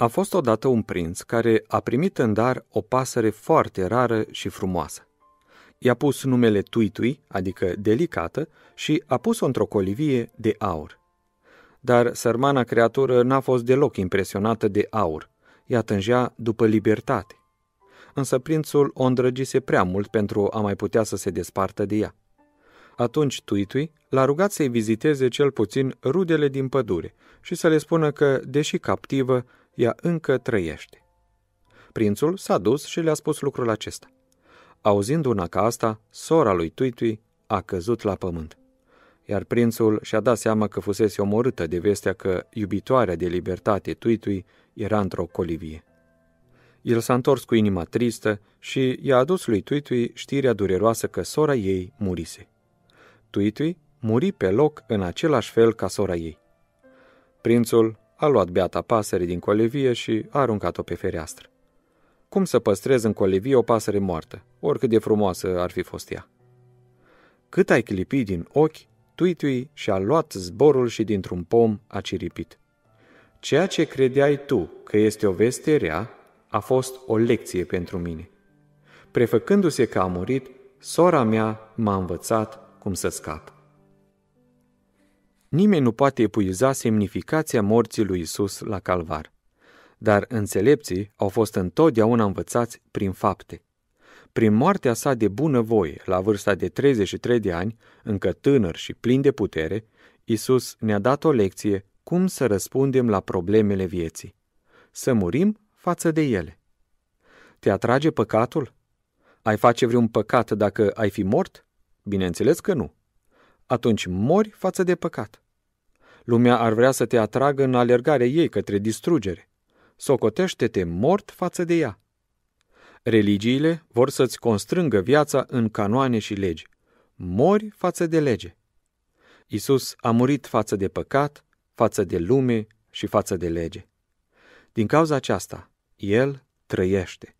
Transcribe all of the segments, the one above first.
A fost odată un prinț care a primit în dar o pasăre foarte rară și frumoasă. I-a pus numele Tuitui, adică delicată, și a pus-o într-o colivie de aur. Dar sărmana creatură n-a fost deloc impresionată de aur. Ea tângea după libertate. Însă prințul o îndrăgise prea mult pentru a mai putea să se despartă de ea. Atunci Tuitui l-a rugat să-i viziteze cel puțin rudele din pădure și să le spună că, deși captivă, ea încă trăiește. Prințul s-a dus și le-a spus lucrul acesta. Auzind una ca asta, sora lui Tuitui a căzut la pământ. Iar prințul și-a dat seama că fusese omorâtă de vestea că iubitoarea de libertate Tuitui era într-o colivie. El s-a întors cu inima tristă și i-a adus lui Tuitui știrea dureroasă că sora ei murise. Tuitui muri pe loc în același fel ca sora ei. Prințul a luat beata pasăre din colevie și a aruncat-o pe fereastră. Cum să păstrez în colevie o pasăre moartă, oricât de frumoasă ar fi fost ea? Cât ai clipit din ochi, Tuitui și-a luat zborul și dintr-un pom a ciripit. Ceea ce credeai tu că este o veste rea, a fost o lecție pentru mine. Prefăcându-se că a murit, sora mea m-a învățat cum să scap. Nimeni nu poate epuiza semnificația morții lui Isus la calvar. Dar înțelepții au fost întotdeauna învățați prin fapte. Prin moartea sa de bună voie, la vârsta de 33 de ani, încă tânăr și plin de putere, Isus ne-a dat o lecție cum să răspundem la problemele vieții. Să murim față de ele. Te atrage păcatul? Ai face vreun păcat dacă ai fi mort? Bineînțeles că nu. Atunci mori față de păcat. Lumea ar vrea să te atragă în alergarea ei către distrugere. Socotește-te mort față de ea. Religiile vor să-ți constrângă viața în canoane și legi. Mori față de lege. Isus a murit față de păcat, față de lume și față de lege. Din cauza aceasta, El trăiește.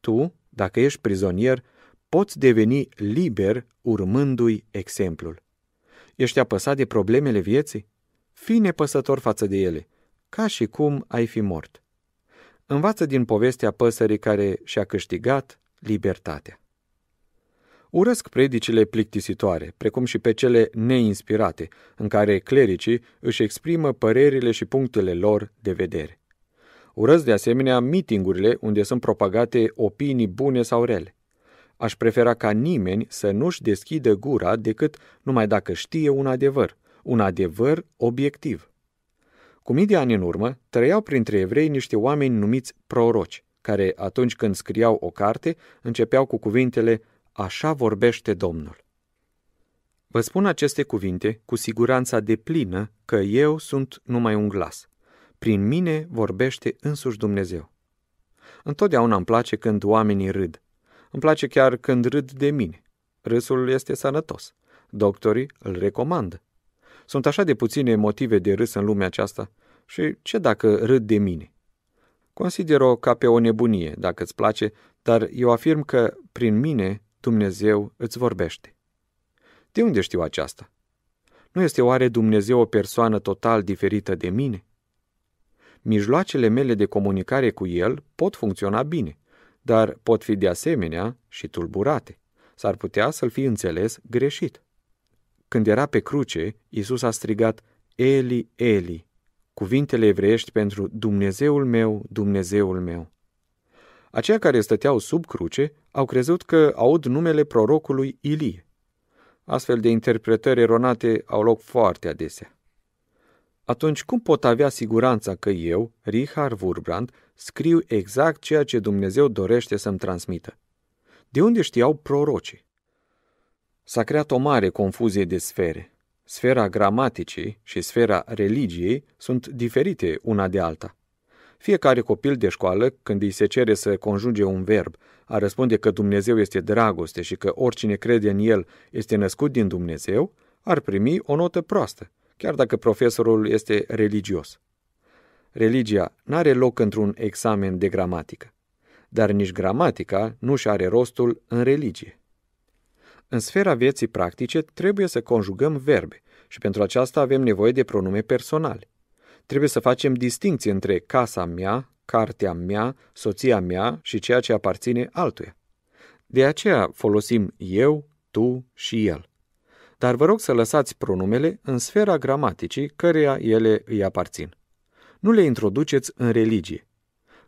Tu, dacă ești prizonier, poți deveni liber urmându-i exemplul. Ești apăsat de problemele vieții? Fii nepăsător față de ele, ca și cum ai fi mort. Învață din povestea păsării care și-a câștigat libertatea. Urăsc predicile plictisitoare, precum și pe cele neinspirate, în care clericii își exprimă părerile și punctele lor de vedere. Urăsc de asemenea mitingurile unde sunt propagate opinii bune sau rele. Aș prefera ca nimeni să nu-și deschidă gura decât numai dacă știe un adevăr, un adevăr obiectiv. Cu mii de ani în urmă, trăiau printre evrei niște oameni numiți proroci, care, atunci când scriau o carte, începeau cu cuvintele Așa vorbește Domnul. Vă spun aceste cuvinte cu siguranța de plină că eu sunt numai un glas. Prin mine vorbește însuși Dumnezeu. Întotdeauna îmi place când oamenii râd. Îmi place chiar când râd de mine. Râsul este sănătos. Doctorii îl recomandă. Sunt așa de puține motive de râs în lumea aceasta și ce dacă râd de mine? Consider-o ca pe o nebunie, dacă îți place, dar eu afirm că prin mine Dumnezeu îți vorbește. De unde știu aceasta? Nu este oare Dumnezeu o persoană total diferită de mine? Mijloacele mele de comunicare cu El pot funcționa bine, dar pot fi de asemenea și tulburate. S-ar putea să-l fi înțeles greșit. Când era pe cruce, Isus a strigat, Eli, Eli, cuvintele evreiești pentru Dumnezeul meu, Dumnezeul meu. Aceia care stăteau sub cruce au crezut că aud numele prorocului Ilie. Astfel de interpretări eronate au loc foarte adesea. Atunci cum pot avea siguranța că eu, Richard Wurbrand, scriu exact ceea ce Dumnezeu dorește să-mi transmită? De unde știau prorocii? S-a creat o mare confuzie de sfere. Sfera gramaticii și sfera religiei sunt diferite una de alta. Fiecare copil de școală, când îi se cere să conjuge un verb, a răspunde că Dumnezeu este dragoste și că oricine crede în el este născut din Dumnezeu, ar primi o notă proastă, chiar dacă profesorul este religios. Religia n-are loc într-un examen de gramatică, dar nici gramatica nu și are rostul în religie. În sfera vieții practice trebuie să conjugăm verbe și pentru aceasta avem nevoie de pronume personale. Trebuie să facem distinție între casa mea, cartea mea, soția mea și ceea ce aparține altuia. De aceea folosim eu, tu și el. Dar vă rog să lăsați pronumele în sfera gramaticii căreia ele îi aparțin. Nu le introduceți în religie.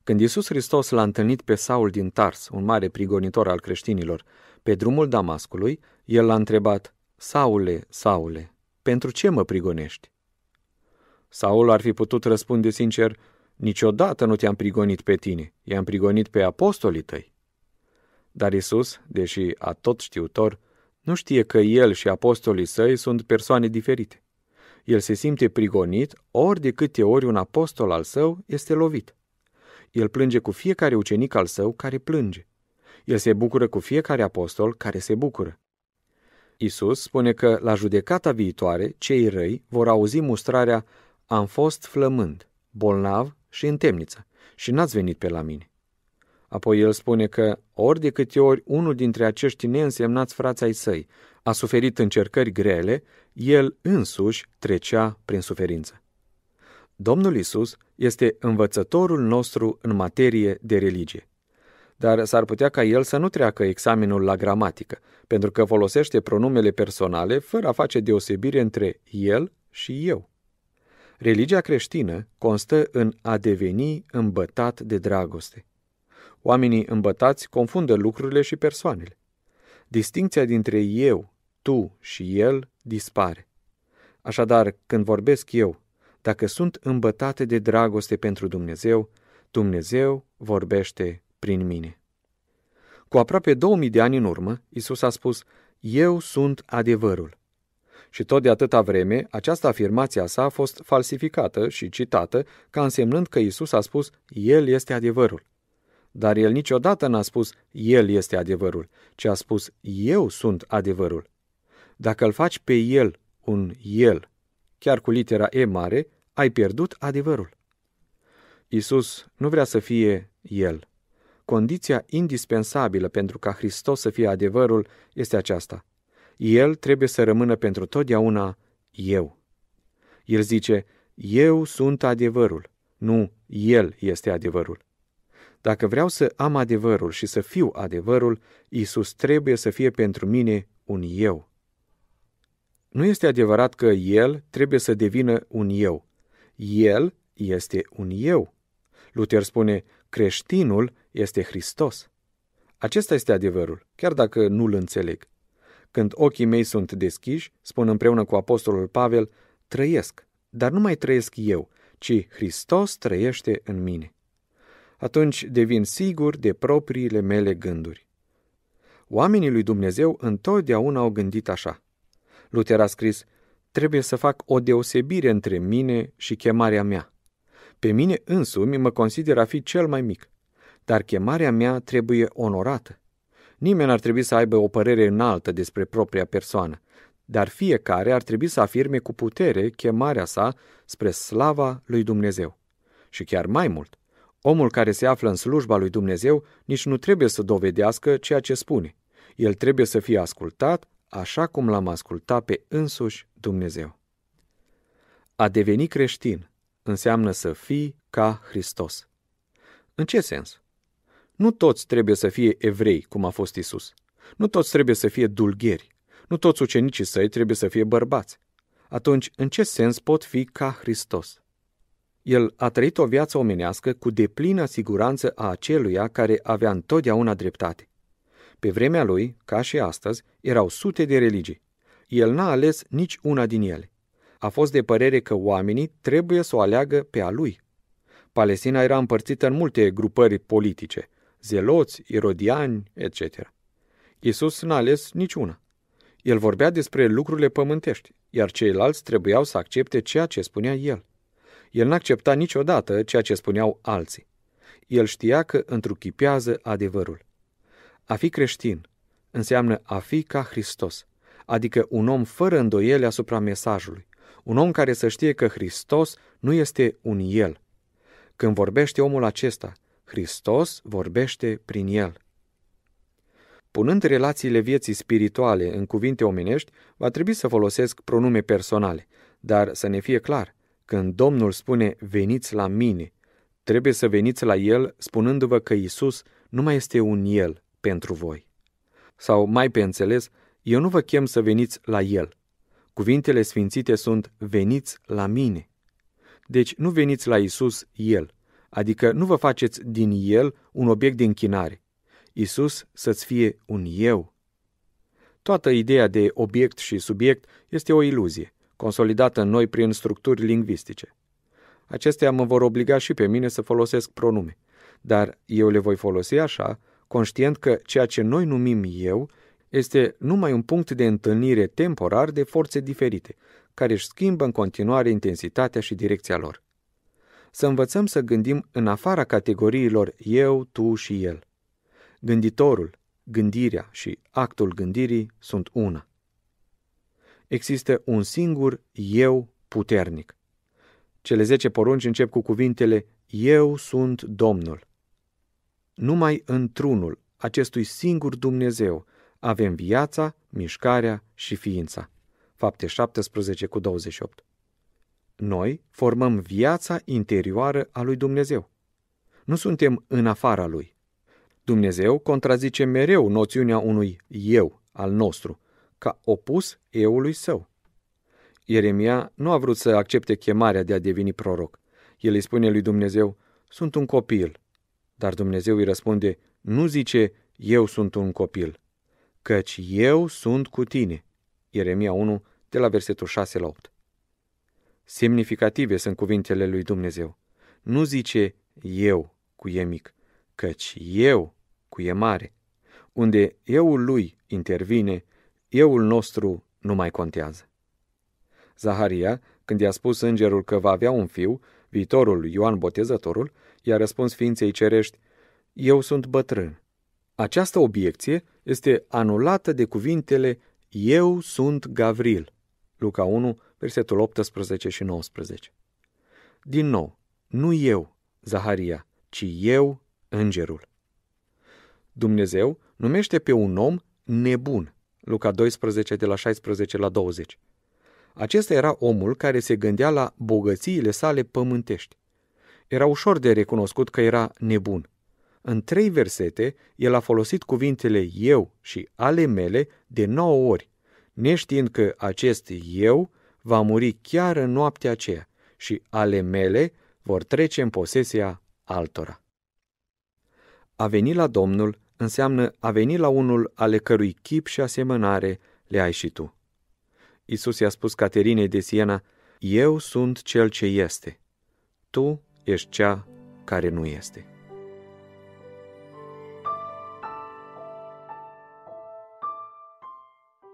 Când Iisus Hristos l-a întâlnit pe Saul din Tars, un mare prigonitor al creștinilor, pe drumul Damascului, el l-a întrebat, Saule, Saule, pentru ce mă prigonești? Saul ar fi putut răspunde sincer, niciodată nu te-am prigonit pe tine, i-am prigonit pe apostolii tăi. Dar Isus, deși a tot știutor, nu știe că el și apostolii săi sunt persoane diferite. El se simte prigonit ori de câte ori un apostol al său este lovit. El plânge cu fiecare ucenic al său care plânge. El se bucură cu fiecare apostol care se bucură. Isus spune că la judecata viitoare, cei răi vor auzi mustrarea Am fost flămând, bolnav și în temniță și n-ați venit pe la mine. Apoi el spune că ori de câte ori unul dintre acești neînsemnați frați ai săi a suferit încercări grele, el însuși trecea prin suferință. Domnul Isus este învățătorul nostru în materie de religie. Dar s-ar putea ca el să nu treacă examenul la gramatică, pentru că folosește pronumele personale fără a face deosebire între el și eu. Religia creștină constă în a deveni îmbătat de dragoste. Oamenii îmbătați confundă lucrurile și persoanele. Distinția dintre eu, tu și el dispare. Așadar, când vorbesc eu, dacă sunt îmbătate de dragoste pentru Dumnezeu, Dumnezeu vorbește prin mine. Cu aproape 2000 de ani în urmă, Isus a spus, Eu sunt adevărul. Și tot de atâta vreme, această afirmație a sa a fost falsificată și citată ca însemnând că Isus a spus, El este adevărul. Dar el niciodată n-a spus, El este adevărul, ci a spus, Eu sunt adevărul. Dacă îl faci pe El un El, chiar cu litera E mare, ai pierdut adevărul. Isus nu vrea să fie El. Condiția indispensabilă pentru ca Hristos să fie adevărul este aceasta. El trebuie să rămână pentru totdeauna eu. El zice, eu sunt adevărul, nu El este adevărul. Dacă vreau să am adevărul și să fiu adevărul, Isus trebuie să fie pentru mine un eu. Nu este adevărat că El trebuie să devină un eu. El este un eu. Luther spune, creștinul este Hristos. Acesta este adevărul, chiar dacă nu-l înțeleg. Când ochii mei sunt deschiși, spun împreună cu apostolul Pavel, trăiesc, dar nu mai trăiesc eu, ci Hristos trăiește în mine atunci devin sigur de propriile mele gânduri. Oamenii lui Dumnezeu întotdeauna au gândit așa. Luther a scris, trebuie să fac o deosebire între mine și chemarea mea. Pe mine însumi mă consider a fi cel mai mic, dar chemarea mea trebuie onorată. Nimeni ar trebui să aibă o părere înaltă despre propria persoană, dar fiecare ar trebui să afirme cu putere chemarea sa spre slava lui Dumnezeu. Și chiar mai mult, Omul care se află în slujba lui Dumnezeu nici nu trebuie să dovedească ceea ce spune. El trebuie să fie ascultat așa cum l-am ascultat pe însuși Dumnezeu. A deveni creștin înseamnă să fii ca Hristos. În ce sens? Nu toți trebuie să fie evrei, cum a fost Isus. Nu toți trebuie să fie dulgheri. Nu toți ucenicii săi trebuie să fie bărbați. Atunci, în ce sens pot fi ca Hristos? El a trăit o viață omenească cu deplină siguranță a aceluia care avea întotdeauna dreptate. Pe vremea lui, ca și astăzi, erau sute de religii. El n-a ales nici una din ele. A fost de părere că oamenii trebuie să o aleagă pe a lui. Palestina era împărțită în multe grupări politice, zeloți, irodiani, etc. Iisus n-a ales niciuna. El vorbea despre lucrurile pământești, iar ceilalți trebuiau să accepte ceea ce spunea el. El n-accepta niciodată ceea ce spuneau alții. El știa că întruchipează adevărul. A fi creștin înseamnă a fi ca Hristos, adică un om fără îndoiele asupra mesajului, un om care să știe că Hristos nu este un El. Când vorbește omul acesta, Hristos vorbește prin el. Punând relațiile vieții spirituale în cuvinte omenești, va trebui să folosesc pronume personale, dar să ne fie clar – Când Domnul spune veniți la mine, trebuie să veniți la El spunându-vă că Isus nu mai este un El pentru voi. Sau mai pe înțeles, eu nu vă chem să veniți la El. Cuvintele sfințite sunt veniți la mine. Deci nu veniți la Isus El, adică nu vă faceți din El un obiect de închinare. Isus să-ți fie un eu. Toată ideea de obiect și subiect este o iluzie, consolidată în noi prin structuri lingvistice. Acestea mă vor obliga și pe mine să folosesc pronume, dar eu le voi folosi așa, conștient că ceea ce noi numim eu este numai un punct de întâlnire temporar de forțe diferite, care își schimbă în continuare intensitatea și direcția lor. Să învățăm să gândim în afara categoriilor eu, tu și el. Gânditorul, gândirea și actul gândirii sunt una. Există un singur eu puternic. Cele zece porunci încep cu cuvintele Eu sunt Domnul. Numai într-unul, acestui singur Dumnezeu, avem viața, mișcarea și ființa. Fapte 17 cu 28. Noi formăm viața interioară a lui Dumnezeu. Nu suntem în afara lui. Dumnezeu contrazice mereu noțiunea unui eu al nostru, ca opus eului său. Ieremia nu a vrut să accepte chemarea de a deveni proroc. El îi spune lui Dumnezeu, sunt un copil. Dar Dumnezeu îi răspunde, nu zice, eu sunt un copil, căci eu sunt cu tine. Ieremia 1, de la versetul 6 la 8. Semnificative sunt cuvintele lui Dumnezeu. Nu zice eu cu e mic, căci eu cu e mare. Unde euul lui intervine, euul nostru nu mai contează. Zaharia, când i-a spus îngerul că va avea un fiu, viitorul Ioan Botezătorul, i-a răspuns ființei cerești, Eu sunt bătrân. Această obiecție este anulată de cuvintele Eu sunt Gavril. Luca 1, versetul 18 și 19. Din nou, nu eu, Zaharia, ci eu, îngerul. Dumnezeu numește pe un om nebun. Luca 12, de la 16 la 20. Acesta era omul care se gândea la bogățiile sale pământești. Era ușor de recunoscut că era nebun. În trei versete, el a folosit cuvintele eu și ale mele de nouă ori, neștiind că acest eu va muri chiar în noaptea aceea și ale mele vor trece în posesia altora. A veni la Domnul înseamnă a veni la unul ale cărui chip și asemănare le ai și tu. Isus i-a spus Caterinei de Siena, Eu sunt cel ce este. Tu ești cea care nu este.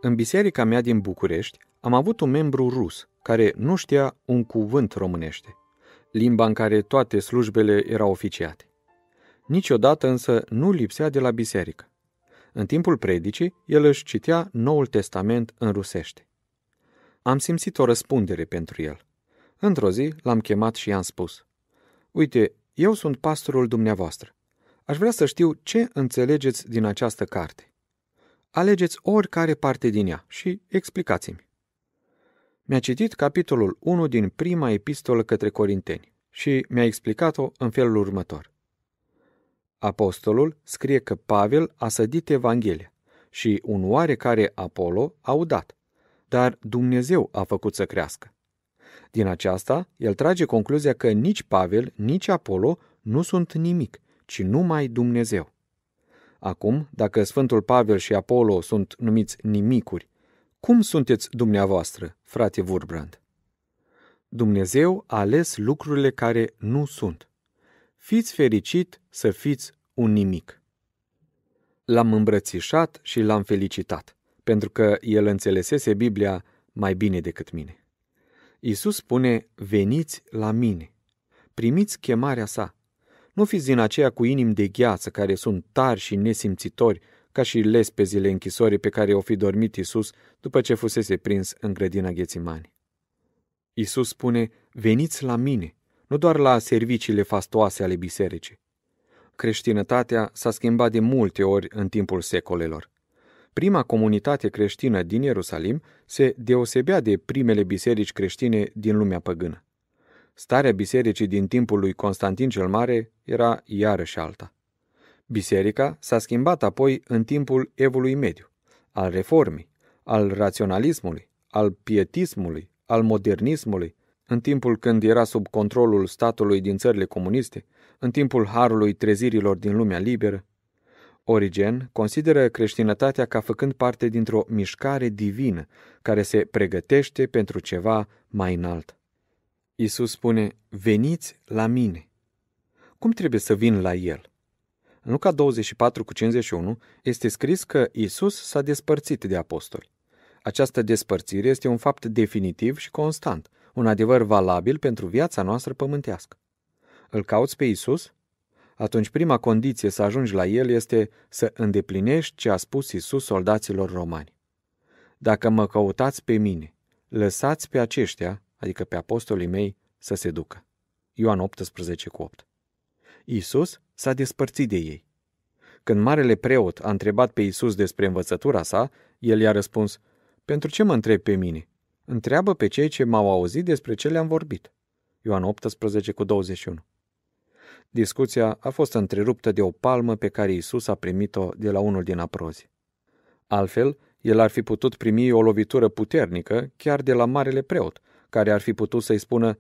În biserica mea din București am avut un membru rus care nu știa un cuvânt românește, limba în care toate slujbele erau oficiate. Niciodată însă nu lipsea de la biserică. În timpul predicii, el își citea Noul Testament în rusește. Am simțit o răspundere pentru el. Într-o zi l-am chemat și i-am spus, Uite, eu sunt pastorul dumneavoastră. Aș vrea să știu ce înțelegeți din această carte. Alegeți oricare parte din ea și explicați-mi. Mi-a citit capitolul 1 din prima epistolă către Corinteni și mi-a explicat-o în felul următor. Apostolul scrie că Pavel a sădit Evanghelia și un oarecare Apollo a udat, dar Dumnezeu a făcut să crească. Din aceasta, el trage concluzia că nici Pavel, nici Apollo nu sunt nimic, ci numai Dumnezeu. Acum, dacă Sfântul Pavel și Apollo sunt numiți nimicuri, cum sunteți dumneavoastră, frate Vurbrand? Dumnezeu a ales lucrurile care nu sunt. Fiți fericit să fiți un nimic. L-am îmbrățișat și l-am felicitat, pentru că el înțelesese Biblia mai bine decât mine. Isus spune, veniți la mine, primiți chemarea sa. Nu fiți din aceea cu inimi de gheață care sunt tari și nesimțitori, ca și lespezile închisorii pe care o fi dormit Isus după ce fusese prins în grădina Ghețimani. Isus spune, veniți la mine, nu doar la serviciile fastoase ale bisericii. Creștinătatea s-a schimbat de multe ori în timpul secolelor. Prima comunitate creștină din Ierusalim se deosebea de primele biserici creștine din lumea păgână. Starea bisericii din timpul lui Constantin cel Mare era iarăși alta. Biserica s-a schimbat apoi în timpul evului mediu, al reformei, al raționalismului, al pietismului, al modernismului, în timpul când era sub controlul statului din țările comuniste, în timpul harului trezirilor din lumea liberă. Origen consideră creștinătatea ca făcând parte dintr-o mișcare divină care se pregătește pentru ceva mai înalt. Isus spune, veniți la mine. Cum trebuie să vin la el? În Luca 24 cu 51 este scris că Isus s-a despărțit de apostoli. Această despărțire este un fapt definitiv și constant, un adevăr valabil pentru viața noastră pământească. Îl cauți pe Isus? Atunci prima condiție să ajungi la el este să îndeplinești ce a spus Isus soldaților romani. Dacă mă căutați pe mine, lăsați pe aceștia, adică pe apostolii mei, să se ducă. Ioan 18 cu 8. Isus s-a despărțit de ei. Când marele preot a întrebat pe Isus despre învățătura sa, el i-a răspuns, Pentru ce mă întreb pe mine? Întreabă pe cei ce m-au auzit despre ce le-am vorbit. Ioan 18 cu 21. Discuția a fost întreruptă de o palmă pe care Isus a primit-o de la unul din aprozi. Altfel, el ar fi putut primi o lovitură puternică chiar de la marele preot, care ar fi putut să-i spună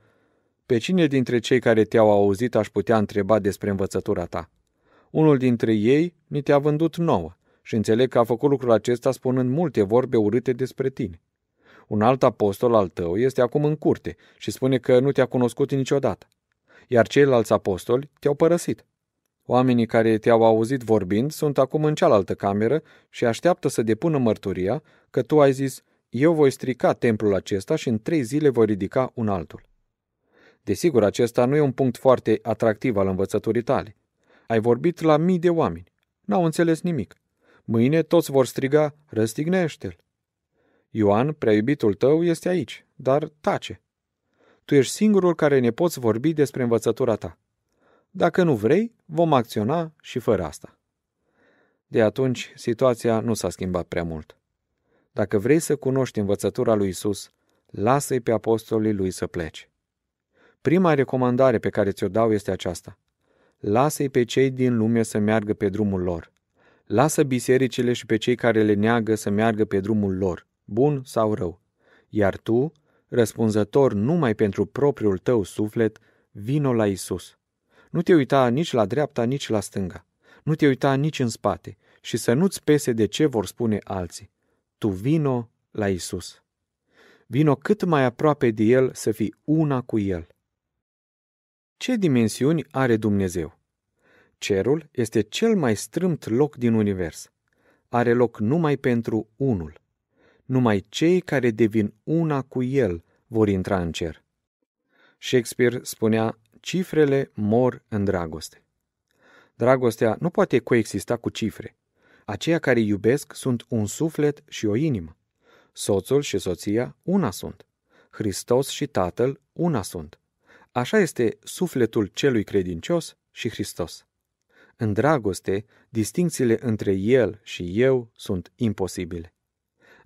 Pe cine dintre cei care te-au auzit aș putea întreba despre învățătura ta? Unul dintre ei mi te-a vândut nouă și înțeleg că a făcut lucrul acesta spunând multe vorbe urâte despre tine. Un alt apostol al tău este acum în curte și spune că nu te-a cunoscut niciodată. Iar ceilalți apostoli te-au părăsit. Oamenii care te-au auzit vorbind sunt acum în cealaltă cameră și așteaptă să depună mărturia că tu ai zis, eu voi strica templul acesta și în trei zile voi ridica un altul. Desigur, acesta nu e un punct foarte atractiv al învățăturii tale. Ai vorbit la mii de oameni. N-au înțeles nimic. Mâine toți vor striga, răstignește-l. Ioan, prea iubitul tău, este aici, dar tace. Tu ești singurul care ne poți vorbi despre învățătura ta. Dacă nu vrei, vom acționa și fără asta. De atunci, situația nu s-a schimbat prea mult. Dacă vrei să cunoști învățătura lui Isus, lasă-i pe apostolii lui să plece. Prima recomandare pe care ți-o dau este aceasta. Lasă-i pe cei din lume să meargă pe drumul lor. Lasă bisericile și pe cei care le neagă să meargă pe drumul lor, bun sau rău. Iar tu, răspunzător numai pentru propriul tău suflet, vino la Isus. Nu te uita nici la dreapta, nici la stânga. Nu te uita nici în spate și să nu-ți pese de ce vor spune alții. Tu vino la Isus. Vino cât mai aproape de El să fii una cu El. Ce dimensiuni are Dumnezeu? Cerul este cel mai strâmt loc din univers. Are loc numai pentru unul. Numai cei care devin una cu el vor intra în cer. Shakespeare spunea, cifrele mor în dragoste. Dragostea nu poate coexista cu cifre. Aceia care iubesc sunt un suflet și o inimă. Soțul și soția una sunt. Hristos și Tatăl una sunt. Așa este sufletul celui credincios și Hristos. În dragoste, distincțiile între el și eu sunt imposibile.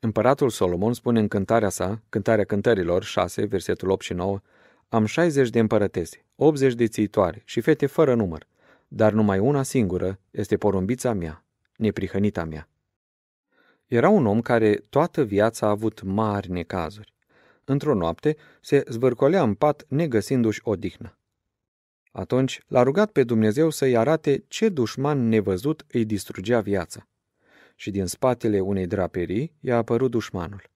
Împăratul Solomon spune în cântarea sa, Cântarea Cântărilor 6, versetul 8 și 9, Am 60 de împărătese, 80 de țitoare și fete fără număr, dar numai una singură este porumbița mea, neprihănita mea. Era un om care toată viața a avut mari necazuri. Într-o noapte se zvârcolea în pat negăsindu-și odihnă. Atunci l-a rugat pe Dumnezeu să-i arate ce dușman nevăzut îi distrugea viața și din spatele unei draperii i-a apărut dușmanul.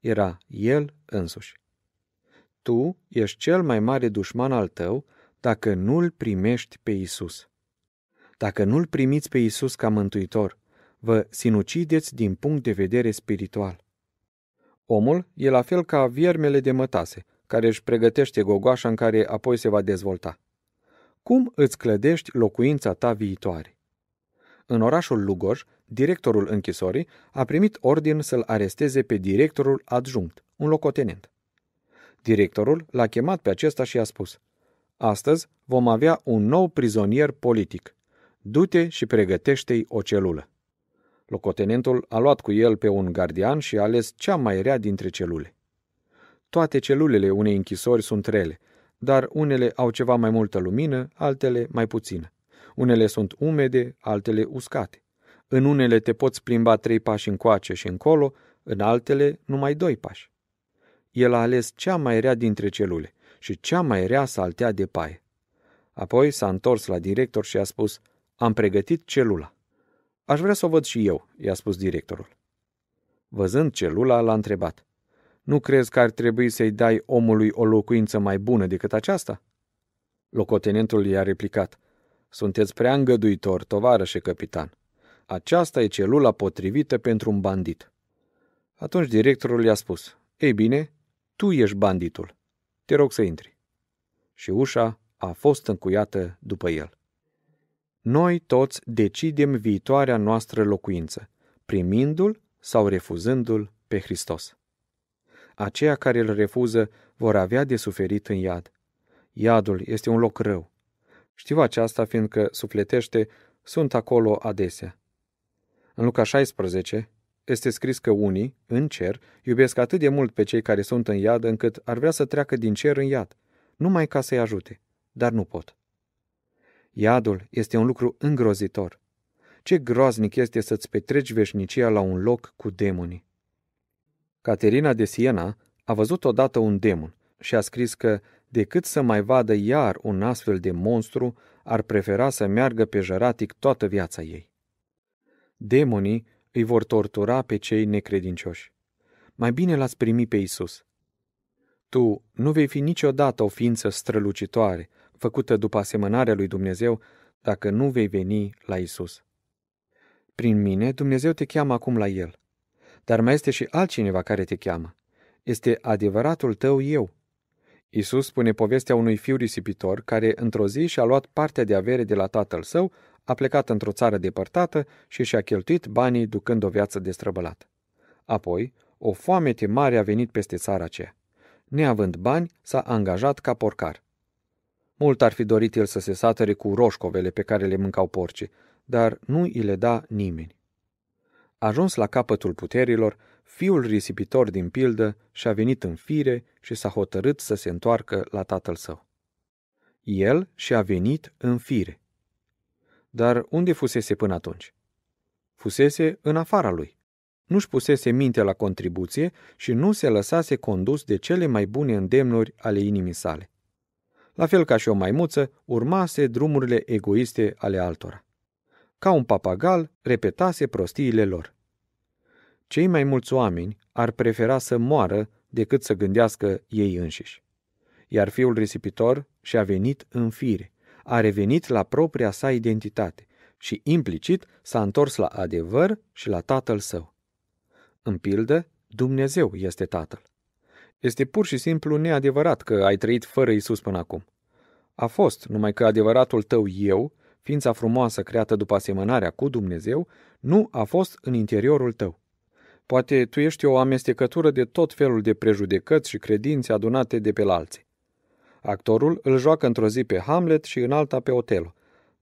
Era el însuși. Tu ești cel mai mare dușman al tău dacă nu-l primești pe Isus. Dacă nu-l primiți pe Isus ca mântuitor, vă sinucideți din punct de vedere spiritual. Omul e la fel ca viermele de mătase, care își pregătește gogoașa în care apoi se va dezvolta. Cum îți clădești locuința ta viitoare? În orașul Lugoj, directorul închisorii a primit ordin să-l aresteze pe directorul adjunct, un locotenent. Directorul l-a chemat pe acesta și a spus, Astăzi vom avea un nou prizonier politic. Du-te și pregătește-i o celulă. Locotenentul a luat cu el pe un gardian și a ales cea mai rea dintre celule. Toate celulele unei închisori sunt rele, dar unele au ceva mai multă lumină, altele mai puțină. Unele sunt umede, altele uscate. În unele te poți plimba trei pași încoace și încolo, în altele numai doi pași. El a ales cea mai rea dintre celule și cea mai rea saltea de paie. Apoi s-a întors la director și a spus, am pregătit celula. Aș vrea să o văd și eu, i-a spus directorul. Văzând celula, l-a întrebat. Nu crezi că ar trebui să-i dai omului o locuință mai bună decât aceasta? Locotenentul i-a replicat. Sunteți prea îngăduitor, tovarășe capitan. Aceasta e celula potrivită pentru un bandit. Atunci directorul i-a spus, Ei bine, tu ești banditul. Te rog să intri. Și ușa a fost încuiată după el. Noi toți decidem viitoarea noastră locuință, primindu-l sau refuzându-l pe Hristos. Aceia care îl refuză vor avea de suferit în iad. Iadul este un loc rău. Știu aceasta fiindcă sufletește sunt acolo adesea. În Luca 16 este scris că unii, în cer, iubesc atât de mult pe cei care sunt în iad încât ar vrea să treacă din cer în iad, numai ca să-i ajute, dar nu pot. Iadul este un lucru îngrozitor. Ce groaznic este să-ți petreci veșnicia la un loc cu demonii. Caterina de Siena a văzut odată un demon și a scris că, decât să mai vadă iar un astfel de monstru, ar prefera să meargă pe jăratic toată viața ei. Demonii îi vor tortura pe cei necredincioși. Mai bine l-ați primi pe Isus. Tu nu vei fi niciodată o ființă strălucitoare, făcută după asemănarea lui Dumnezeu, dacă nu vei veni la Isus. Prin mine, Dumnezeu te cheamă acum la El. Dar mai este și altcineva care te cheamă. Este adevăratul tău eu. Isus spune povestea unui fiu risipitor care într-o zi și-a luat partea de avere de la tatăl său, a plecat într-o țară depărtată și și-a cheltuit banii ducând o viață destrăbălată. Apoi, o foamete mare a venit peste țara aceea. Neavând bani, s-a angajat ca porcar. Mult ar fi dorit el să se satăre cu roșcovele pe care le mâncau porcii, dar nu îi le da nimeni. Ajuns la capătul puterilor, fiul risipitor din pildă și-a venit în fire și s-a hotărât să se întoarcă la tatăl său. El și-a venit în fire. Dar unde fusese până atunci? Fusese în afara lui. Nu-și pusese minte la contribuție și nu se lăsase condus de cele mai bune îndemnuri ale inimii sale. La fel ca și o maimuță, urmase drumurile egoiste ale altora. Ca un papagal, repetase prostiile lor. Cei mai mulți oameni ar prefera să moară decât să gândească ei înșiși. Iar fiul risipitor și-a venit în fire, a revenit la propria sa identitate și implicit s-a întors la adevăr și la tatăl său. În pildă, Dumnezeu este tatăl. Este pur și simplu neadevărat că ai trăit fără Isus până acum. A fost, numai că adevăratul tău eu, ființa frumoasă creată după asemănarea cu Dumnezeu, nu a fost în interiorul tău. Poate tu ești o amestecătură de tot felul de prejudecăți și credințe adunate de pe la alții. Actorul îl joacă într-o zi pe Hamlet și în alta pe Otelo,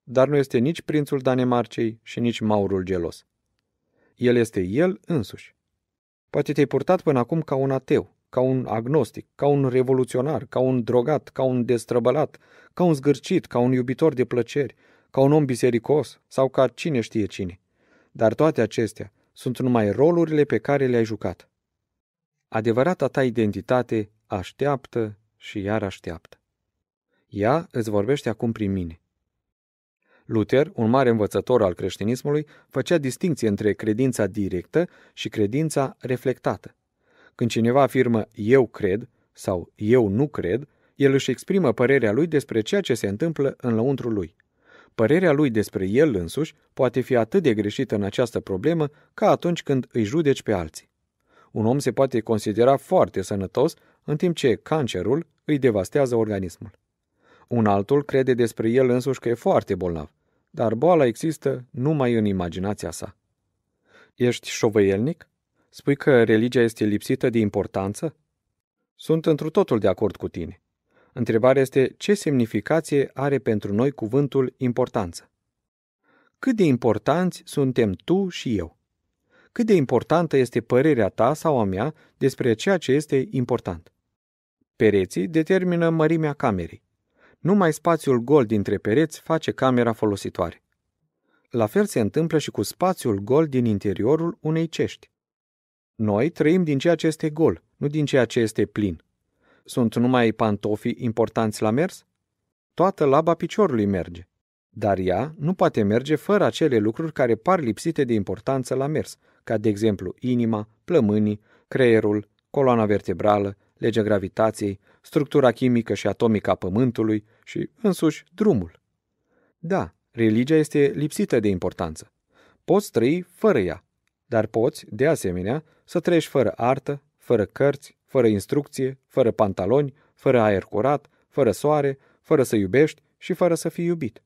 dar nu este nici prințul Danemarcei și nici maurul gelos. El este el însuși. Poate te-ai purtat până acum ca un ateu, ca un agnostic, ca un revoluționar, ca un drogat, ca un destrăbălat, ca un zgârcit, ca un iubitor de plăceri, ca un om bisericos sau ca cine știe cine. Dar toate acestea sunt numai rolurile pe care le-ai jucat. Adevărata ta identitate așteaptă și iar așteaptă. Ea îți vorbește acum prin mine. Luther, un mare învățător al creștinismului, făcea distinție între credința directă și credința reflectată. Când cineva afirmă eu cred sau eu nu cred, el își exprimă părerea lui despre ceea ce se întâmplă în lăuntrul lui. Părerea lui despre el însuși poate fi atât de greșită în această problemă ca atunci când îi judeci pe alții. Un om se poate considera foarte sănătos, în timp ce cancerul îi devastează organismul. Un altul crede despre el însuși că e foarte bolnav, dar boala există numai în imaginația sa. Ești șovăielnic? Spui că religia este lipsită de importanță? Sunt întru totul de acord cu tine. Întrebarea este ce semnificație are pentru noi cuvântul importanță. Cât de importanți suntem tu și eu? Cât de importantă este părerea ta sau a mea despre ceea ce este important? Pereții determină mărimea camerei. Numai spațiul gol dintre pereți face camera folositoare. La fel se întâmplă și cu spațiul gol din interiorul unei cești. Noi trăim din ceea ce este gol, nu din ceea ce este plin. Sunt numai pantofii importanți la mers? Toată laba piciorului merge. Dar ea nu poate merge fără acele lucruri care par lipsite de importanță la mers, ca de exemplu inima, plămânii, creierul, coloana vertebrală, legea gravitației, structura chimică și atomică a Pământului și, însuși, drumul. Da, religia este lipsită de importanță. Poți trăi fără ea, dar poți, de asemenea, să trăiești fără artă, fără cărți, fără instrucție, fără pantaloni, fără aer curat, fără soare, fără să iubești și fără să fii iubit.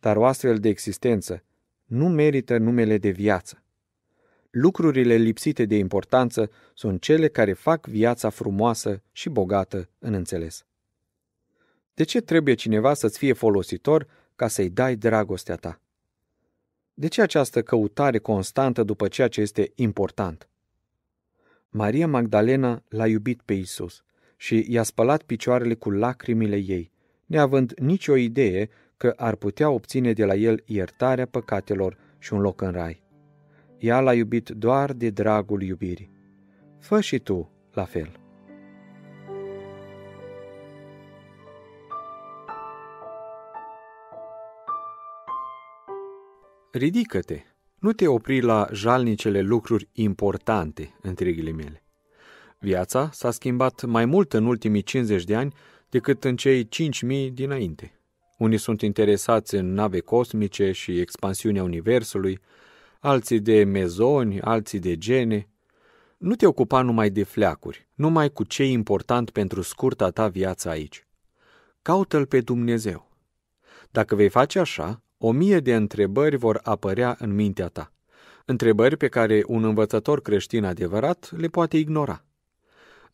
Dar o astfel de existență nu merită numele de viață. Lucrurile lipsite de importanță sunt cele care fac viața frumoasă și bogată în înțeles. De ce trebuie cineva să-ți fie folositor ca să-i dai dragostea ta? De ce această căutare constantă după ceea ce este important? Maria Magdalena l-a iubit pe Isus și i-a spălat picioarele cu lacrimile ei, neavând nicio idee că ar putea obține de la el iertarea păcatelor și un loc în rai. Ea l-a iubit doar de dragul iubirii. Fă și tu la fel. Ridică-te! Nu te opri la jalnicele lucruri importante, între ghilimele. Viața s-a schimbat mai mult în ultimii 50 de ani decât în cei 5.000 dinainte. Unii sunt interesați în nave cosmice și expansiunea Universului, alții de mezoni, alții de gene. Nu te ocupa numai de fleacuri, numai cu ce e important pentru scurta ta viață aici. Caută-L pe Dumnezeu. Dacă vei face așa, o mie de întrebări vor apărea în mintea ta. Întrebări pe care un învățător creștin adevărat le poate ignora.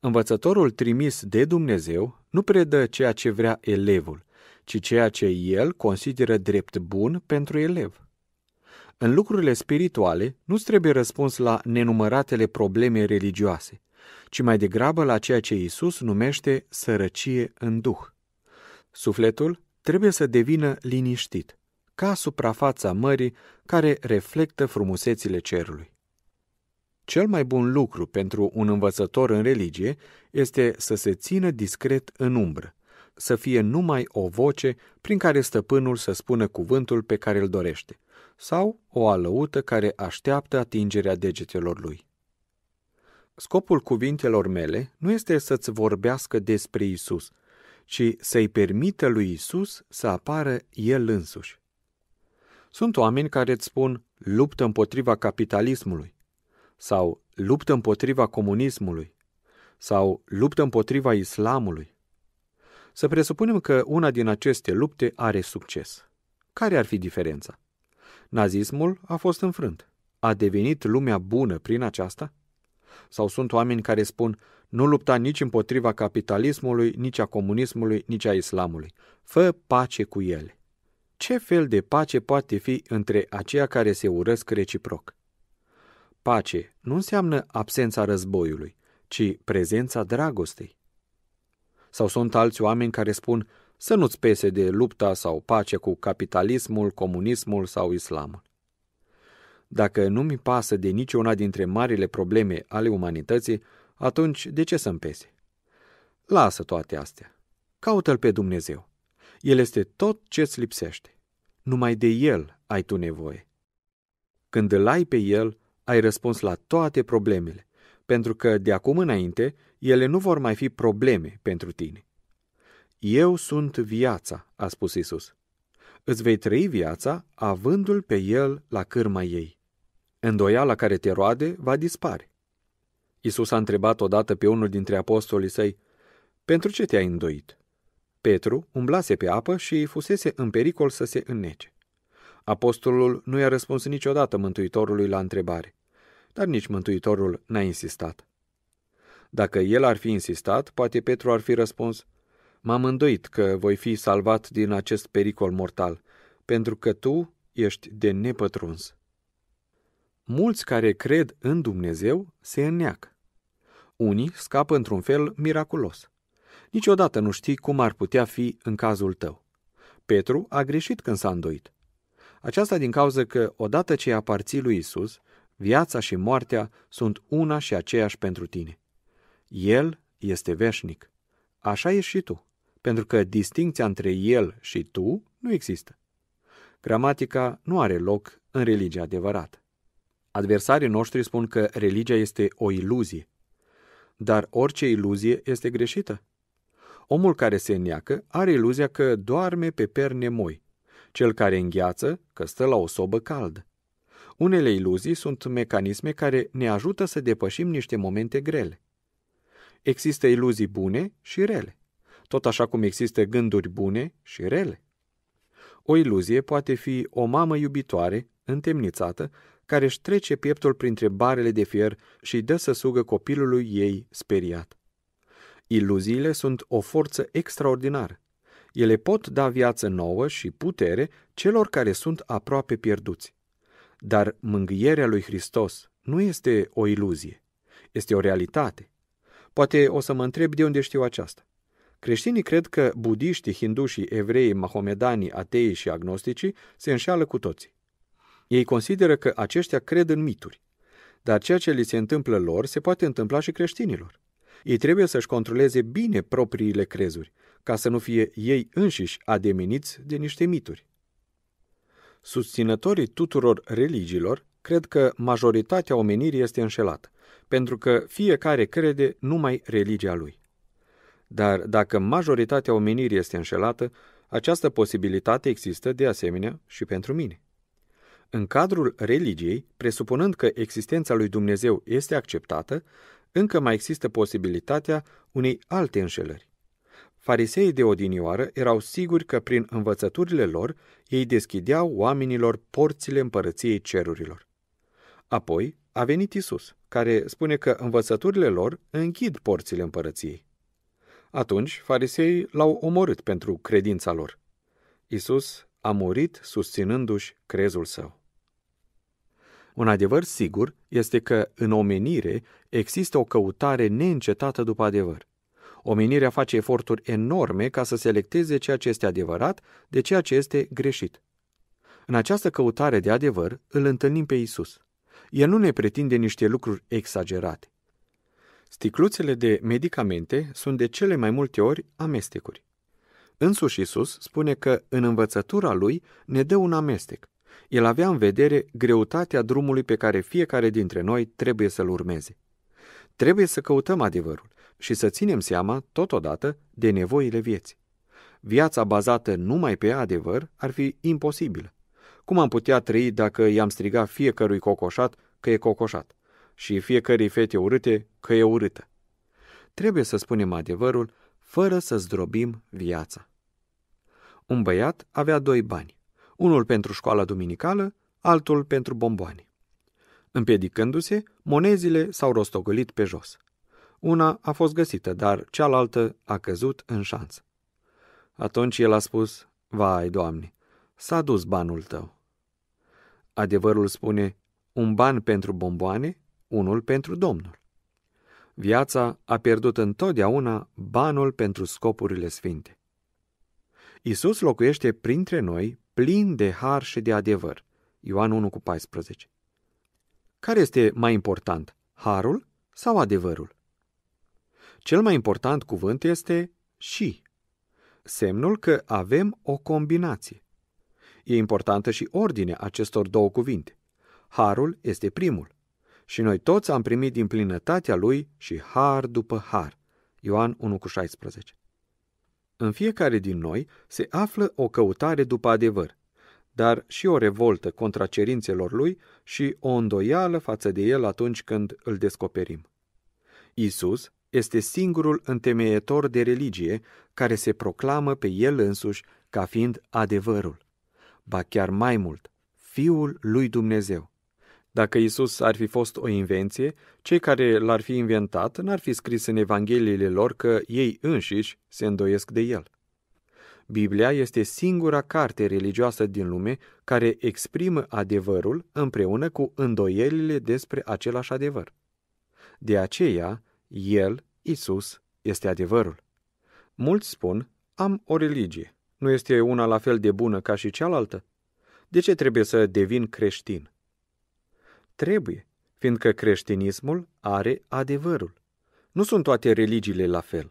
Învățătorul trimis de Dumnezeu nu predă ceea ce vrea elevul, ci ceea ce el consideră drept bun pentru elev. În lucrurile spirituale nu-ți trebuie răspuns la nenumăratele probleme religioase, ci mai degrabă la ceea ce Isus numește sărăcie în duh. Sufletul trebuie să devină liniștit, ca suprafața mării care reflectă frumusețile cerului. Cel mai bun lucru pentru un învățător în religie este să se țină discret în umbră, să fie numai o voce prin care stăpânul să spună cuvântul pe care îl dorește, sau o alăută care așteaptă atingerea degetelor lui. Scopul cuvintelor mele nu este să-ți vorbească despre Isus, ci să-i permită lui Isus să apară El însuși. Sunt oameni care îți spun luptă împotriva capitalismului, sau luptă împotriva comunismului, sau luptă împotriva islamului. Să presupunem că una din aceste lupte are succes. Care ar fi diferența? Nazismul a fost înfrânt. A devenit lumea bună prin aceasta? Sau sunt oameni care spun, nu lupta nici împotriva capitalismului, nici a comunismului, nici a islamului. Fă pace cu ele. Ce fel de pace poate fi între aceia care se urăsc reciproc? Pace nu înseamnă absența războiului, ci prezența dragostei. Sau sunt alți oameni care spun să nu-ți pese de lupta sau pace cu capitalismul, comunismul sau islamul. Dacă nu mi pasă de niciuna dintre marile probleme ale umanității, atunci de ce să-mi pese? Lasă toate astea. Caută-L pe Dumnezeu. El este tot ce-ți lipsește. Numai de El ai tu nevoie. Când îl ai pe El, ai răspuns la toate problemele, pentru că de acum înainte ele nu vor mai fi probleme pentru tine. Eu sunt viața, a spus Isus. Îți vei trăi viața avându-l pe el la cârma ei. Îndoiala care te roade va dispare. Isus a întrebat odată pe unul dintre apostolii săi, Pentru ce te-ai îndoit? Petru umblase pe apă și fusese în pericol să se înnece. Apostolul nu i-a răspuns niciodată Mântuitorului la întrebare, dar nici Mântuitorul n-a insistat. Dacă el ar fi insistat, poate Petru ar fi răspuns, M-am îndoit că voi fi salvat din acest pericol mortal, pentru că tu ești de nepătruns. Mulți care cred în Dumnezeu se înneacă. Unii scapă într-un fel miraculos. Niciodată nu știi cum ar putea fi în cazul tău. Petru a greșit când s-a îndoit. Aceasta din cauza că, odată ce aparții lui Isus, viața și moartea sunt una și aceeași pentru tine. El este veșnic. Așa ești și tu, pentru că distinția între El și tu nu există. Gramatica nu are loc în religia adevărată. Adversarii noștri spun că religia este o iluzie. Dar orice iluzie este greșită. Omul care se înneacă are iluzia că doarme pe perne moi, cel care îngheață că stă la o sobă caldă. Unele iluzii sunt mecanisme care ne ajută să depășim niște momente grele. Există iluzii bune și rele, tot așa cum există gânduri bune și rele. O iluzie poate fi o mamă iubitoare, întemnițată, care își trece pieptul printre barele de fier și îi dă să sugă copilului ei speriat. Iluziile sunt o forță extraordinară. Ele pot da viață nouă și putere celor care sunt aproape pierduți. Dar mângâierea lui Hristos nu este o iluzie, este o realitate. Poate o să mă întreb de unde știu aceasta. Creștinii cred că budiștii, hindușii, evrei, mahomedanii, atei și agnosticii se înșeală cu toții. Ei consideră că aceștia cred în mituri, dar ceea ce li se întâmplă lor se poate întâmpla și creștinilor. Ei trebuie să-și controleze bine propriile crezuri, ca să nu fie ei înșiși ademeniți de niște mituri. Susținătorii tuturor religiilor cred că majoritatea omenirii este înșelată, pentru că fiecare crede numai religia lui. Dar dacă majoritatea omenirii este înșelată, această posibilitate există de asemenea și pentru mine. În cadrul religiei, presupunând că existența lui Dumnezeu este acceptată, încă mai există posibilitatea unei alte înșelări. Fariseii de odinioară erau siguri că prin învățăturile lor ei deschideau oamenilor porțile împărăției cerurilor. Apoi a venit Isus, care spune că învățăturile lor închid porțile împărăției. Atunci fariseii l-au omorât pentru credința lor. Isus a murit susținându-și crezul său. Un adevăr sigur este că în omenire există o căutare neîncetată după adevăr. Omenirea face eforturi enorme ca să selecteze ceea ce este adevărat de ceea ce este greșit. În această căutare de adevăr îl întâlnim pe Isus. El nu ne pretinde niște lucruri exagerate. Sticluțele de medicamente sunt de cele mai multe ori amestecuri. Însuși Isus spune că în învățătura lui ne dă un amestec. El avea în vedere greutatea drumului pe care fiecare dintre noi trebuie să-l urmeze. Trebuie să căutăm adevărul și să ținem seama, totodată, de nevoile vieții. Viața bazată numai pe adevăr ar fi imposibilă. Cum am putea trăi dacă i-am strigat fiecărui cocoșat că e cocoșat și fiecărei fete urâte că e urâtă? Trebuie să spunem adevărul fără să zdrobim viața. Un băiat avea doi bani unul pentru școala duminicală, altul pentru bomboane. Împiedicându-se, monezile s-au rostogolit pe jos. Una a fost găsită, dar cealaltă a căzut în șanță. Atunci el a spus, Vai, Doamne, s-a dus banul tău. Adevărul spune, un ban pentru bomboane, unul pentru Domnul. Viața a pierdut întotdeauna banul pentru scopurile sfinte. Isus locuiește printre noi plin de har și de adevăr. Ioan 1 cu 14. Care este mai important, harul sau adevărul? Cel mai important cuvânt este și, semnul că avem o combinație. E importantă și ordinea acestor două cuvinte. Harul este primul și noi toți am primit din plinătatea lui și har după har. Ioan 1 cu 16. În fiecare din noi se află o căutare după adevăr, dar și o revoltă contra cerințelor lui și o îndoială față de el atunci când îl descoperim. Isus este singurul întemeietor de religie care se proclamă pe el însuși ca fiind adevărul, ba chiar mai mult, Fiul lui Dumnezeu. Dacă Isus ar fi fost o invenție, cei care l-ar fi inventat n-ar fi scris în Evangheliile lor că ei înșiși se îndoiesc de el. Biblia este singura carte religioasă din lume care exprimă adevărul împreună cu îndoielile despre același adevăr. De aceea, El, Isus, este adevărul. Mulți spun, am o religie. Nu este una la fel de bună ca și cealaltă? De ce trebuie să devin creștin? Trebuie, fiindcă creștinismul are adevărul. Nu sunt toate religiile la fel.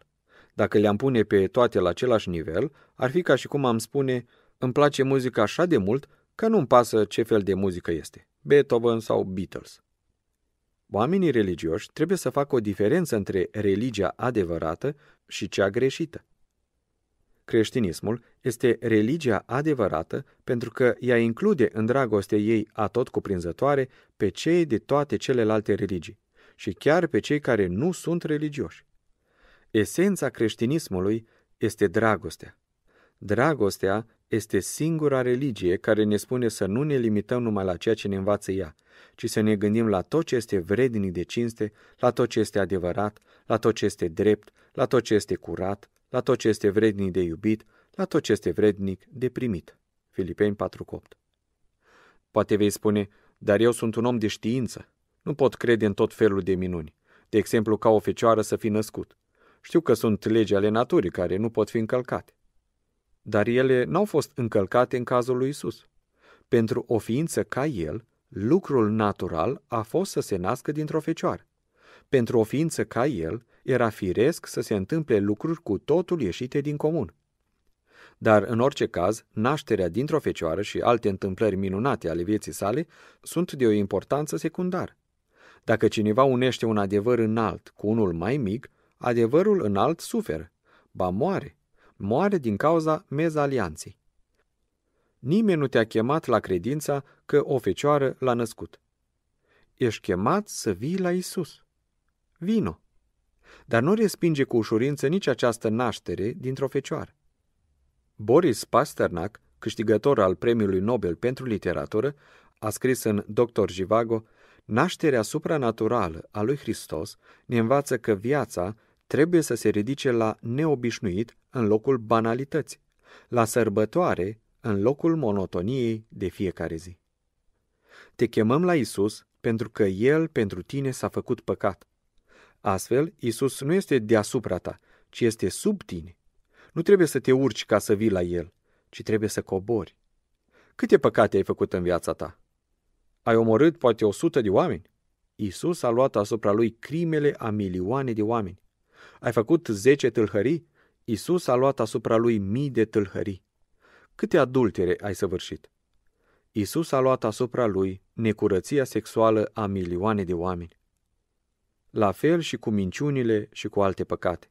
Dacă le-am pune pe toate la același nivel, ar fi ca și cum am spune, îmi place muzica așa de mult că nu-mi pasă ce fel de muzică este, Beethoven sau Beatles. Oamenii religioși trebuie să facă o diferență între religia adevărată și cea greșită. Creștinismul este religia adevărată pentru că ea include în dragostea ei atot cuprinzătoare pe cei de toate celelalte religii și chiar pe cei care nu sunt religioși. Esența creștinismului este dragostea. Dragostea este singura religie care ne spune să nu ne limităm numai la ceea ce ne învață ea, ci să ne gândim la tot ce este vrednic de cinste, la tot ce este adevărat, la tot ce este drept, la tot ce este curat, la tot ce este vrednic de iubit, la tot ce este vrednic de primit. Filipeni 4:8 Poate vei spune, dar eu sunt un om de știință. Nu pot crede în tot felul de minuni. De exemplu, ca o fecioară să fi născut. Știu că sunt legi ale naturii care nu pot fi încălcate. Dar ele n-au fost încălcate în cazul lui Isus. Pentru o ființă ca el, lucrul natural a fost să se nască dintr-o fecioară. Pentru o ființă ca el, era firesc să se întâmple lucruri cu totul ieșite din comun. Dar, în orice caz, nașterea dintr-o fecioară și alte întâmplări minunate ale vieții sale sunt de o importanță secundară. Dacă cineva unește un adevăr înalt cu unul mai mic, adevărul înalt suferă, ba moare. Moare din cauza mezalianței. Nimeni nu te-a chemat la credința că o fecioară l-a născut. Ești chemat să vii la Isus. Vino! Dar nu respinge cu ușurință nici această naștere dintr-o fecioară. Boris Pasternak, câștigător al Premiului Nobel pentru literatură, a scris în Dr. Jivago, nașterea supranaturală a lui Hristos ne învață că viața trebuie să se ridice la neobișnuit în locul banalității, la sărbătoare în locul monotoniei de fiecare zi. Te chemăm la Isus pentru că El pentru tine s-a făcut păcat. Astfel, Isus nu este deasupra ta, ci este sub tine. Nu trebuie să te urci ca să vii la El, ci trebuie să cobori. Câte păcate ai făcut în viața ta? Ai omorât poate o sută de oameni? Isus a luat asupra lui crimele a milioane de oameni. Ai făcut zece tâlhării? Isus a luat asupra lui mii de tâlhării. Câte adultere ai săvârșit? Isus a luat asupra lui necurăția sexuală a milioane de oameni. La fel și cu minciunile și cu alte păcate.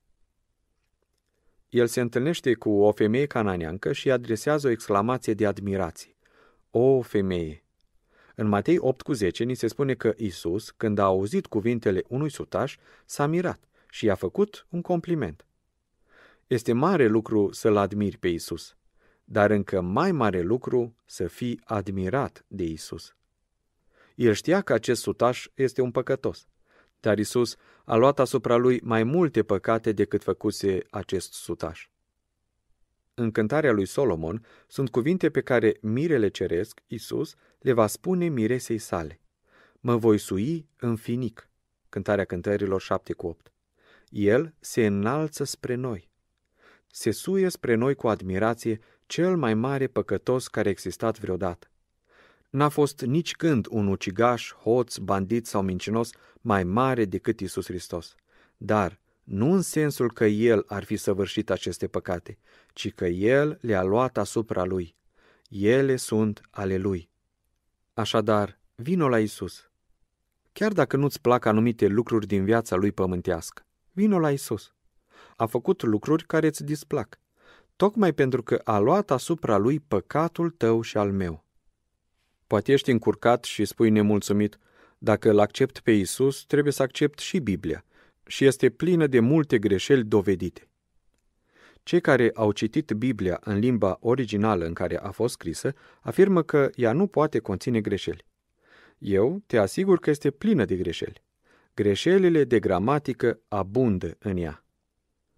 El se întâlnește cu o femeie cananeancă și adresează o exclamație de admirație. O femeie! În Matei 8 cu 10 ni se spune că Isus, când a auzit cuvintele unui sutaș, s-a mirat și i-a făcut un compliment. Este mare lucru să-L admiri pe Isus, dar încă mai mare lucru să fii admirat de Isus. El știa că acest sutaș este un păcătos, dar Isus a luat asupra lui mai multe păcate decât făcuse acest sutaș. În cântarea lui Solomon sunt cuvinte pe care mirele ceresc, Isus, le va spune miresei sale. Mă voi sui în finic. Cântarea cântărilor 7 cu 8. El se înalță spre noi. Se suie spre noi cu admirație cel mai mare păcătos care a existat vreodată. N-a fost nici când un ucigaș, hoț, bandit sau mincinos mai mare decât Isus Hristos. Dar nu în sensul că El ar fi săvârșit aceste păcate, ci că El le-a luat asupra Lui. Ele sunt ale Lui. Așadar, vino la Isus. Chiar dacă nu-ți plac anumite lucruri din viața Lui pământească, vino la Isus. A făcut lucruri care îți displac, tocmai pentru că a luat asupra Lui păcatul tău și al meu. Poate ești încurcat și spui nemulțumit, dacă îl accept pe Isus, trebuie să accept și Biblia, și este plină de multe greșeli dovedite. Cei care au citit Biblia în limba originală în care a fost scrisă afirmă că ea nu poate conține greșeli. Eu te asigur că este plină de greșeli. Greșelile de gramatică abundă în ea.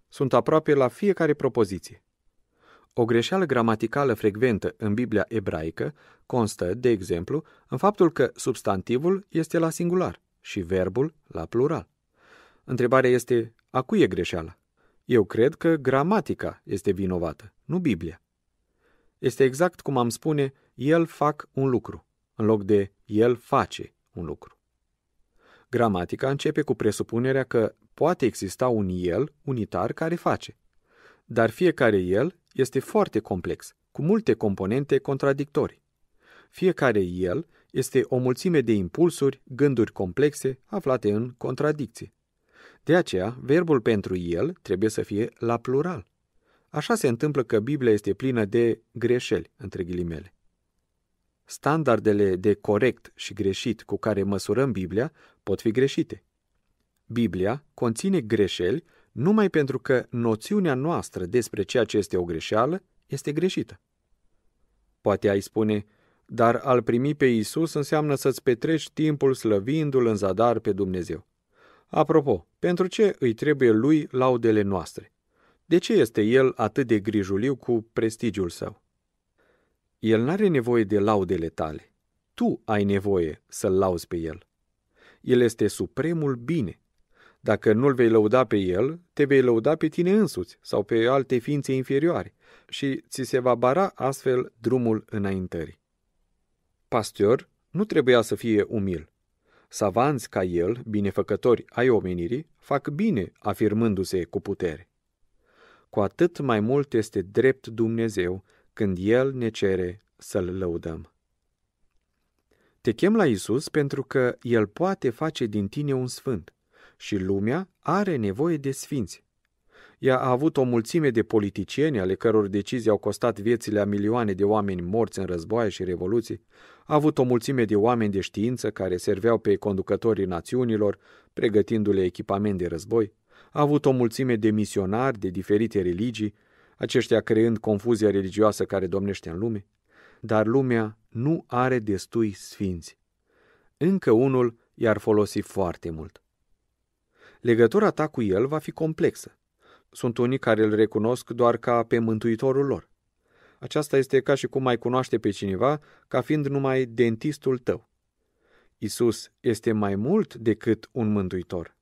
Sunt aproape la fiecare propoziție. O greșeală gramaticală frecventă în Biblia ebraică constă, de exemplu, în faptul că substantivul este la singular și verbul la plural. Întrebarea este, a cui e greșeala? Eu cred că gramatica este vinovată, nu Biblia. Este exact cum am spune, el fac un lucru, în loc de el face un lucru. Gramatica începe cu presupunerea că poate exista un el unitar care face, dar fiecare el este foarte complex, cu multe componente contradictorii. Fiecare el este o mulțime de impulsuri, gânduri complexe aflate în contradicție. De aceea, verbul pentru el trebuie să fie la plural. Așa se întâmplă că Biblia este plină de greșeli, între ghilimele. Standardele de corect și greșit cu care măsurăm Biblia pot fi greșite. Biblia conține greșeli numai pentru că noțiunea noastră despre ceea ce este o greșeală este greșită. Poate ai spune, dar al primi pe Isus înseamnă să-ți petreci timpul slăvindu-L în zadar pe Dumnezeu. Apropo, pentru ce îi trebuie lui laudele noastre? De ce este el atât de grijuliu cu prestigiul său? El n-are nevoie de laudele tale. Tu ai nevoie să-l lauzi pe el. El este supremul bine. Dacă nu-l vei lăuda pe el, te vei lăuda pe tine însuți sau pe alte ființe inferioare și ți se va bara astfel drumul înaintării. Pastor nu trebuia să fie umil. Savanți ca el, binefăcători ai omenirii, fac bine afirmându-se cu putere. Cu atât mai mult este drept Dumnezeu când El ne cere să-L lăudăm. Te chem la Isus pentru că El poate face din tine un sfânt și lumea are nevoie de sfinți. Ea a avut o mulțime de politicieni ale căror decizii au costat viețile a milioane de oameni morți în războaie și revoluții, a avut o mulțime de oameni de știință care serveau pe conducătorii națiunilor, pregătindu-le echipament de război, a avut o mulțime de misionari de diferite religii, aceștia creând confuzia religioasă care domnește în lume, dar lumea nu are destui sfinți. Încă unul i-ar folosi foarte mult. Legătura ta cu el va fi complexă. Sunt unii care îl recunosc doar ca pe mântuitorul lor. Aceasta este ca și cum ai cunoaște pe cineva ca fiind numai dentistul tău. Isus este mai mult decât un mântuitor.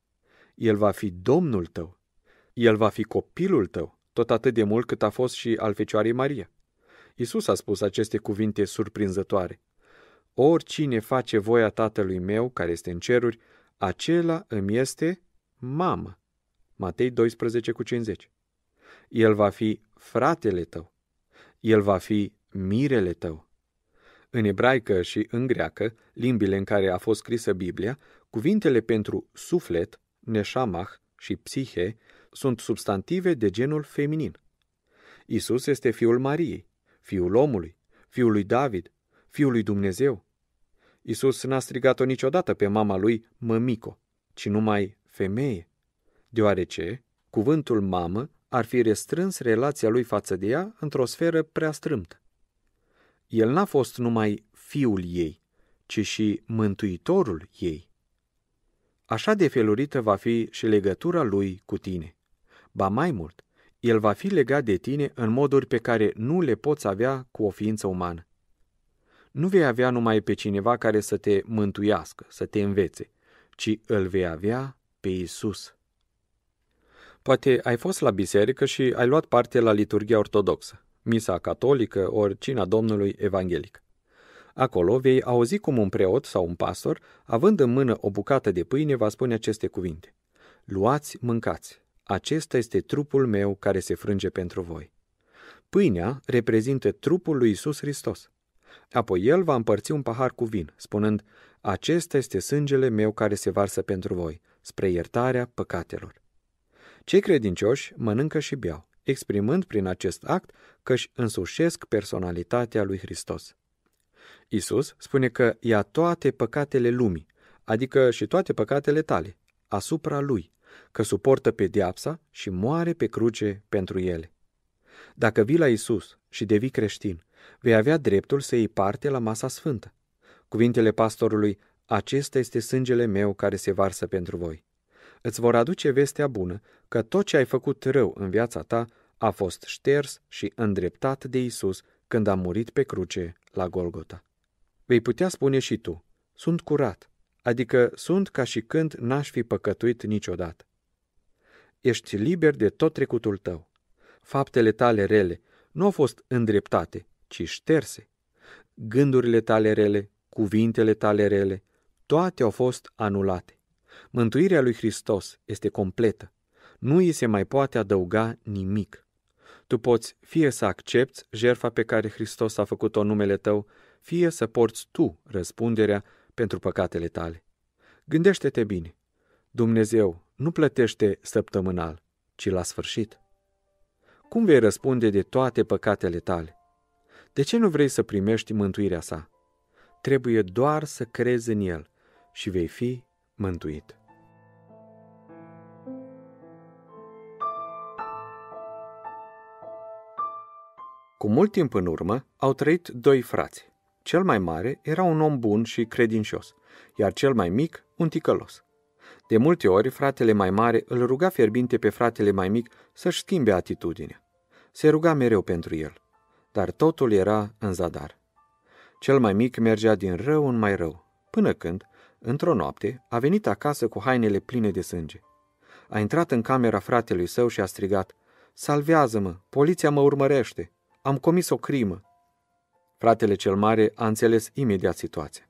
El va fi Domnul tău. El va fi copilul tău, tot atât de mult cât a fost și al Fecioarei Maria. Isus a spus aceste cuvinte surprinzătoare. Oricine face voia Tatălui meu, care este în ceruri, acela îmi este mamă. Matei 12 cu 50. El va fi fratele tău. El va fi mirele tău. În ebraică și în greacă, limbile în care a fost scrisă Biblia, cuvintele pentru suflet, neșamach și psihe sunt substantive de genul feminin. Isus este fiul Mariei, fiul omului, fiul lui David, fiul lui Dumnezeu. Isus n-a strigat-o niciodată pe mama lui mămico, ci numai femeie, deoarece cuvântul mamă ar fi restrâns relația lui față de ea într-o sferă prea strâmtă. El n-a fost numai fiul ei, ci și mântuitorul ei. Așa de felurită va fi și legătura lui cu tine. Ba mai mult, el va fi legat de tine în moduri pe care nu le poți avea cu o ființă umană. Nu vei avea numai pe cineva care să te mântuiască, să te învețe, ci îl vei avea pe Isus. Poate ai fost la biserică și ai luat parte la liturgia ortodoxă, misa catolică ori cina Domnului evanghelic. Acolo vei auzi cum un preot sau un pastor, având în mână o bucată de pâine, va spune aceste cuvinte. Luați, mâncați. Acesta este trupul meu care se frânge pentru voi. Pâinea reprezintă trupul lui Isus Hristos. Apoi el va împărți un pahar cu vin, spunând, Acesta este sângele meu care se varsă pentru voi, spre iertarea păcatelor. Cei credincioși mănâncă și beau, exprimând prin acest act că își însușesc personalitatea lui Hristos. Isus spune că ia toate păcatele lumii, adică și toate păcatele tale, asupra lui, că suportă pedeapsa și moare pe cruce pentru ele. Dacă vii la Isus și devii creștin, vei avea dreptul să iei parte la masa sfântă. Cuvintele pastorului, acesta este sângele meu care se varsă pentru voi. Îți vor aduce vestea bună că tot ce ai făcut rău în viața ta a fost șters și îndreptat de Isus când a murit pe cruce la Golgota. Vei putea spune și tu, sunt curat, adică sunt ca și când n-aș fi păcătuit niciodată. ești liber de tot trecutul tău. Faptele tale rele nu au fost îndreptate, ci șterse. Gândurile tale rele, cuvintele tale rele, toate au fost anulate. Mântuirea lui Hristos este completă. Nu îi se mai poate adăuga nimic. Tu poți fie să accepti jertfa pe care Hristos a făcut-o în numele tău, fie să porți tu răspunderea pentru păcatele tale. Gândește-te bine. Dumnezeu nu plătește săptămânal, ci la sfârșit. Cum vei răspunde de toate păcatele tale? De ce nu vrei să primești mântuirea sa? Trebuie doar să crezi în el și vei fi mântuit. Cu mult timp în urmă au trăit doi frați. Cel mai mare era un om bun și credincios, iar cel mai mic un ticălos. De multe ori, fratele mai mare îl ruga fierbinte pe fratele mai mic să-și schimbe atitudinea. Se ruga mereu pentru el, dar totul era în zadar. Cel mai mic mergea din rău în mai rău, până când, într-o noapte, a venit acasă cu hainele pline de sânge. A intrat în camera fratelui său și a strigat, Salvează-mă, poliția mă urmărește, am comis o crimă. Fratele cel mare a înțeles imediat situația.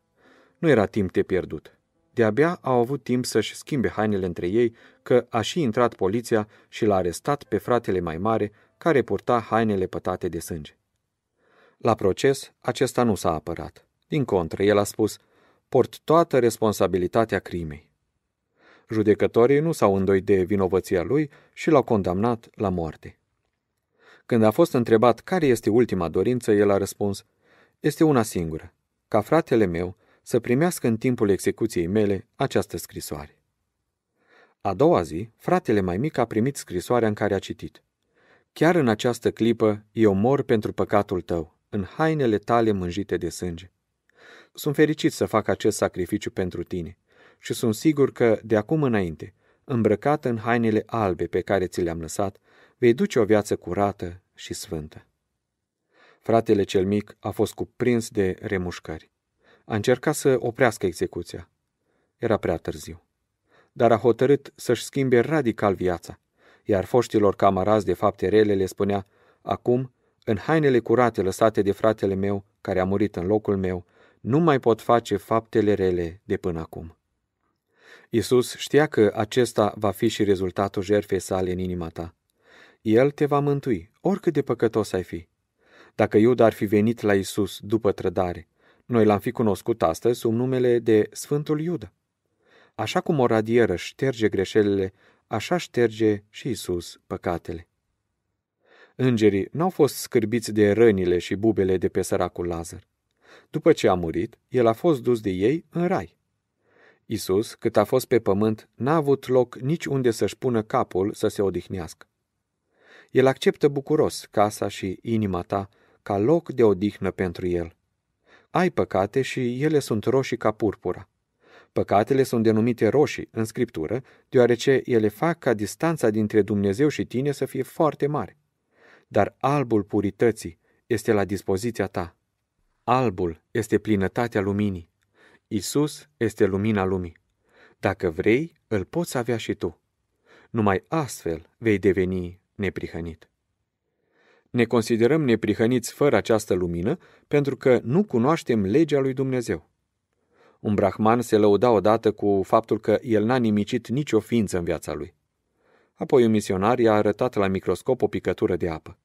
Nu era timp de pierdut. De-abia au avut timp să-și schimbe hainele între ei, că a și intrat poliția și l-a arestat pe fratele mai mare, care purta hainele pătate de sânge. La proces, acesta nu s-a apărat. Din contră, el a spus, port toată responsabilitatea crimei. Judecătorii nu s-au îndoit de vinovăția lui și l-au condamnat la moarte. Când a fost întrebat care este ultima dorință, el a răspuns, este una singură, ca fratele meu să primească în timpul execuției mele această scrisoare. A doua zi, fratele mai mic a primit scrisoarea în care a citit. Chiar în această clipă eu mor pentru păcatul tău, în hainele tale mânjite de sânge. Sunt fericit să fac acest sacrificiu pentru tine și sunt sigur că, de acum înainte, îmbrăcată în hainele albe pe care ți le-am lăsat, vei duce o viață curată și sfântă. Fratele cel mic a fost cuprins de remușcări. A încercat să oprească execuția. Era prea târziu. Dar a hotărât să-și schimbe radical viața, iar foștilor camarazi de fapte rele le spunea, acum, în hainele curate lăsate de fratele meu, care a murit în locul meu, nu mai pot face faptele rele de până acum. Isus știa că acesta va fi și rezultatul jertfei sale în inima ta. El te va mântui, oricât de păcătos ai fi. Dacă Iuda ar fi venit la Isus după trădare, noi l-am fi cunoscut astăzi sub numele de Sfântul Iuda. Așa cum o radieră șterge greșelile, așa șterge și Isus păcatele. Îngerii n-au fost scârbiți de rănile și bubele de pe săracul Lazar. După ce a murit, el a fost dus de ei în rai. Isus, cât a fost pe pământ, n-a avut loc nici unde să-și pună capul să se odihnească. El acceptă bucuros casa și inima ta ca loc de odihnă pentru el. Ai păcate și ele sunt roșii ca purpura. Păcatele sunt denumite roșii în scriptură, deoarece ele fac ca distanța dintre Dumnezeu și tine să fie foarte mare. Dar albul purității este la dispoziția ta. Albul este plinătatea luminii. Isus este lumina lumii. Dacă vrei, îl poți avea și tu. Numai astfel vei deveni neprihănit. Ne considerăm neprihăniți fără această lumină pentru că nu cunoaștem legea lui Dumnezeu. Un brahman se lăuda odată cu faptul că el n-a nimicit nicio ființă în viața lui. Apoi un misionar i-a arătat la microscop o picătură de apă.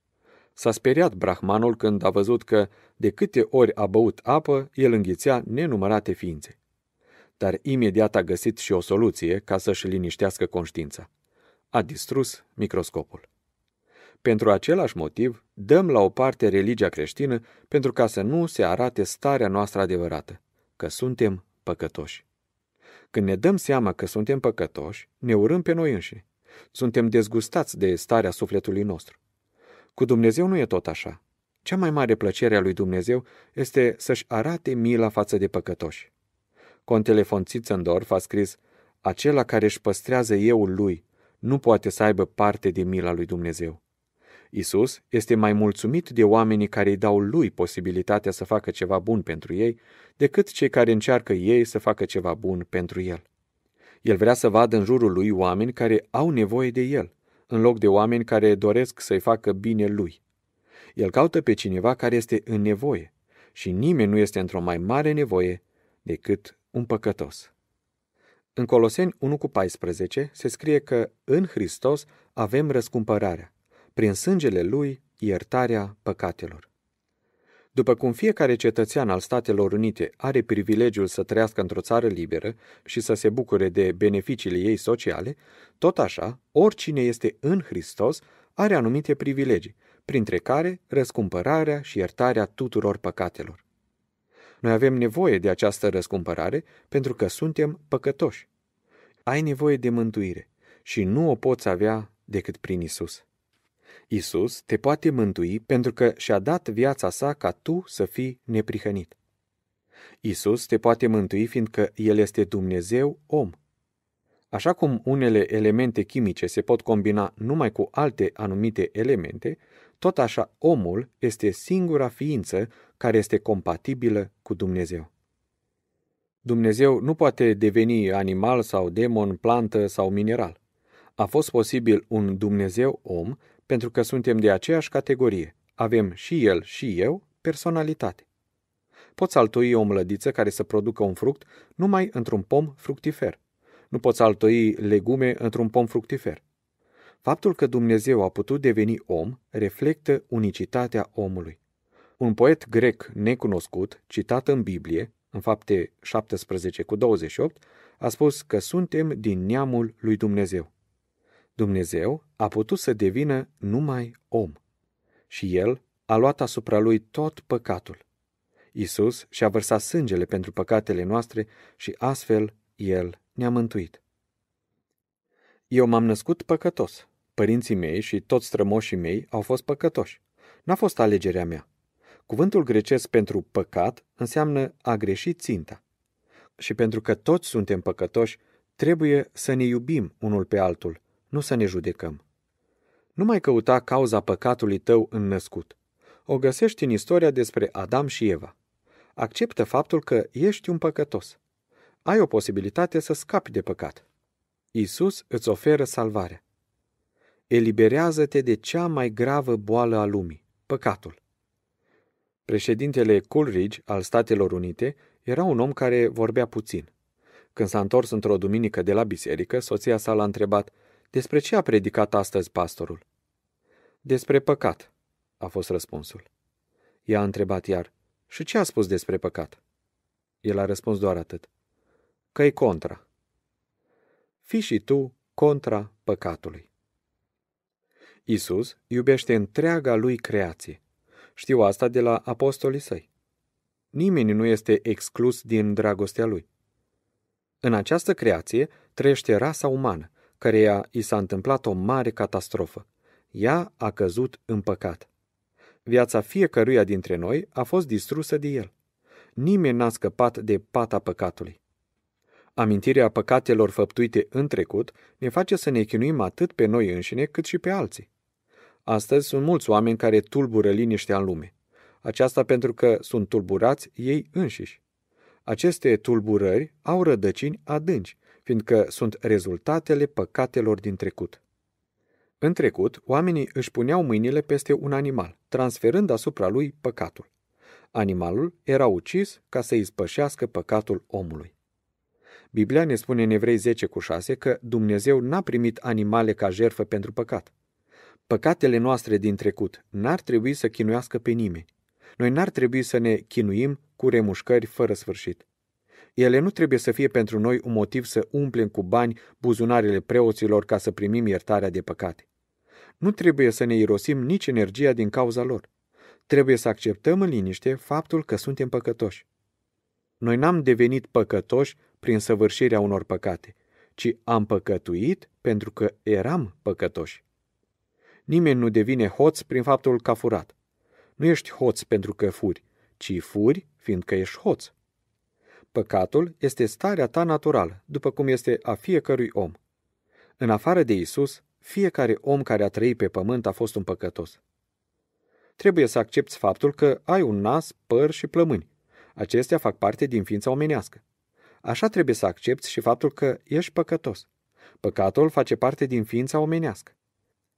S-a speriat brahmanul când a văzut că, de câte ori a băut apă, el înghițea nenumărate ființe. Dar imediat a găsit și o soluție ca să-și liniștească conștiința. A distrus microscopul. Pentru același motiv, dăm la o parte religia creștină pentru ca să nu se arate starea noastră adevărată, că suntem păcătoși. Când ne dăm seama că suntem păcătoși, ne urâm pe noi înșine. Suntem dezgustați de starea sufletului nostru. Cu Dumnezeu nu e tot așa. Cea mai mare plăcere a lui Dumnezeu este să-și arate mila față de păcătoși. Contele von Țitzendorf a scris, acela care își păstrează euul lui nu poate să aibă parte de mila lui Dumnezeu. Isus este mai mulțumit de oamenii care îi dau lui posibilitatea să facă ceva bun pentru ei, decât cei care încearcă ei să facă ceva bun pentru el. El vrea să vadă în jurul lui oameni care au nevoie de el, în loc de oameni care doresc să-i facă bine lui. El caută pe cineva care este în nevoie și nimeni nu este într-o mai mare nevoie decât un păcătos. În Coloseni 1 cu 14 se scrie că în Hristos avem răscumpărarea, prin sângele Lui iertarea păcatelor. După cum fiecare cetățean al Statelor Unite are privilegiul să trăiască într-o țară liberă și să se bucure de beneficiile ei sociale, tot așa, oricine este în Hristos are anumite privilegii, printre care răscumpărarea și iertarea tuturor păcatelor. Noi avem nevoie de această răscumpărare pentru că suntem păcătoși. Ai nevoie de mântuire și nu o poți avea decât prin Isus. Isus te poate mântui pentru că și-a dat viața sa ca tu să fii neprihănit. Isus te poate mântui fiindcă El este Dumnezeu om. Așa cum unele elemente chimice se pot combina numai cu alte anumite elemente, tot așa omul este singura ființă care este compatibilă cu Dumnezeu. Dumnezeu nu poate deveni animal sau demon, plantă sau mineral. A fost posibil un Dumnezeu om pentru că suntem de aceeași categorie. Avem și el și eu personalitate. Poți altoi o mlădiță care să producă un fruct numai într-un pom fructifer. Nu poți altoi legume într-un pom fructifer. Faptul că Dumnezeu a putut deveni om reflectă unicitatea omului. Un poet grec necunoscut, citat în Biblie, în fapte 17 cu 28, a spus că suntem din neamul lui Dumnezeu. Dumnezeu a putut să devină numai om și el a luat asupra lui tot păcatul. Isus și-a vărsat sângele pentru păcatele noastre și astfel el ne-a mântuit. Eu m-am născut păcătos. Părinții mei și toți strămoșii mei au fost păcătoși. N-a fost alegerea mea. Cuvântul grecesc pentru păcat înseamnă a greși ținta. Și pentru că toți suntem păcătoși, trebuie să ne iubim unul pe altul, nu să ne judecăm. Nu mai căuta cauza păcatului tău înnăscut. O găsești în istoria despre Adam și Eva. Acceptă faptul că ești un păcătos. Ai o posibilitate să scapi de păcat. Isus îți oferă salvarea. Eliberează-te de cea mai gravă boală a lumii, păcatul. Președintele Coolidge al Statelor Unite era un om care vorbea puțin. Când s-a întors într-o duminică de la biserică, soția sa l-a întrebat, despre ce a predicat astăzi pastorul? Despre păcat, a fost răspunsul. Ea a întrebat iar, și ce a spus despre păcat? El a răspuns doar atât. Că e contra. Fii și tu contra păcatului. Isus iubește întreaga lui creație. Știu asta de la apostolii săi. Nimeni nu este exclus din dragostea lui. În această creație trăiește rasa umană, căreia i s-a întâmplat o mare catastrofă. Ea a căzut în păcat. Viața fiecăruia dintre noi a fost distrusă de el. Nimeni n-a scăpat de pata păcatului. Amintirea păcatelor făptuite în trecut ne face să ne chinuim atât pe noi înșine cât și pe alții. Astăzi sunt mulți oameni care tulbură liniștea în lume. Aceasta pentru că sunt tulburați ei înșiși. Aceste tulburări au rădăcini adânci fiindcă sunt rezultatele păcatelor din trecut. În trecut, oamenii își puneau mâinile peste un animal, transferând asupra lui păcatul. Animalul era ucis ca să izpășească păcatul omului. Biblia ne spune în Evrei 10 cu 6 că Dumnezeu n-a primit animale ca jerfă pentru păcat. Păcatele noastre din trecut n-ar trebui să chinuiască pe nimeni. Noi n-ar trebui să ne chinuim cu remușcări fără sfârșit. Ele nu trebuie să fie pentru noi un motiv să umplem cu bani buzunarele preoților ca să primim iertarea de păcate. Nu trebuie să ne irosim nici energia din cauza lor. Trebuie să acceptăm în liniște faptul că suntem păcătoși. Noi n-am devenit păcătoși prin săvârșirea unor păcate, ci am păcătuit pentru că eram păcătoși. Nimeni nu devine hoț prin faptul că a furat. Nu ești hoț pentru că furi, ci furi fiindcă ești hoț. Păcatul este starea ta naturală, după cum este a fiecărui om. În afară de Isus, fiecare om care a trăit pe pământ a fost un păcătos. Trebuie să accepti faptul că ai un nas, păr și plămâni. Acestea fac parte din ființa omenească. Așa trebuie să accepti și faptul că ești păcătos. Păcatul face parte din ființa omenească.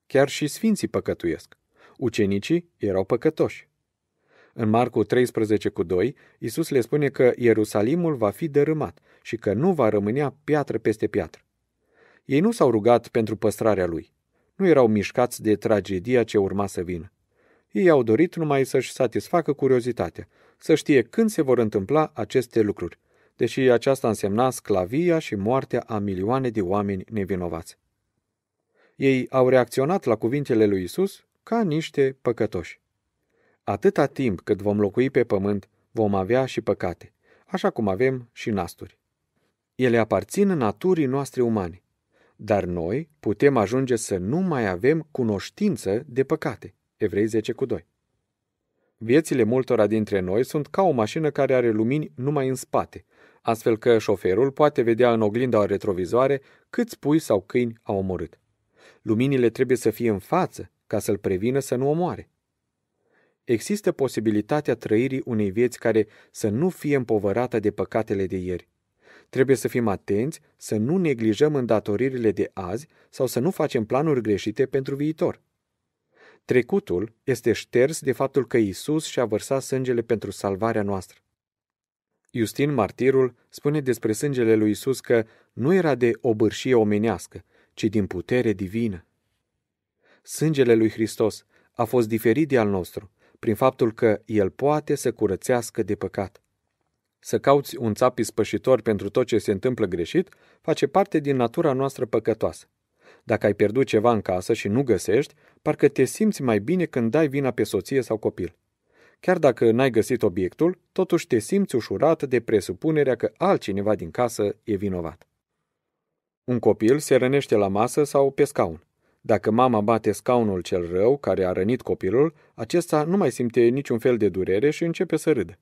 Chiar și sfinții păcătuiesc. Ucenicii erau păcătoși. În Marcu 13 cu 2, Iisus le spune că Ierusalimul va fi dărâmat și că nu va rămânea piatră peste piatră. Ei nu s-au rugat pentru păstrarea lui. Nu erau mișcați de tragedia ce urma să vină. Ei au dorit numai să-și satisfacă curiozitatea, să știe când se vor întâmpla aceste lucruri, deși aceasta însemna sclavia și moartea a milioane de oameni nevinovați. Ei au reacționat la cuvintele lui Isus ca niște păcătoși. Atâta timp cât vom locui pe pământ, vom avea și păcate, așa cum avem și nasturi. Ele aparțin naturii noastre umane, dar noi putem ajunge să nu mai avem cunoștință de păcate. Evrei 10 cu 2. Viețile multora dintre noi sunt ca o mașină care are lumini numai în spate, astfel că șoferul poate vedea în oglinda retrovizoare câți pui sau câini au omorât. Luminile trebuie să fie în față ca să-l prevină să nu omoare. Există posibilitatea trăirii unei vieți care să nu fie împovărată de păcatele de ieri. Trebuie să fim atenți să nu neglijăm îndatoririle de azi sau să nu facem planuri greșite pentru viitor. Trecutul este șters de faptul că Isus și-a vărsat sângele pentru salvarea noastră. Iustin Martirul spune despre sângele lui Isus că nu era de obârșie omenească, ci din putere divină. Sângele lui Hristos a fost diferit de al nostru, prin faptul că El poate să curățească de păcat. Să cauți un țap ispășitor pentru tot ce se întâmplă greșit face parte din natura noastră păcătoasă. Dacă ai pierdut ceva în casă și nu găsești, parcă te simți mai bine când dai vina pe soție sau copil. Chiar dacă n-ai găsit obiectul, totuși te simți ușurat de presupunerea că altcineva din casă e vinovat. Un copil se rănește la masă sau pe scaun. Dacă mama bate scaunul cel rău care a rănit copilul, acesta nu mai simte niciun fel de durere și începe să râdă.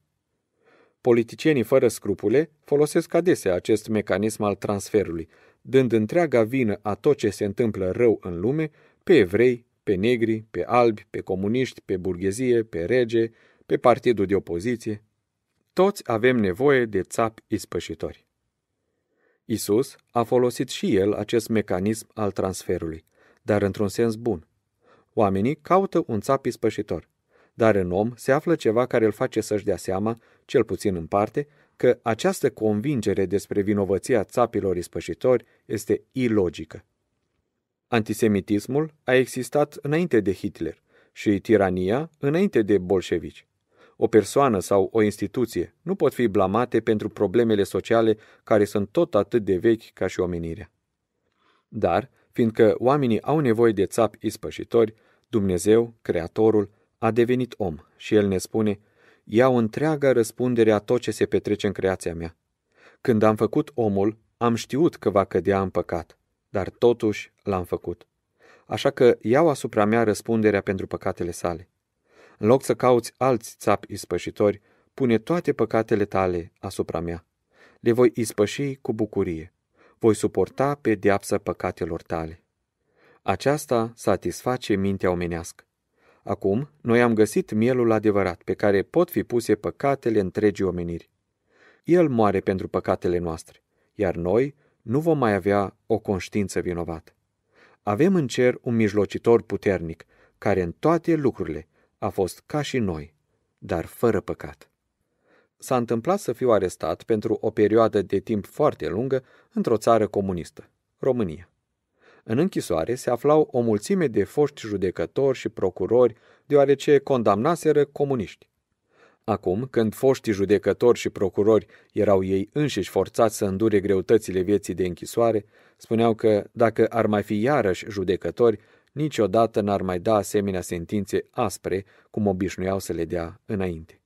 Politicienii fără scrupule folosesc adesea acest mecanism al transferului, dând întreaga vină a tot ce se întâmplă rău în lume pe evrei, pe negri, pe albi, pe comuniști, pe burghezie, pe rege, pe partidul de opoziție. Toți avem nevoie de țapi ispășitori. Isus a folosit și el acest mecanism al transferului, dar într-un sens bun. Oamenii caută un țap ispășitor, dar în om se află ceva care îl face să-și dea seama, cel puțin în parte, că această convingere despre vinovăția țapilor ispășitori este ilogică. Antisemitismul a existat înainte de Hitler și tirania înainte de bolșevici. O persoană sau o instituție nu pot fi blamate pentru problemele sociale care sunt tot atât de vechi ca și omenirea. Dar, fiindcă oamenii au nevoie de țapi ispășitori, Dumnezeu, Creatorul, a devenit om și El ne spune, iau întreaga răspundere a tot ce se petrece în creația mea. Când am făcut omul, am știut că va cădea în păcat, dar totuși l-am făcut. Așa că iau asupra mea răspunderea pentru păcatele sale. În loc să cauți alți țapi ispășitori, pune toate păcatele tale asupra mea. Le voi ispăși cu bucurie. Voi suporta pe deapsă păcatelor tale. Aceasta satisface mintea omenească. Acum, noi am găsit mielul adevărat pe care pot fi puse păcatele întregii omeniri. El moare pentru păcatele noastre, iar noi nu vom mai avea o conștiință vinovată. Avem în cer un mijlocitor puternic, care în toate lucrurile a fost ca și noi, dar fără păcat. S-a întâmplat să fiu arestat pentru o perioadă de timp foarte lungă într-o țară comunistă, România. În închisoare se aflau o mulțime de foști judecători și procurori, deoarece condamnaseră comuniști. Acum, când foștii judecători și procurori erau ei înșiși forțați să îndure greutățile vieții de închisoare, spuneau că, dacă ar mai fi iarăși judecători, niciodată n-ar mai da asemenea sentințe aspre, cum obișnuiau să le dea înainte.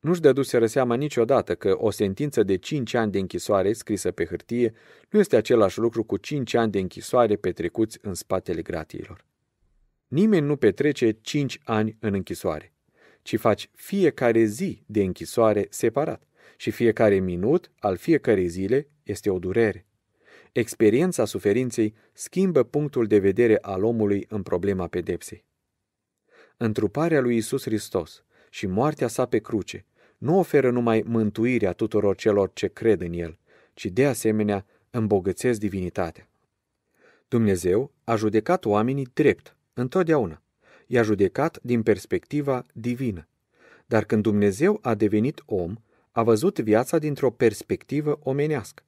Nu-și dăduseră seama niciodată că o sentință de 5 ani de închisoare scrisă pe hârtie nu este același lucru cu 5 ani de închisoare petrecuți în spatele gratiilor. Nimeni nu petrece 5 ani în închisoare, ci faci fiecare zi de închisoare separat și fiecare minut al fiecarei zile este o durere. Experiența suferinței schimbă punctul de vedere al omului în problema pedepsei. Întruparea lui Isus Hristos și moartea sa pe cruce nu oferă numai mântuirea tuturor celor ce cred în El, ci de asemenea îmbogățesc divinitatea. Dumnezeu a judecat oamenii drept, întotdeauna. I-a judecat din perspectiva divină. Dar când Dumnezeu a devenit om, a văzut viața dintr-o perspectivă omenească.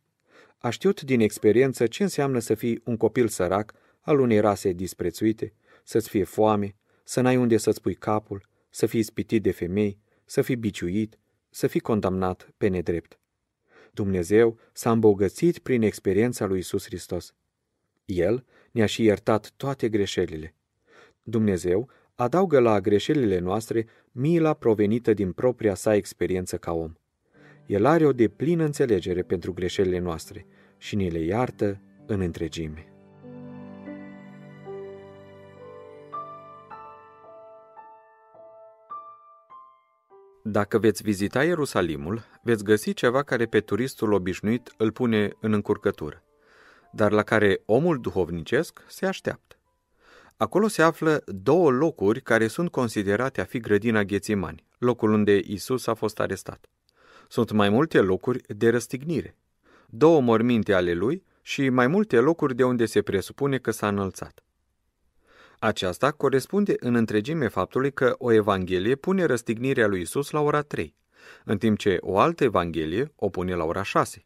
A știut din experiență ce înseamnă să fii un copil sărac al unei rase disprețuite, să-ți fie foame, să n-ai unde să-ți pui capul, să fii spitit de femei, să fii biciuit, să fii condamnat pe nedrept. Dumnezeu s-a îmbogățit prin experiența lui Isus Hristos. El ne-a și iertat toate greșelile. Dumnezeu adaugă la greșelile noastre mila provenită din propria sa experiență ca om. El are o deplină înțelegere pentru greșelile noastre și ne le iartă în întregime. Dacă veți vizita Ierusalimul, veți găsi ceva care pe turistul obișnuit îl pune în încurcătură, dar la care omul duhovnicesc se așteaptă. Acolo se află două locuri care sunt considerate a fi grădina Ghețimani, locul unde Isus a fost arestat. Sunt mai multe locuri de răstignire, două morminte ale lui și mai multe locuri de unde se presupune că s-a înălțat. Aceasta corespunde în întregime faptului că o evanghelie pune răstignirea lui Isus la ora 3, în timp ce o altă evanghelie o pune la ora 6.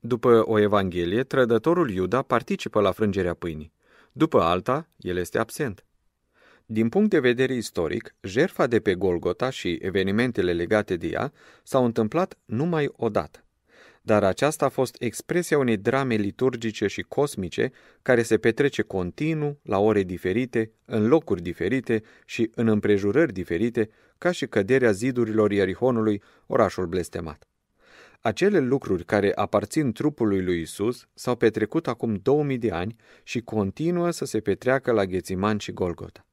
După o evanghelie, trădătorul Iuda participă la frângerea pâinii. După alta, el este absent. Din punct de vedere istoric, jerfa de pe Golgota și evenimentele legate de ea s-au întâmplat numai odată dar aceasta a fost expresia unei drame liturgice și cosmice care se petrece continuu, la ore diferite, în locuri diferite și în împrejurări diferite, ca și căderea zidurilor Ierihonului, orașul blestemat. Acele lucruri care aparțin trupului lui Isus s-au petrecut acum 2000 de ani și continuă să se petreacă la Ghețiman și Golgota.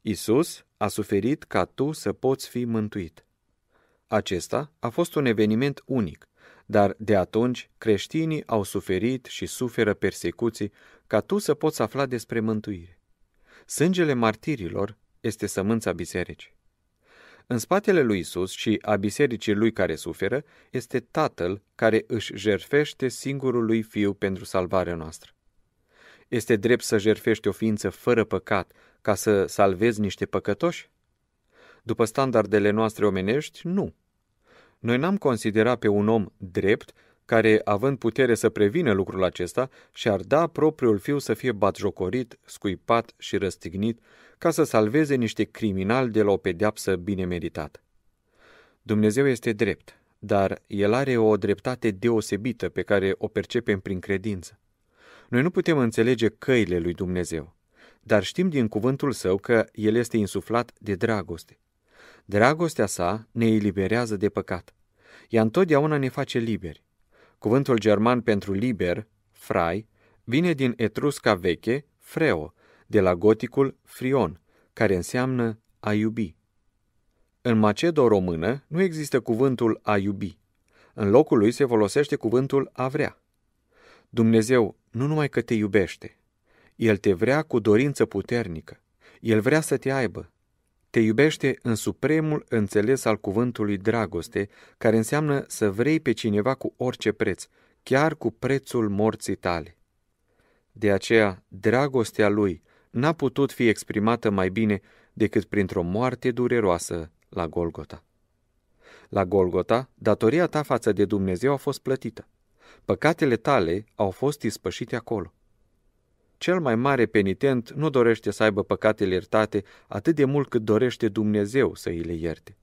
Isus a suferit ca tu să poți fi mântuit. Acesta a fost un eveniment unic, dar de atunci creștinii au suferit și suferă persecuții ca tu să poți afla despre mântuire. Sângele martirilor este sămânța bisericii. În spatele lui Isus și a bisericii lui care suferă este Tatăl care își jerfește singurul lui Fiu pentru salvarea noastră. Este drept să jerfești o ființă fără păcat ca să salvezi niște păcătoși? După standardele noastre omenești, nu. Noi n-am considerat pe un om drept care, având putere să prevină lucrul acesta, și-ar da propriul fiu să fie batjocorit, scuipat și răstignit, ca să salveze niște criminali de la o pedeapsă bine meritată. Dumnezeu este drept, dar El are o dreptate deosebită pe care o percepem prin credință. Noi nu putem înțelege căile lui Dumnezeu, dar știm din cuvântul său că El este insuflat de dragoste. Dragostea sa ne eliberează de păcat. Ea întotdeauna ne face liberi. Cuvântul german pentru liber, frai, vine din etrusca veche, freo, de la goticul frion, care înseamnă a iubi. În macedo-română nu există cuvântul a iubi. În locul lui se folosește cuvântul a vrea. Dumnezeu nu numai că te iubește, El te vrea cu dorință puternică. El vrea să te aibă, te iubește în supremul înțeles al cuvântului dragoste, care înseamnă să vrei pe cineva cu orice preț, chiar cu prețul morții tale. De aceea, dragostea lui n-a putut fi exprimată mai bine decât printr-o moarte dureroasă la Golgota. La Golgota, datoria ta față de Dumnezeu a fost plătită. Păcatele tale au fost ispășite acolo. Cel mai mare penitent nu dorește să aibă păcatele iertate atât de mult cât dorește Dumnezeu să îi le ierte.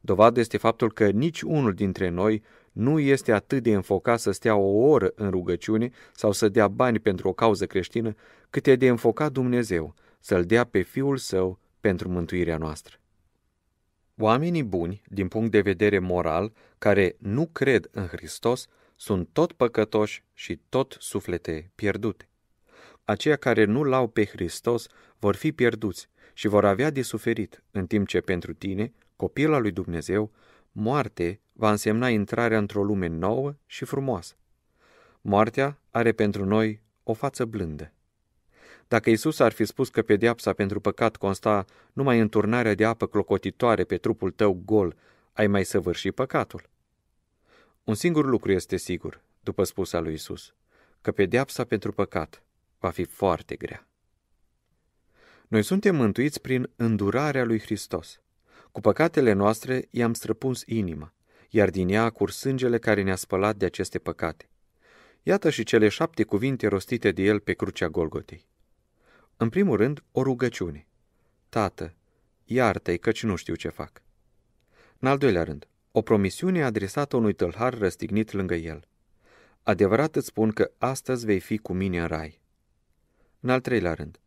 Dovadă este faptul că nici unul dintre noi nu este atât de înfocat să stea o oră în rugăciune sau să dea bani pentru o cauză creștină, cât e de înfocat Dumnezeu să-L dea pe Fiul Său pentru mântuirea noastră. Oamenii buni, din punct de vedere moral, care nu cred în Hristos, sunt tot păcătoși și tot suflete pierdute aceia care nu l-au pe Hristos vor fi pierduți și vor avea de suferit, în timp ce pentru tine, copil al lui Dumnezeu, moarte va însemna intrarea într-o lume nouă și frumoasă. Moartea are pentru noi o față blândă. Dacă Isus ar fi spus că pedeapsa pentru păcat consta numai în turnarea de apă clocotitoare pe trupul tău gol, ai mai săvârși păcatul. Un singur lucru este sigur. după spusa lui Isus, că pedeapsa pentru păcat va fi foarte grea. Noi suntem mântuiți prin îndurarea lui Hristos. Cu păcatele noastre i-am străpuns inima, iar din ea curs sângele care ne-a spălat de aceste păcate. Iată și cele șapte cuvinte rostite de el pe crucea Golgotei. În primul rând, o rugăciune. Tată, iartă-i căci nu știu ce fac. În al doilea rând, o promisiune adresată unui tălhar răstignit lângă el. Adevărat îți spun că astăzi vei fi cu mine în rai. În al treilea rând,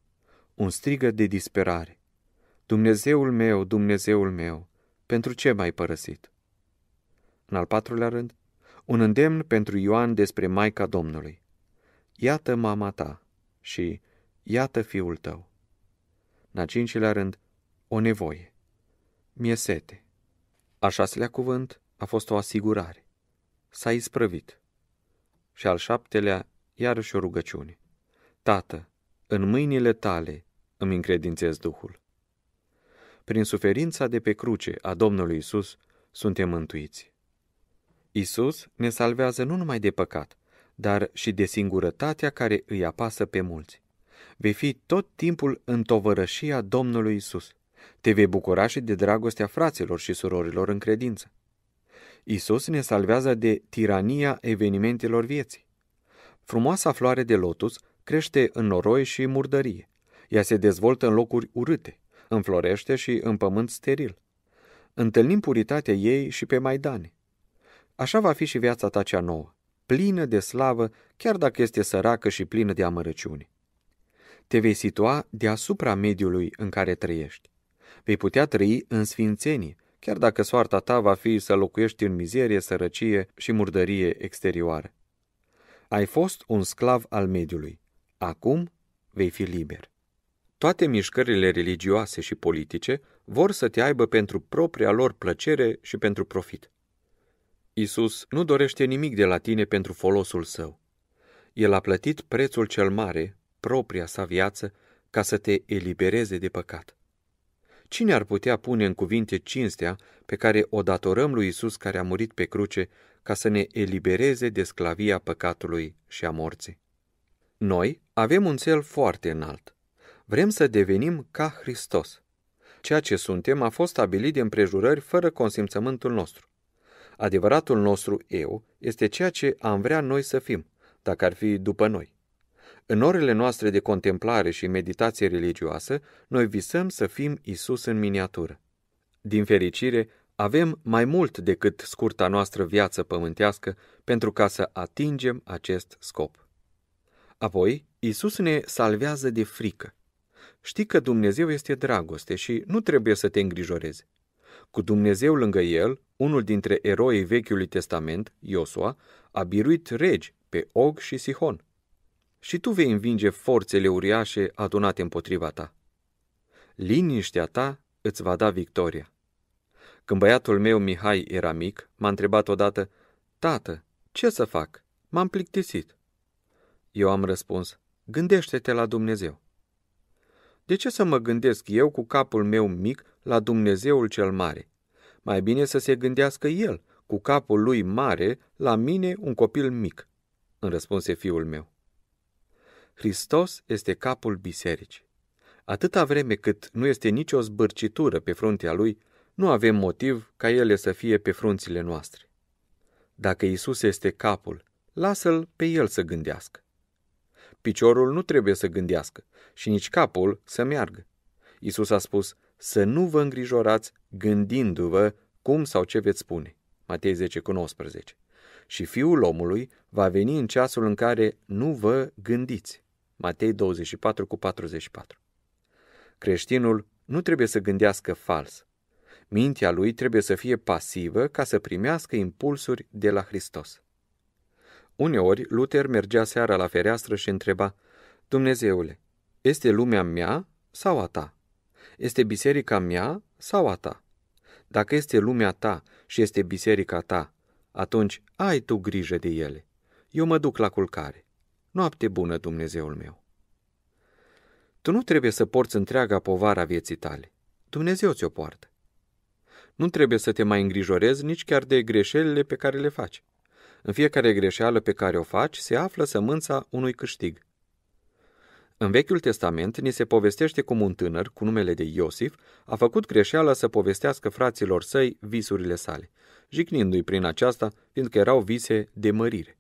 un strigă de disperare. Dumnezeul meu, Dumnezeul meu, pentru ce m-ai părăsit? În al patrulea rând, un îndemn pentru Ioan despre Maica Domnului. Iată mama ta și iată fiul tău. În al cincilea rând, o nevoie. Mie sete. Al șaselea cuvânt a fost o asigurare. S-a isprăvit. Și al șaptelea, iarăși o rugăciune. Tată, în mâinile tale îmi încredințez Duhul. Prin suferința de pe cruce a Domnului Isus suntem mântuiți. Isus ne salvează nu numai de păcat, dar și de singurătatea care îi apasă pe mulți. Vei fi tot timpul în tovărășia Domnului Isus. Te vei bucura și de dragostea fraților și surorilor în credință. Isus ne salvează de tirania evenimentelor vieții. Frumoasa floare de lotus crește în noroi și murdărie. Ea se dezvoltă în locuri urâte, înflorește și în pământ steril. Întâlnim puritatea ei și pe Maidane. Așa va fi și viața ta cea nouă, plină de slavă, chiar dacă este săracă și plină de amărăciune. Te vei situa deasupra mediului în care trăiești. Vei putea trăi în sfințenie, chiar dacă soarta ta va fi să locuiești în mizerie, sărăcie și murdărie exterioară. Ai fost un sclav al mediului. Acum vei fi liber. Toate mișcările religioase și politice vor să te aibă pentru propria lor plăcere și pentru profit. Isus nu dorește nimic de la tine pentru folosul său. El a plătit prețul cel mare, propria sa viață, ca să te elibereze de păcat. Cine ar putea pune în cuvinte cinstea pe care o datorăm lui Isus care a murit pe cruce ca să ne elibereze de sclavia păcatului și a morții? Noi avem un cel foarte înalt. Vrem să devenim ca Hristos. Ceea ce suntem a fost stabilit de împrejurări fără consimțământul nostru. Adevăratul nostru eu este ceea ce am vrea noi să fim, dacă ar fi după noi. În orele noastre de contemplare și meditație religioasă, noi visăm să fim Isus în miniatură. Din fericire, avem mai mult decât scurta noastră viață pământească pentru ca să atingem acest scop. Apoi, Isus ne salvează de frică. Știi că Dumnezeu este dragoste și nu trebuie să te îngrijorezi. Cu Dumnezeu lângă el, unul dintre eroii Vechiului Testament, Iosua, a biruit regi pe Og și Sihon. Și tu vei învinge forțele uriașe adunate împotriva ta. Liniștea ta îți va da victoria. Când băiatul meu Mihai era mic, m-a întrebat odată, Tată, ce să fac? M-am plictisit. Eu am răspuns, gândește-te la Dumnezeu. De ce să mă gândesc eu cu capul meu mic la Dumnezeul cel mare? Mai bine să se gândească el, cu capul lui mare, la mine, un copil mic, îmi răspunse fiul meu. Hristos este capul bisericii. Atâta vreme cât nu este nicio zbârcitură pe fruntea lui, nu avem motiv ca ele să fie pe frunțile noastre. Dacă Isus este capul, lasă-l pe el să gândească. Piciorul nu trebuie să gândească și nici capul să meargă. Isus a spus, să nu vă îngrijorați gândindu-vă cum sau ce veți spune. Matei 10 cu 19. Și fiul omului va veni în ceasul în care nu vă gândiți. Matei 24 cu 44. Creștinul nu trebuie să gândească fals. Mintea lui trebuie să fie pasivă ca să primească impulsuri de la Hristos. Uneori, Luther mergea seara la fereastră și întreba, Dumnezeule, este lumea mea sau a ta? Este biserica mea sau a ta? Dacă este lumea ta și este biserica ta, atunci ai tu grijă de ele. Eu mă duc la culcare. Noapte bună, Dumnezeul meu. Tu nu trebuie să porți întreaga povara vieții tale. Dumnezeu ți-o poartă. Nu trebuie să te mai îngrijorezi nici chiar de greșelile pe care le faci. În fiecare greșeală pe care o faci se află sămânța unui câștig. În Vechiul Testament ni se povestește cum un tânăr, cu numele de Iosif, a făcut greșeala să povestească fraților săi visurile sale, jignindu-i prin aceasta, fiindcă erau vise de mărire.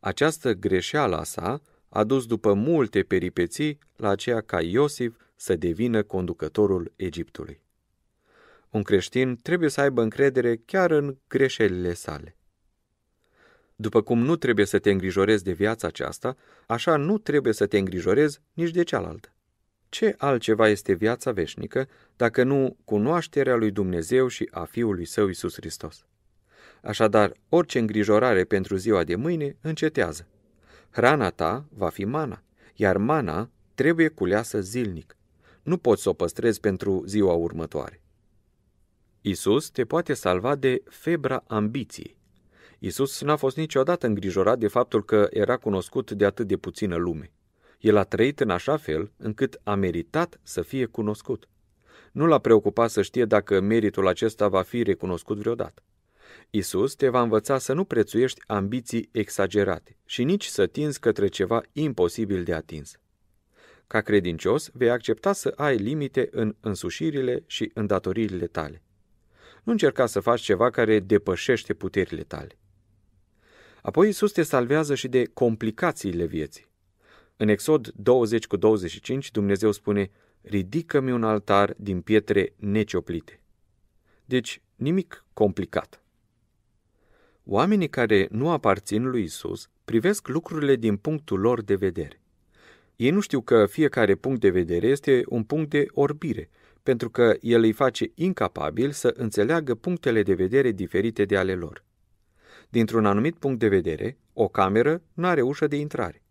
Această greșeală a sa a dus după multe peripeții la aceea ca Iosif să devină conducătorul Egiptului. Un creștin trebuie să aibă încredere chiar în greșelile sale. După cum nu trebuie să te îngrijorezi de viața aceasta, așa nu trebuie să te îngrijorezi nici de cealaltă. Ce altceva este viața veșnică dacă nu cunoașterea lui Dumnezeu și a Fiului Său Isus Hristos? Așadar, orice îngrijorare pentru ziua de mâine încetează. Hrana ta va fi mana, iar mana trebuie culeasă zilnic. Nu poți să o păstrezi pentru ziua următoare. Isus te poate salva de febra ambiției. Isus n-a fost niciodată îngrijorat de faptul că era cunoscut de atât de puțină lume. El a trăit în așa fel încât a meritat să fie cunoscut. Nu l-a preocupat să știe dacă meritul acesta va fi recunoscut vreodată. Isus te va învăța să nu prețuiești ambiții exagerate și nici să tinzi către ceva imposibil de atins. Ca credincios, vei accepta să ai limite în însușirile și îndatoririle tale. Nu încerca să faci ceva care depășește puterile tale. Apoi Isus te salvează și de complicațiile vieții. În Exod 20 cu 25, Dumnezeu spune, ridică-mi un altar din pietre necioplite. Deci, nimic complicat. Oamenii care nu aparțin lui Isus privesc lucrurile din punctul lor de vedere. Ei nu știu că fiecare punct de vedere este un punct de orbire, pentru că el îi face incapabil să înțeleagă punctele de vedere diferite de ale lor. Dintr-un anumit punct de vedere, o cameră nu are ușă de intrare.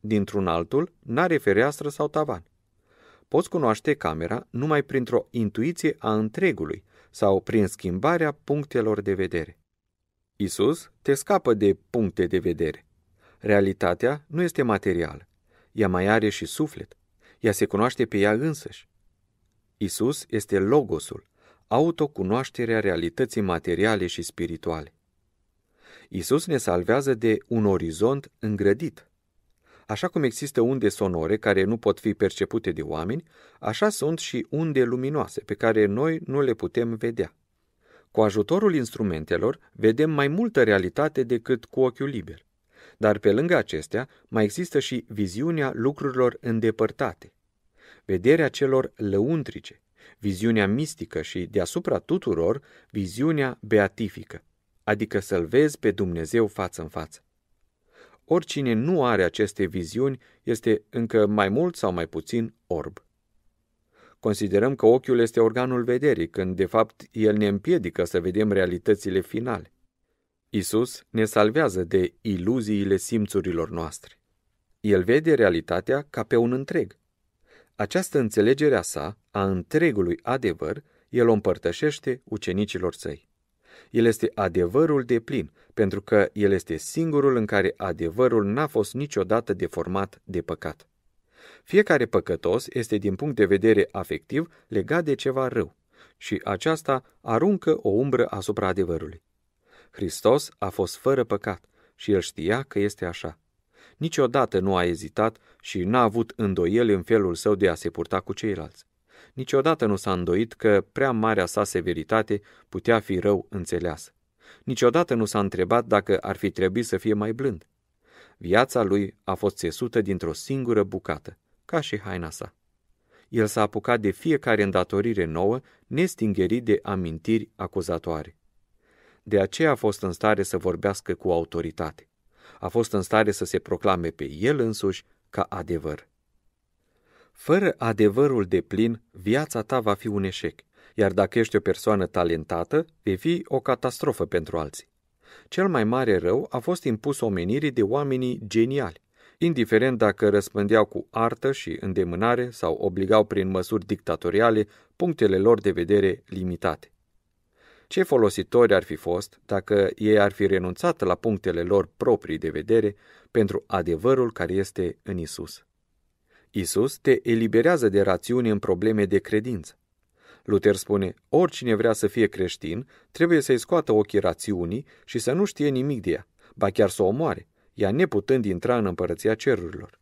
Dintr-un altul, nu are fereastră sau tavan. Poți cunoaște camera numai printr-o intuiție a întregului sau prin schimbarea punctelor de vedere. Isus te scapă de puncte de vedere. Realitatea nu este materială. Ea mai are și suflet. Ea se cunoaște pe ea însăși. Isus este logosul, autocunoașterea realității materiale și spirituale. Isus ne salvează de un orizont îngrădit. Așa cum există unde sonore care nu pot fi percepute de oameni, așa sunt și unde luminoase pe care noi nu le putem vedea. Cu ajutorul instrumentelor vedem mai multă realitate decât cu ochiul liber. Dar pe lângă acestea mai există și viziunea lucrurilor îndepărtate, vederea celor lăuntrice, viziunea mistică și, deasupra tuturor, viziunea beatifică, adică să-L vezi pe Dumnezeu față în față. Oricine nu are aceste viziuni este încă mai mult sau mai puțin orb. Considerăm că ochiul este organul vederii, când de fapt el ne împiedică să vedem realitățile finale. Isus ne salvează de iluziile simțurilor noastre. El vede realitatea ca pe un întreg. Această înțelegere a sa, a întregului adevăr, el o împărtășește ucenicilor săi. El este adevărul de plin, pentru că el este singurul în care adevărul n-a fost niciodată deformat de păcat. Fiecare păcătos este din punct de vedere afectiv legat de ceva rău și aceasta aruncă o umbră asupra adevărului. Hristos a fost fără păcat și el știa că este așa. Niciodată nu a ezitat și n-a avut îndoieli în felul său de a se purta cu ceilalți. Niciodată nu s-a îndoit că prea marea sa severitate putea fi rău înțeleasă. Niciodată nu s-a întrebat dacă ar fi trebuit să fie mai blând. Viața lui a fost țesută dintr-o singură bucată, ca și haina sa. El s-a apucat de fiecare îndatorire nouă, nestingerit de amintiri acuzatoare. De aceea a fost în stare să vorbească cu autoritate. A fost în stare să se proclame pe el însuși ca adevăr. Fără adevărul de plin, viața ta va fi un eșec, iar dacă ești o persoană talentată, vei fi o catastrofă pentru alții. Cel mai mare rău a fost impus omenirii de oamenii geniali, indiferent dacă răspândeau cu artă și îndemânare sau obligau prin măsuri dictatoriale punctele lor de vedere limitate. Ce folositori ar fi fost dacă ei ar fi renunțat la punctele lor proprii de vedere pentru adevărul care este în Isus? Isus te eliberează de rațiune în probleme de credință. Luther spune, oricine vrea să fie creștin, trebuie să-i scoată ochii rațiunii și să nu știe nimic de ea, ba chiar să o omoare, ea neputând intra în împărăția cerurilor.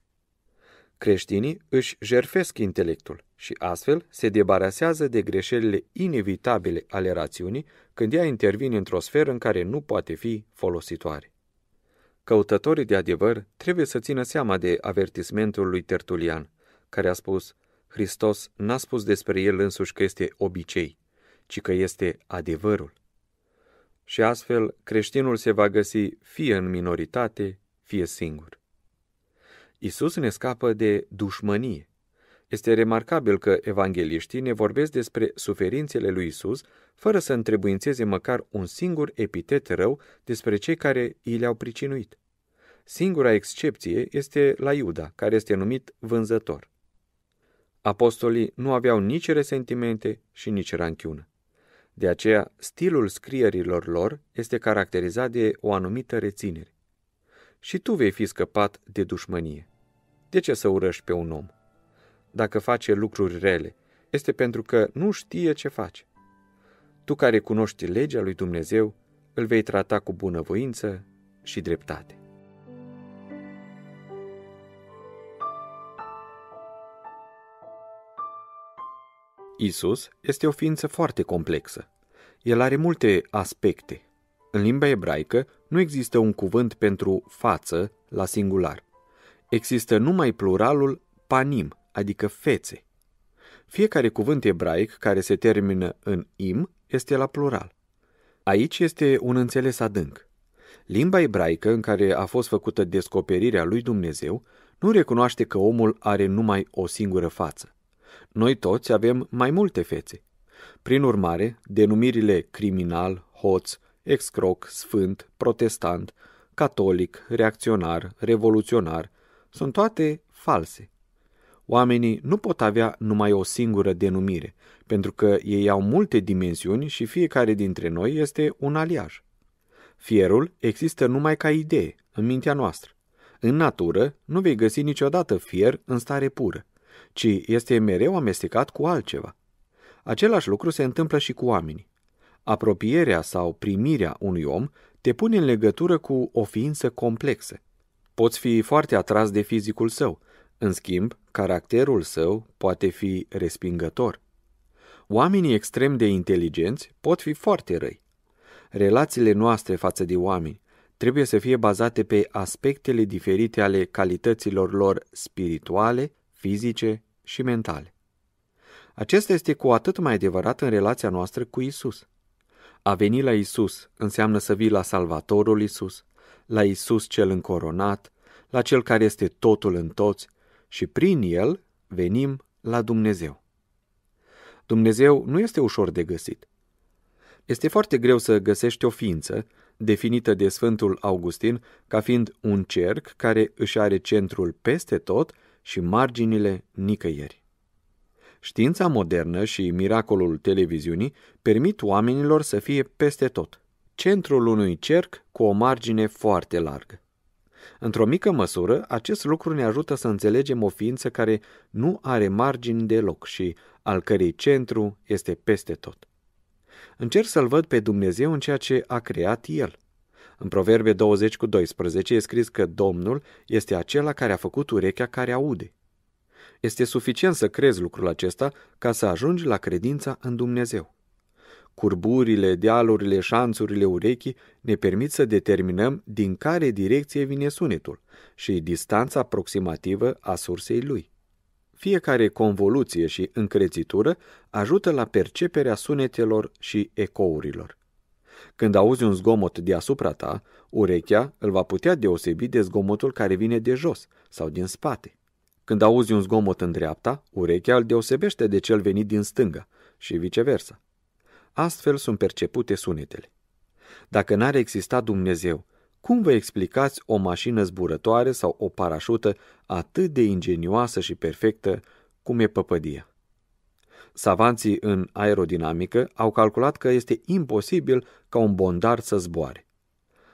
Creștinii își jerfesc intelectul și astfel se debarasează de greșelile inevitabile ale rațiunii când ea intervine într-o sferă în care nu poate fi folositoare. Căutătorii de adevăr trebuie să țină seama de avertismentul lui Tertulian, care a spus, Hristos n-a spus despre el însuși că este obicei, ci că este adevărul. Și astfel creștinul se va găsi fie în minoritate, fie singur. Isus ne scapă de dușmănie. Este remarcabil că evangeliștii ne vorbesc despre suferințele lui Isus, fără să întrebuințeze măcar un singur epitet rău despre cei care i le-au pricinuit. Singura excepție este la Iuda, care este numit vânzător. Apostolii nu aveau nici resentimente și nici ranchiună. De aceea, stilul scrierilor lor este caracterizat de o anumită reținere. Și tu vei fi scăpat de dușmănie. De ce să urăști pe un om? Dacă face lucruri rele, este pentru că nu știe ce face. Tu care cunoști legea lui Dumnezeu, îl vei trata cu bunăvoință și dreptate. Isus este o ființă foarte complexă. El are multe aspecte. În limba ebraică nu există un cuvânt pentru față la singular. Există numai pluralul panim, adică fețe. Fiecare cuvânt ebraic care se termină în im este la plural. Aici este un înțeles adânc. Limba ebraică în care a fost făcută descoperirea lui Dumnezeu nu recunoaște că omul are numai o singură față. Noi toți avem mai multe fețe. Prin urmare, denumirile criminal, hoț, excroc, sfânt, protestant, catolic, reacționar, revoluționar, sunt toate false. Oamenii nu pot avea numai o singură denumire, pentru că ei au multe dimensiuni și fiecare dintre noi este un aliaj. Fierul există numai ca idee, în mintea noastră. În natură nu vei găsi niciodată fier în stare pură ci este mereu amestecat cu altceva. Același lucru se întâmplă și cu oamenii. Apropierea sau primirea unui om te pune în legătură cu o ființă complexă. Poți fi foarte atras de fizicul său, în schimb, caracterul său poate fi respingător. Oamenii extrem de inteligenți pot fi foarte răi. Relațiile noastre față de oameni trebuie să fie bazate pe aspectele diferite ale calităților lor spirituale, fizice și mentale. Acesta este cu atât mai adevărat în relația noastră cu Isus. A veni la Isus înseamnă să vii la Salvatorul Isus, la Isus cel încoronat, la cel care este totul în toți și prin el venim la Dumnezeu. Dumnezeu nu este ușor de găsit. Este foarte greu să găsești o ființă, definită de Sfântul Augustin ca fiind un cerc care își are centrul peste tot și marginile nicăieri. Știința modernă și miracolul televiziunii permit oamenilor să fie peste tot, centrul unui cerc cu o margine foarte largă. Într-o mică măsură, acest lucru ne ajută să înțelegem o ființă care nu are margini deloc și al cărei centru este peste tot. Încerc să-L văd pe Dumnezeu în ceea ce a creat El – în Proverbe 20 cu 12 e scris că Domnul este acela care a făcut urechea care aude. Este suficient să crezi lucrul acesta ca să ajungi la credința în Dumnezeu. Curburile, dealurile, șanțurile urechii ne permit să determinăm din care direcție vine sunetul și distanța aproximativă a sursei lui. Fiecare convoluție și încrețitură ajută la perceperea sunetelor și ecourilor. Când auzi un zgomot deasupra ta, urechea îl va putea deosebi de zgomotul care vine de jos sau din spate. Când auzi un zgomot în dreapta, urechea îl deosebește de cel venit din stânga și viceversa. Astfel sunt percepute sunetele. Dacă n-ar exista Dumnezeu, cum vă explicați o mașină zburătoare sau o parașută atât de ingenioasă și perfectă cum e păpădia? Savanții în aerodinamică au calculat că este imposibil ca un bondar să zboare.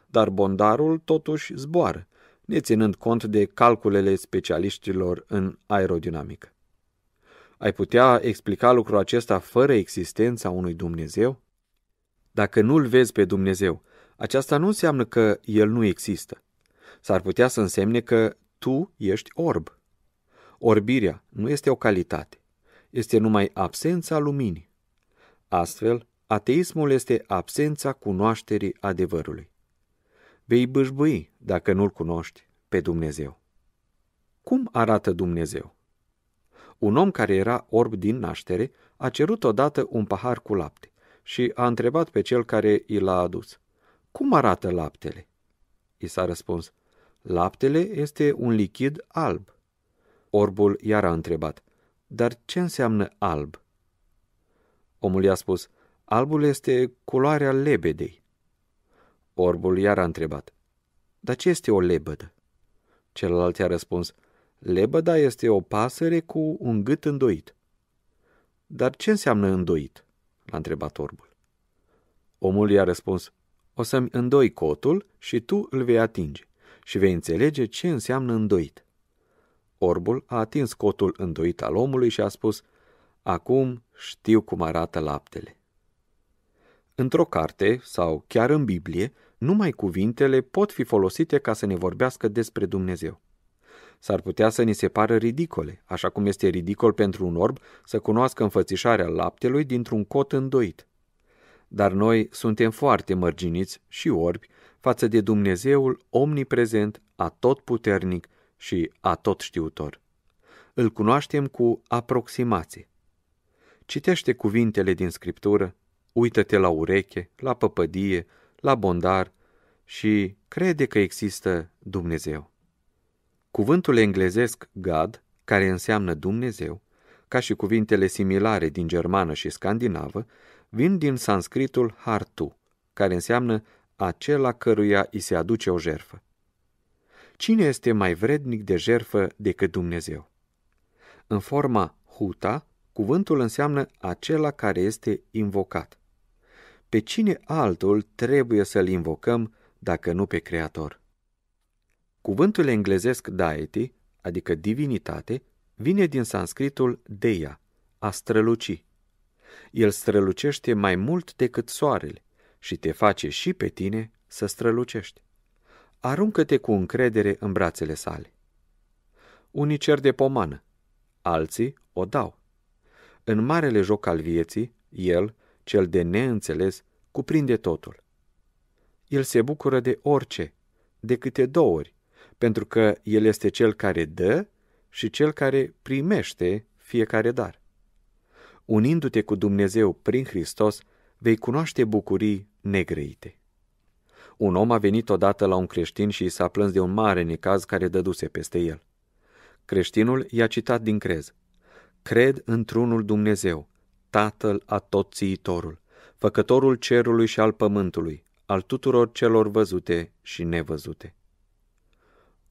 Dar bondarul totuși zboară, neținând cont de calculele specialiștilor în aerodinamică. Ai putea explica lucrul acesta fără existența unui Dumnezeu? Dacă nu-L vezi pe Dumnezeu, Aceasta nu înseamnă că el nu există. S-ar putea să însemne că tu ești orb. Orbirea nu este o calitate, este numai absența luminii. Astfel, ateismul este absența cunoașterii adevărului. Vei bâșbâi dacă nu-L cunoști pe Dumnezeu. Cum arată Dumnezeu? Un om care era orb din naștere a cerut odată un pahar cu lapte și a întrebat pe cel care i l-a adus. Cum arată laptele? I s-a răspuns. Laptele este un lichid alb. Orbul iar a întrebat. Dar ce înseamnă alb? Omul i-a spus. Albul este culoarea lebedei. Orbul iar a întrebat. Dar ce este o lebădă? Celălalt i-a răspuns. Lebăda este o pasăre cu un gât îndoit. Dar ce înseamnă îndoit? L-a întrebat orbul. Omul i-a răspuns, o să-mi îndoi cotul și tu îl vei atinge și vei înțelege ce înseamnă îndoit. Orbul a atins cotul îndoit al omului și a spus, acum știu cum arată laptele. Într-o carte sau chiar în Biblie, numai cuvintele pot fi folosite ca să ne vorbească despre Dumnezeu s-ar putea să ni se pară ridicole, așa cum este ridicol pentru un orb să cunoască înfățișarea laptelui dintr-un cot îndoit. Dar noi suntem foarte mărginiți și orbi față de Dumnezeul omniprezent, atotputernic și atotștiutor. Îl cunoaștem cu aproximație. Citește cuvintele din Scriptură, uită-te la ureche, la păpădie, la bondar și crede că există Dumnezeu. Cuvântul englezesc God, care înseamnă Dumnezeu, ca și cuvintele similare din germană și scandinavă, vin din sanscritul hartu, care înseamnă acela căruia îi se aduce o jerfă. Cine este mai vrednic de jerfă decât Dumnezeu? În forma huta, cuvântul înseamnă acela care este invocat. Pe cine altul trebuie să-l invocăm dacă nu pe Creator? Cuvântul englezesc deity, adică divinitate, vine din sanscritul deia, a străluci. El strălucește mai mult decât soarele și te face și pe tine să strălucești. Aruncă-te cu încredere în brațele sale. Unii cer de pomană, alții o dau. În marele joc al vieții, el, cel de neînțeles, cuprinde totul. El se bucură de orice, de câte două ori, pentru că El este Cel care dă și Cel care primește fiecare dar. Unindu-te cu Dumnezeu prin Hristos, vei cunoaște bucurii negrăite. Un om a venit odată la un creștin și i s-a plâns de un mare necaz care dăduse peste el. Creștinul i-a citat din crez. Cred într-unul Dumnezeu, Tatăl atotțiitorul, făcătorul cerului și al pământului, al tuturor celor văzute și nevăzute.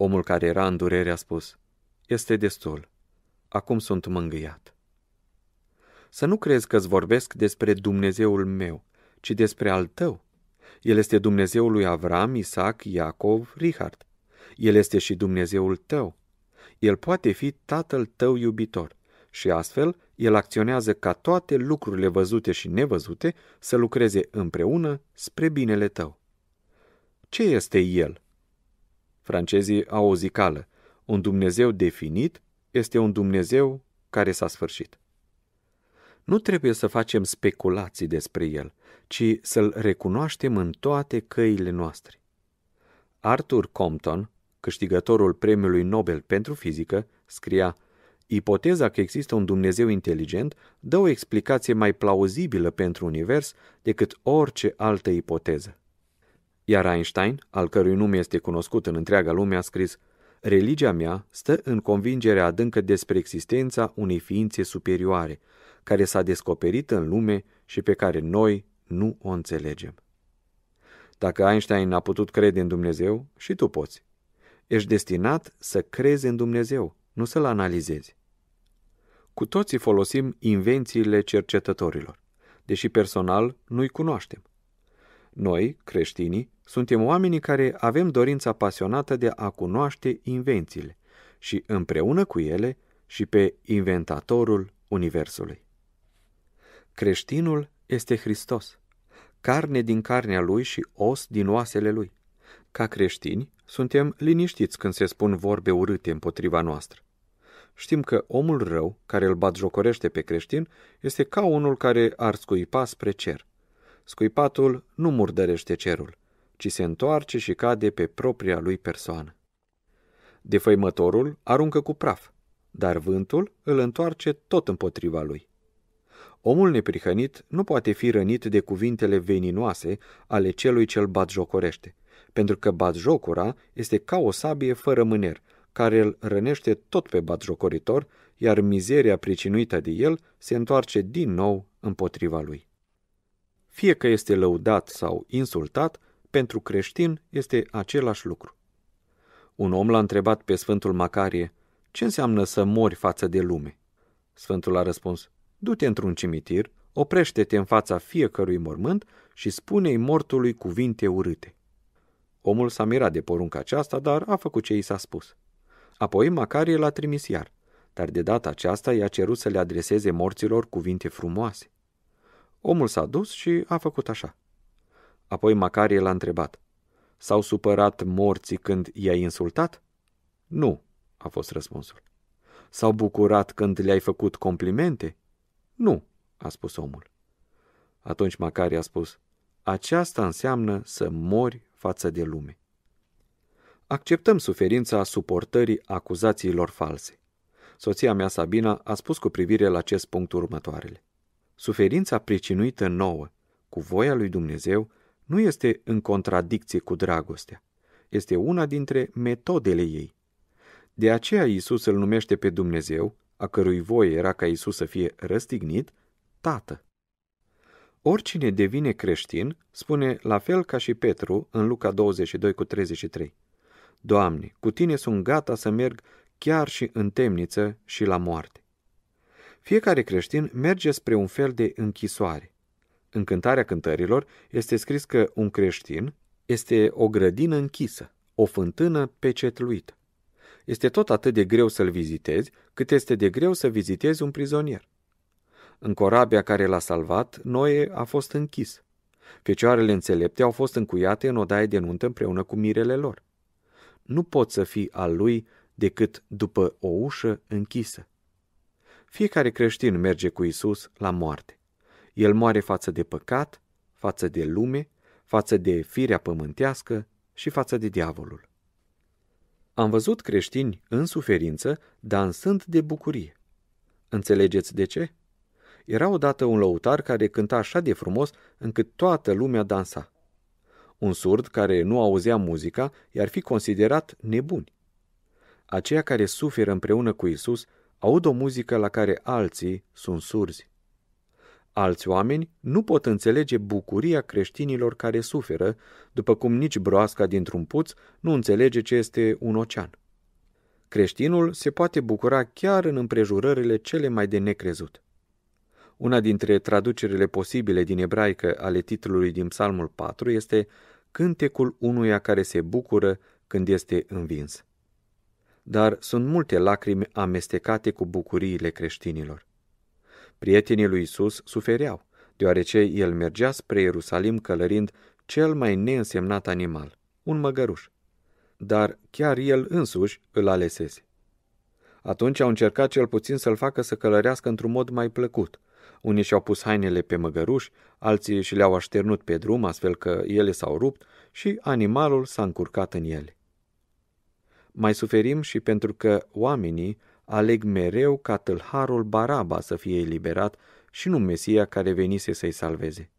Omul care era în durere a spus, este destul, acum sunt mângâiat. Să nu crezi că-ți vorbesc despre Dumnezeul meu, ci despre al tău. El este Dumnezeul lui Avram, Isaac, Iacov, Richard. El este și Dumnezeul tău. El poate fi tatăl tău iubitor și astfel el acționează ca toate lucrurile văzute și nevăzute să lucreze împreună spre binele tău. Ce este el? Francezii au o zicală. Un Dumnezeu definit este un Dumnezeu care s-a sfârșit. Nu trebuie să facem speculații despre el, ci să-l recunoaștem în toate căile noastre. Arthur Compton, câștigătorul premiului Nobel pentru fizică, scria Ipoteza că există un Dumnezeu inteligent dă o explicație mai plauzibilă pentru univers decât orice altă ipoteză. Iar Einstein, al cărui nume este cunoscut în întreaga lume, a scris Religia mea stă în convingerea adâncă despre existența unei ființe superioare, care s-a descoperit în lume și pe care noi nu o înțelegem. Dacă Einstein a putut crede în Dumnezeu, și tu poți. Ești destinat să crezi în Dumnezeu, nu să-L analizezi. Cu toții folosim invențiile cercetătorilor, deși personal nu-i cunoaștem. Noi, creștinii, suntem oamenii care avem dorința pasionată de a cunoaște invențiile și împreună cu ele și pe inventatorul Universului. Creștinul este Hristos. carne din carnea lui și os din oasele lui. Ca creștini, suntem liniștiți când se spun vorbe urâte împotriva noastră. Știm că omul rău, care îl batjocorește pe creștin, este ca unul care ar scuipa spre cer. Scuipatul nu murdărește cerul, ci se întoarce și cade pe propria lui persoană. Defăimătorul aruncă cu praf, dar vântul îl întoarce tot împotriva lui. Omul neprihănit nu poate fi rănit de cuvintele veninoase ale celui ce îl batjocorește, pentru că batjocura este ca o sabie fără mâner, care îl rănește tot pe batjocoritor, iar mizeria pricinuită de el se întoarce din nou împotriva lui. Fie că este lăudat sau insultat, pentru creștin este același lucru. Un om l-a întrebat pe Sfântul Macarie, ce înseamnă să mori față de lume? Sfântul a răspuns, du-te într-un cimitir, oprește-te în fața fiecărui mormânt și spune-i mortului cuvinte urâte. Omul s-a mirat de porunca aceasta, dar a făcut ce i s-a spus. Apoi Macarie l-a trimis iar, dar de data aceasta i-a cerut să le adreseze morților cuvinte frumoase. Omul s-a dus și a făcut așa. Apoi Macarie l-a întrebat, S-au supărat morții când i-ai insultat? Nu, a fost răspunsul. S-au bucurat când le-ai făcut complimente? Nu, a spus omul. Atunci Macari a spus, aceasta înseamnă să mori față de lume. Acceptăm suferința suportării acuzațiilor false. Soția mea, Sabina, a spus cu privire la acest punct următoarele. Suferința pricinuită nouă, cu voia lui Dumnezeu, nu este în contradicție cu dragostea. Este una dintre metodele ei. De aceea Iisus îl numește pe Dumnezeu, a cărui voie era ca Iisus să fie răstignit, Tată. Oricine devine creștin spune la fel ca și Petru în Luca 22 cu 33. Doamne, cu tine sunt gata să merg chiar și în temniță și la moarte. Fiecare creștin merge spre un fel de închisoare. În cântarea cântărilor este scris că un creștin este o grădină închisă, o fântână pecetluită. Este tot atât de greu să-l vizitezi, cât este de greu să vizitezi un prizonier. În corabia care l-a salvat, Noe a fost închis. Fecioarele înțelepte au fost încuiate în odaie de nuntă împreună cu mirele lor. Nu pot să fii al lui decât după o ușă închisă. Fiecare creștin merge cu Isus la moarte. El moare față de păcat, față de lume, față de firea pământească și față de diavolul. Am văzut creștini în suferință, dansând de bucurie. Înțelegeți de ce? Era odată un lăutar care cânta așa de frumos încât toată lumea dansa. Un surd care nu auzea muzica i-ar fi considerat nebuni. Aceia care suferă împreună cu Isus aud o muzică la care alții sunt surzi. Alți oameni nu pot înțelege bucuria creștinilor care suferă, după cum nici broasca dintr-un puț nu înțelege ce este un ocean. Creștinul se poate bucura chiar în împrejurările cele mai de necrezut. Una dintre traducerile posibile din ebraică ale titlului din Psalmul 4 este Cântecul unuia care se bucură când este învins. Dar sunt multe lacrimi amestecate cu bucuriile creștinilor. Prietenii lui Isus sufereau, deoarece el mergea spre Ierusalim călărind cel mai neînsemnat animal, un măgăruș. Dar chiar el însuși îl alesese. Atunci au încercat cel puțin să-l facă să călărească într-un mod mai plăcut. Unii și-au pus hainele pe măgăruș, alții și le-au așternut pe drum, astfel că ele s-au rupt și animalul s-a încurcat în ele. Mai suferim și pentru că oamenii aleg mereu ca tâlharul Baraba să fie eliberat și nu Mesia care venise să-i salveze.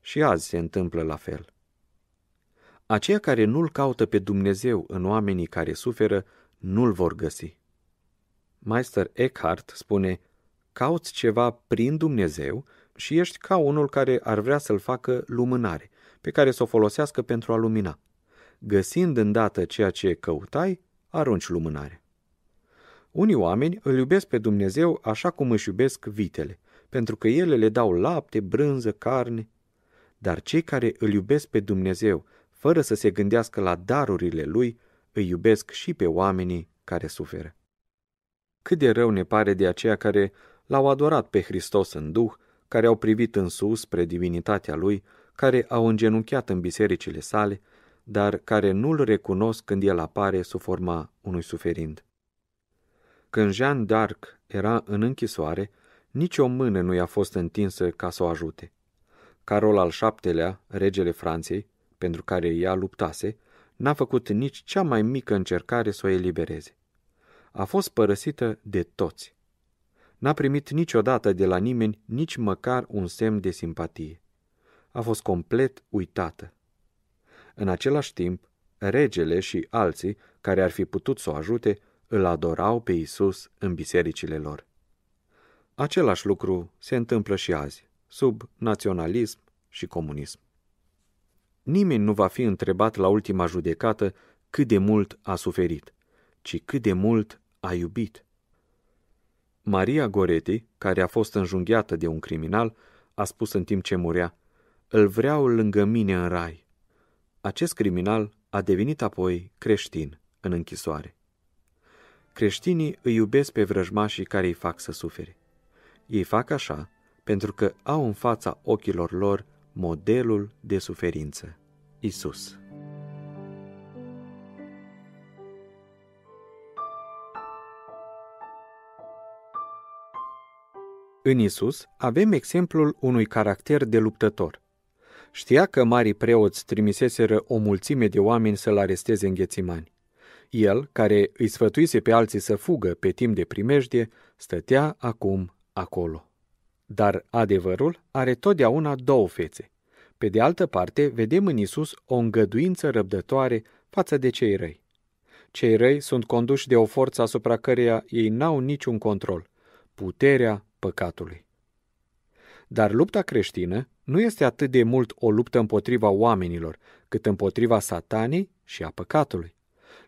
Și azi se întâmplă la fel. Aceia care nu-L caută pe Dumnezeu în oamenii care suferă, nu-L vor găsi. Meister Eckhart spune, cauți ceva prin Dumnezeu și ești ca unul care ar vrea să-l facă lumânare, pe care să o folosească pentru a lumina. Găsind îndată ceea ce căutai, arunci lumânare. Unii oameni îl iubesc pe Dumnezeu așa cum își iubesc vitele, pentru că ele le dau lapte, brânză, carne. Dar cei care îl iubesc pe Dumnezeu, fără să se gândească la darurile lui, îi iubesc și pe oamenii care suferă. Cât de rău ne pare de aceia care l-au adorat pe Hristos în duh, care au privit în sus spre divinitatea lui, care au îngenunchiat în bisericile sale, dar care nu-l recunosc când el apare sub forma unui suferind. Când Jean d'Arc era în închisoare, nici o mână nu i-a fost întinsă ca să o ajute. Carol al VII-lea, regele Franței, pentru care ea luptase, n-a făcut nici cea mai mică încercare să o elibereze. A fost părăsită de toți. N-a primit niciodată de la nimeni nici măcar un semn de simpatie. A fost complet uitată. În același timp, regele și alții care ar fi putut să o ajute îl adorau pe Isus în bisericile lor. Același lucru se întâmplă și azi, sub naționalism și comunism. Nimeni nu va fi întrebat la ultima judecată cât de mult a suferit, ci cât de mult a iubit. Maria Goretti, care a fost înjunghiată de un criminal, a spus în timp ce murea, Îl vreau lângă mine în rai. Acest criminal a devenit apoi creștin în închisoare. Creștinii îi iubesc pe vrăjmașii care îi fac să sufere. Ei fac așa pentru că au în fața ochilor lor modelul de suferință, Isus. În Isus avem exemplul unui caracter de luptător. Știa că marii preoți trimiseseră o mulțime de oameni să-l aresteze în ghețimani. El, care îi sfătuise pe alții să fugă pe timp de primejdie, stătea acum acolo. Dar adevărul are totdeauna două fețe. Pe de altă parte, vedem în Isus o îngăduință răbdătoare față de cei răi. Cei răi sunt conduși de o forță asupra căreia ei n-au niciun control, puterea păcatului. Dar lupta creștină nu este atât de mult o luptă împotriva oamenilor, cât împotriva satanei și a păcatului.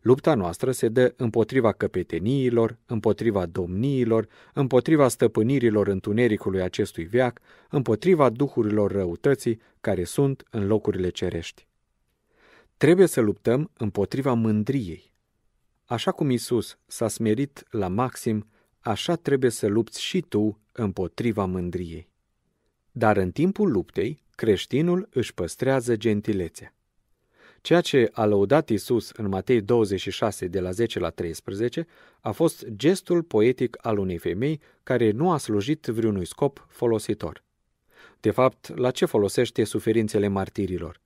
Lupta noastră se dă împotriva căpeteniilor, împotriva domniilor, împotriva stăpânirilor întunericului acestui veac, împotriva duhurilor răutății care sunt în locurile cerești. Trebuie să luptăm împotriva mândriei. Așa cum Isus s-a smerit la maxim, așa trebuie să lupți și tu împotriva mândriei. Dar în timpul luptei, creștinul își păstrează gentilețea. Ceea ce a lăudat Isus în Matei 26 de la 10 la 13 a fost gestul poetic al unei femei care nu a slujit vreunui scop folositor. De fapt, la ce folosește suferințele martirilor?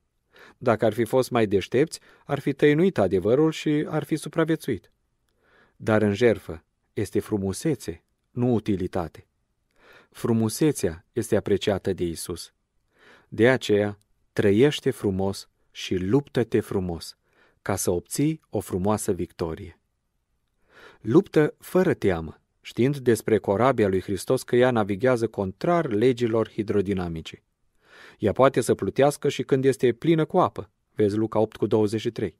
Dacă ar fi fost mai deștepți, ar fi tăinuit adevărul și ar fi supraviețuit. Dar în jerfă este frumusețe, nu utilitate. Frumusețea este apreciată de Isus. De aceea, trăiește frumos și luptă-te frumos, ca să obții o frumoasă victorie. Luptă fără teamă, știind despre corabia lui Hristos că ea navighează contrar legilor hidrodinamice. Ea poate să plutească și când este plină cu apă, vezi Luca 8 cu 23.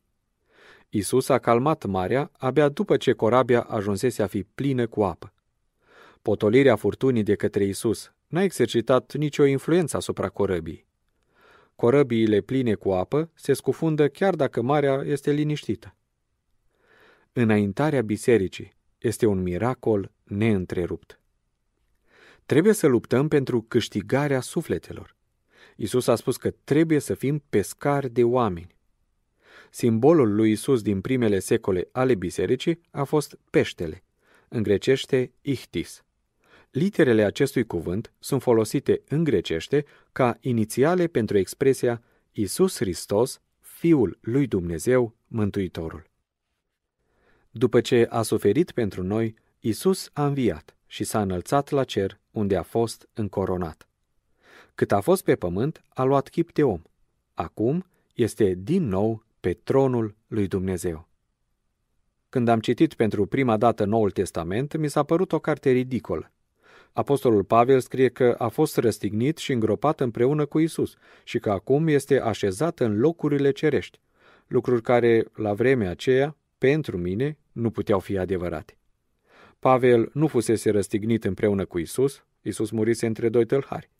Isus a calmat marea abia după ce corabia ajunsese a fi plină cu apă. Potolirea furtunii de către Isus n-a exercitat nicio influență asupra corăbii. Corăbiile pline cu apă se scufundă chiar dacă marea este liniștită. Înaintarea bisericii este un miracol neîntrerupt. Trebuie să luptăm pentru câștigarea sufletelor. Isus a spus că trebuie să fim pescari de oameni. Simbolul lui Isus din primele secole ale bisericii a fost peștele, în grecește ichtis. Literele acestui cuvânt sunt folosite în grecește ca inițiale pentru expresia Isus Hristos, Fiul lui Dumnezeu, Mântuitorul. După ce a suferit pentru noi, Isus a înviat și s-a înălțat la cer, unde a fost încoronat. Cât a fost pe pământ, a luat chip de om. Acum este din nou pe tronul lui Dumnezeu. Când am citit pentru prima dată Noul Testament, mi s-a părut o carte ridicolă. Apostolul Pavel scrie că a fost răstignit și îngropat împreună cu Isus și că acum este așezat în locurile cerești, lucruri care, la vremea aceea, pentru mine, nu puteau fi adevărate. Pavel nu fusese răstignit împreună cu Isus, Isus murise între doi tălhari.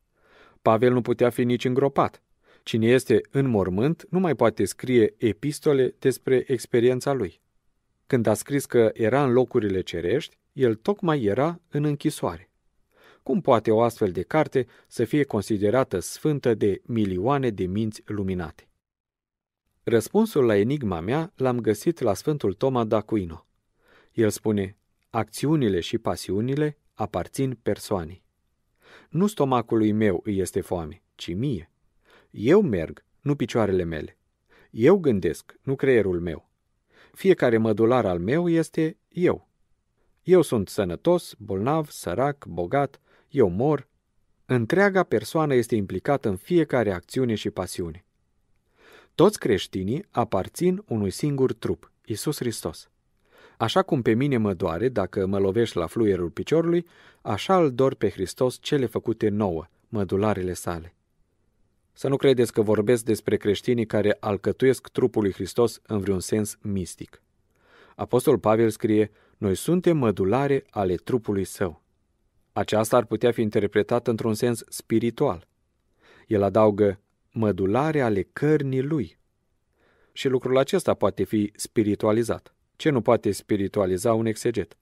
Pavel nu putea fi nici îngropat. Cine este în mormânt nu mai poate scrie epistole despre experiența lui. Când a scris că era în locurile cerești, el tocmai era în închisoare. Cum poate o astfel de carte să fie considerată sfântă de milioane de minți luminate? Răspunsul la enigma mea l-am găsit la Sfântul Toma d'Aquino. El spune, acțiunile și pasiunile aparțin persoanei. Nu stomacului meu îi este foame, ci mie. Eu merg, nu picioarele mele. Eu gândesc, nu creierul meu. Fiecare mădular al meu este eu. Eu sunt sănătos, bolnav, sărac, bogat, eu mor. Întreaga persoană este implicată în fiecare acțiune și pasiune. Toți creștinii aparțin unui singur trup, Isus Hristos. Așa cum pe mine mă doare dacă mă lovești la fluierul piciorului, așa îl dor pe Hristos cele făcute nouă, mădularele sale. Să nu credeți că vorbesc despre creștinii care alcătuiesc trupul lui Hristos în vreun sens mistic. Apostol Pavel scrie, noi suntem mădulare ale trupului său. Aceasta ar putea fi interpretată într-un sens spiritual. El adaugă, mădulare ale cărnii lui. Și lucrul acesta poate fi spiritualizat. Ce nu poate spiritualiza un exeget?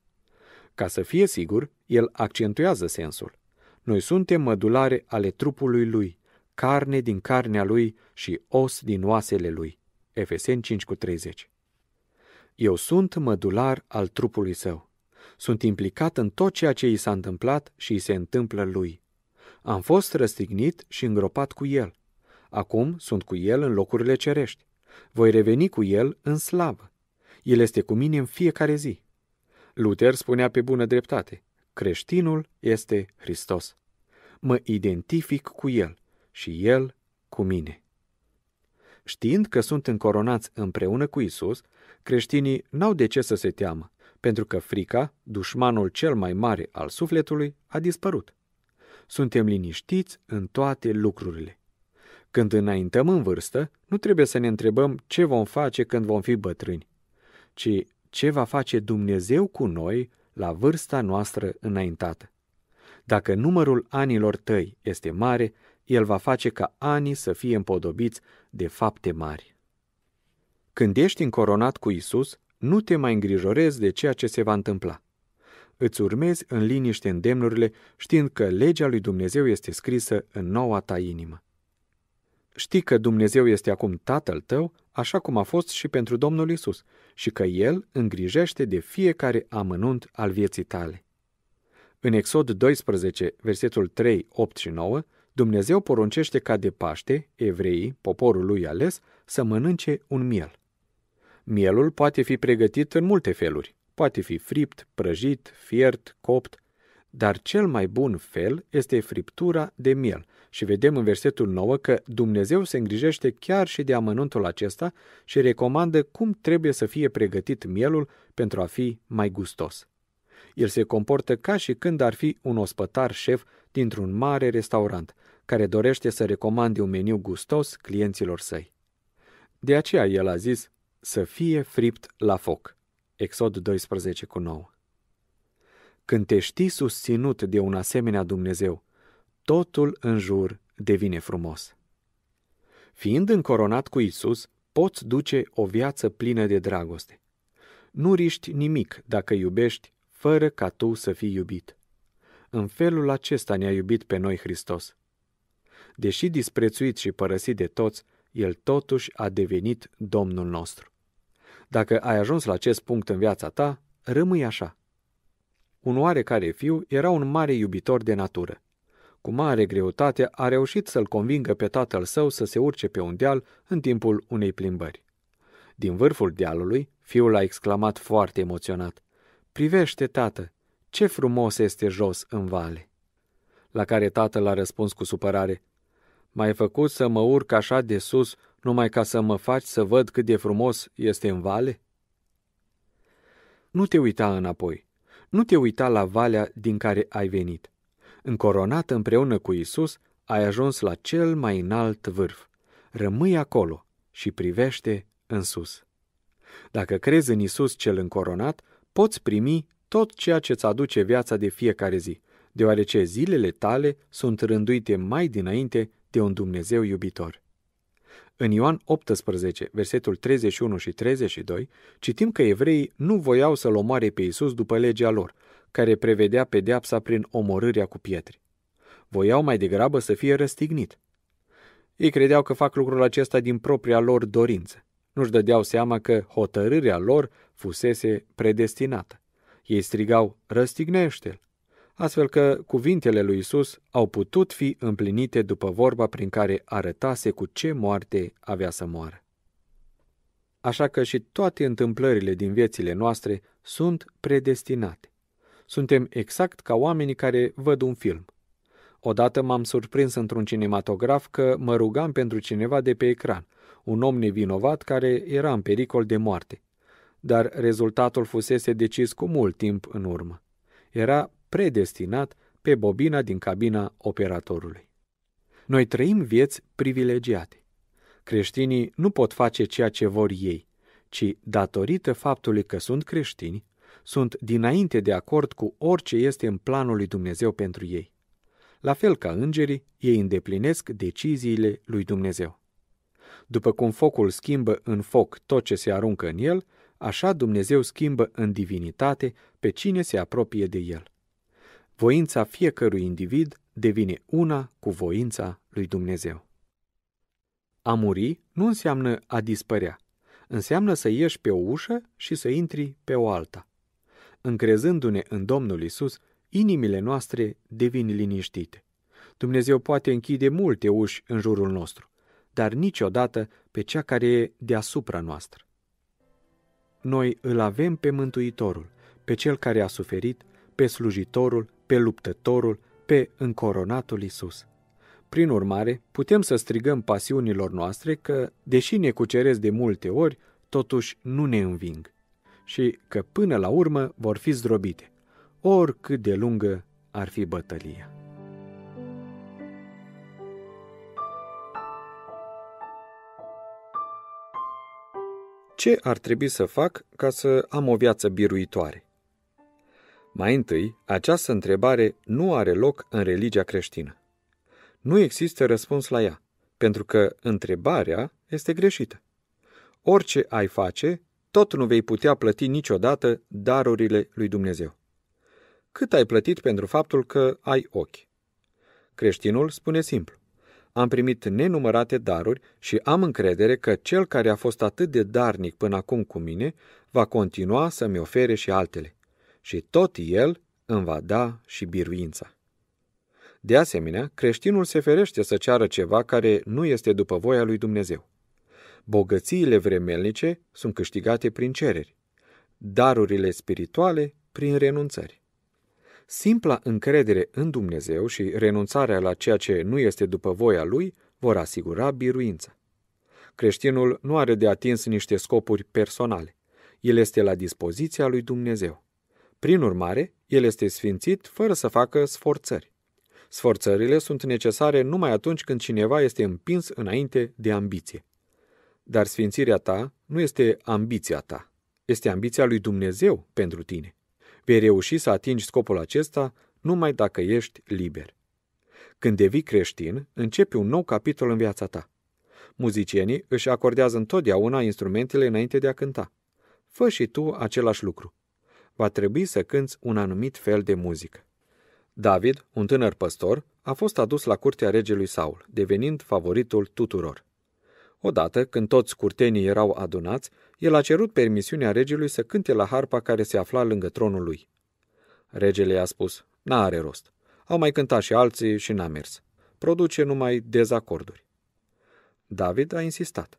Ca să fie sigur, el accentuează sensul. Noi suntem mădulare ale trupului lui, carne din carnea lui și os din oasele lui. Efeseni 5,30 Eu sunt mădular al trupului său. Sunt implicat în tot ceea ce i s-a întâmplat și îi se întâmplă lui. Am fost răstignit și îngropat cu el. Acum sunt cu el în locurile cerești. Voi reveni cu el în slavă. El este cu mine în fiecare zi. Luther spunea pe bună dreptate, creștinul este Hristos. Mă identific cu el și el cu mine. Știind că sunt încoronați împreună cu Isus, creștinii n-au de ce să se teamă, pentru că frica, dușmanul cel mai mare al sufletului, a dispărut. Suntem liniștiți în toate lucrurile. Când înaintăm în vârstă, nu trebuie să ne întrebăm ce vom face când vom fi bătrâni, ci ce va face Dumnezeu cu noi la vârsta noastră înaintată. Dacă numărul anilor tăi este mare, el va face ca anii să fie împodobiți de fapte mari. Când ești încoronat cu Isus, nu te mai îngrijorezi de ceea ce se va întâmpla. Îți urmezi în liniște îndemnurile, știind că legea lui Dumnezeu este scrisă în noua ta inimă. Știi că Dumnezeu este acum Tatăl tău, așa cum a fost și pentru Domnul Isus, și că El îngrijește de fiecare amănunt al vieții tale. În Exod 12, versetul 3, 8 și 9, Dumnezeu poruncește ca de Paște, evreii, poporul lui ales, să mănânce un miel. Mielul poate fi pregătit în multe feluri. Poate fi fript, prăjit, fiert, copt, dar cel mai bun fel este friptura de miel. Și vedem în versetul 9 că Dumnezeu se îngrijește chiar și de amănuntul acesta și recomandă cum trebuie să fie pregătit mielul pentru a fi mai gustos. El se comportă ca și când ar fi un ospătar șef dintr-un mare restaurant, care dorește să recomande un meniu gustos clienților săi. De aceea el a zis să fie fript la foc. Exod 12 cu 9. Când te știi susținut de un asemenea Dumnezeu, totul în jur devine frumos. Fiind încoronat cu Isus, poți duce o viață plină de dragoste. Nu riști nimic dacă iubești fără ca tu să fii iubit. În felul acesta ne-a iubit pe noi Hristos. Deși disprețuit și părăsit de toți, El totuși a devenit Domnul nostru. Dacă ai ajuns la acest punct în viața ta, rămâi așa. Un oarecare fiu era un mare iubitor de natură. Cu mare greutate a reușit să-l convingă pe tatăl său să se urce pe un deal în timpul unei plimbări. Din vârful dealului, fiul a exclamat foarte emoționat. Privește, tată, ce frumos este jos în vale! La care tatăl a răspuns cu supărare, M-ai făcut să mă urc așa de sus numai ca să mă faci să văd cât de frumos este în vale? Nu te uita înapoi. Nu te uita la valea din care ai venit. Încoronat împreună cu Isus, ai ajuns la cel mai înalt vârf. Rămâi acolo și privește în sus. Dacă crezi în Isus cel încoronat, poți primi tot ceea ce îți aduce viața de fiecare zi, deoarece zilele tale sunt rânduite mai dinainte de un Dumnezeu iubitor. În Ioan 18, versetul 31 și 32, citim că evreii nu voiau să-l omoare pe Isus după legea lor, care prevedea pedeapsa prin omorârea cu pietre. Voiau mai degrabă să fie răstignit. Ei credeau că fac lucrul acesta din propria lor dorință. Nu-și dădeau seama că hotărârea lor fusese predestinată. Ei strigau, răstignește-l! Astfel că cuvintele lui Isus au putut fi împlinite după vorba prin care arătase cu ce moarte avea să moară. Așa că și toate întâmplările din viețile noastre sunt predestinate. Suntem exact ca oamenii care văd un film. Odată m-am surprins într-un cinematograf că mă rugam pentru cineva de pe ecran, un om nevinovat care era în pericol de moarte. Dar rezultatul fusese decis cu mult timp în urmă. Era predestinat pe bobina din cabina operatorului. Noi trăim vieți privilegiate. Creștinii nu pot face ceea ce vor ei, ci, datorită faptului că sunt creștini, sunt dinainte de acord cu orice este în planul lui Dumnezeu pentru ei. La fel ca îngerii, ei îndeplinesc deciziile lui Dumnezeu. După cum focul schimbă în foc tot ce se aruncă în el, așa Dumnezeu schimbă în divinitate pe cine se apropie de el. Voința fiecărui individ devine una cu voința lui Dumnezeu. A muri nu înseamnă a dispărea, înseamnă să ieși pe o ușă și să intri pe o alta. Încrezându-ne în Domnul Isus, inimile noastre devin liniștite. Dumnezeu poate închide multe uși în jurul nostru, dar niciodată pe cea care e deasupra noastră. Noi îl avem pe Mântuitorul, pe cel care a suferit, pe slujitorul, pe luptătorul, pe încoronatul Isus. Prin urmare, putem să strigăm pasiunilor noastre că, deși ne cuceresc de multe ori, totuși nu ne înving și că până la urmă vor fi zdrobite, oricât de lungă ar fi bătălia. Ce ar trebui să fac ca să am o viață biruitoare? Mai întâi, această întrebare nu are loc în religia creștină. Nu există răspuns la ea, pentru că întrebarea este greșită. Orice ai face, tot nu vei putea plăti niciodată darurile lui Dumnezeu. Cât ai plătit pentru faptul că ai ochi? Creștinul spune simplu. Am primit nenumărate daruri și am încredere că cel care a fost atât de darnic până acum cu mine va continua să-mi ofere și altele. Și tot el îmi va da și biruința. De asemenea, creștinul se ferește să ceară ceva care nu este după voia lui Dumnezeu. Bogățiile vremelnice sunt câștigate prin cereri, darurile spirituale prin renunțări. Simpla încredere în Dumnezeu și renunțarea la ceea ce nu este după voia lui vor asigura biruința. Creștinul nu are de atins niște scopuri personale. El este la dispoziția lui Dumnezeu. Prin urmare, el este sfințit fără să facă sforțări. Sforțările sunt necesare numai atunci când cineva este împins înainte de ambiție. Dar sfințirea ta nu este ambiția ta, este ambiția lui Dumnezeu pentru tine. Vei reuși să atingi scopul acesta numai dacă ești liber. Când devii creștin, începe un nou capitol în viața ta. Muzicienii își acordează întotdeauna instrumentele înainte de a cânta. Fă și tu același lucru. Va trebui să cânți un anumit fel de muzică. David, un tânăr păstor, a fost adus la curtea regelui Saul, devenind favoritul tuturor. Odată, când toți curtenii erau adunați, el a cerut permisiunea regelui să cânte la harpa care se afla lângă tronul lui. Regele i-a spus, n-are rost. Au mai cântat și alții și n-a mers. Produce numai dezacorduri. David a insistat.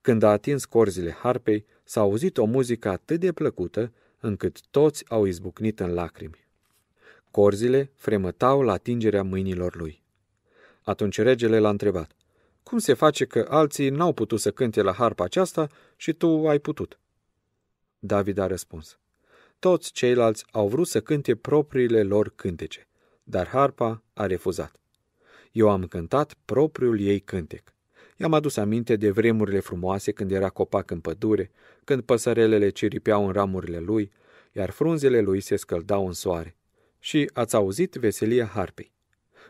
Când a atins corzile harpei, s-a auzit o muzică atât de plăcută, încât toți au izbucnit în lacrimi. Corzile fremătau la atingerea mâinilor lui. Atunci regele l-a întrebat, cum se face că alții n-au putut să cânte la harpa aceasta și tu ai putut? David a răspuns. Toți ceilalți au vrut să cânte propriile lor cântece, dar harpa a refuzat. Eu am cântat propriul ei cântec. I-am adus aminte de vremurile frumoase când era copac în pădure, când păsărelele ciripeau în ramurile lui, iar frunzele lui se scăldau în soare. Și ați auzit veselia harpei.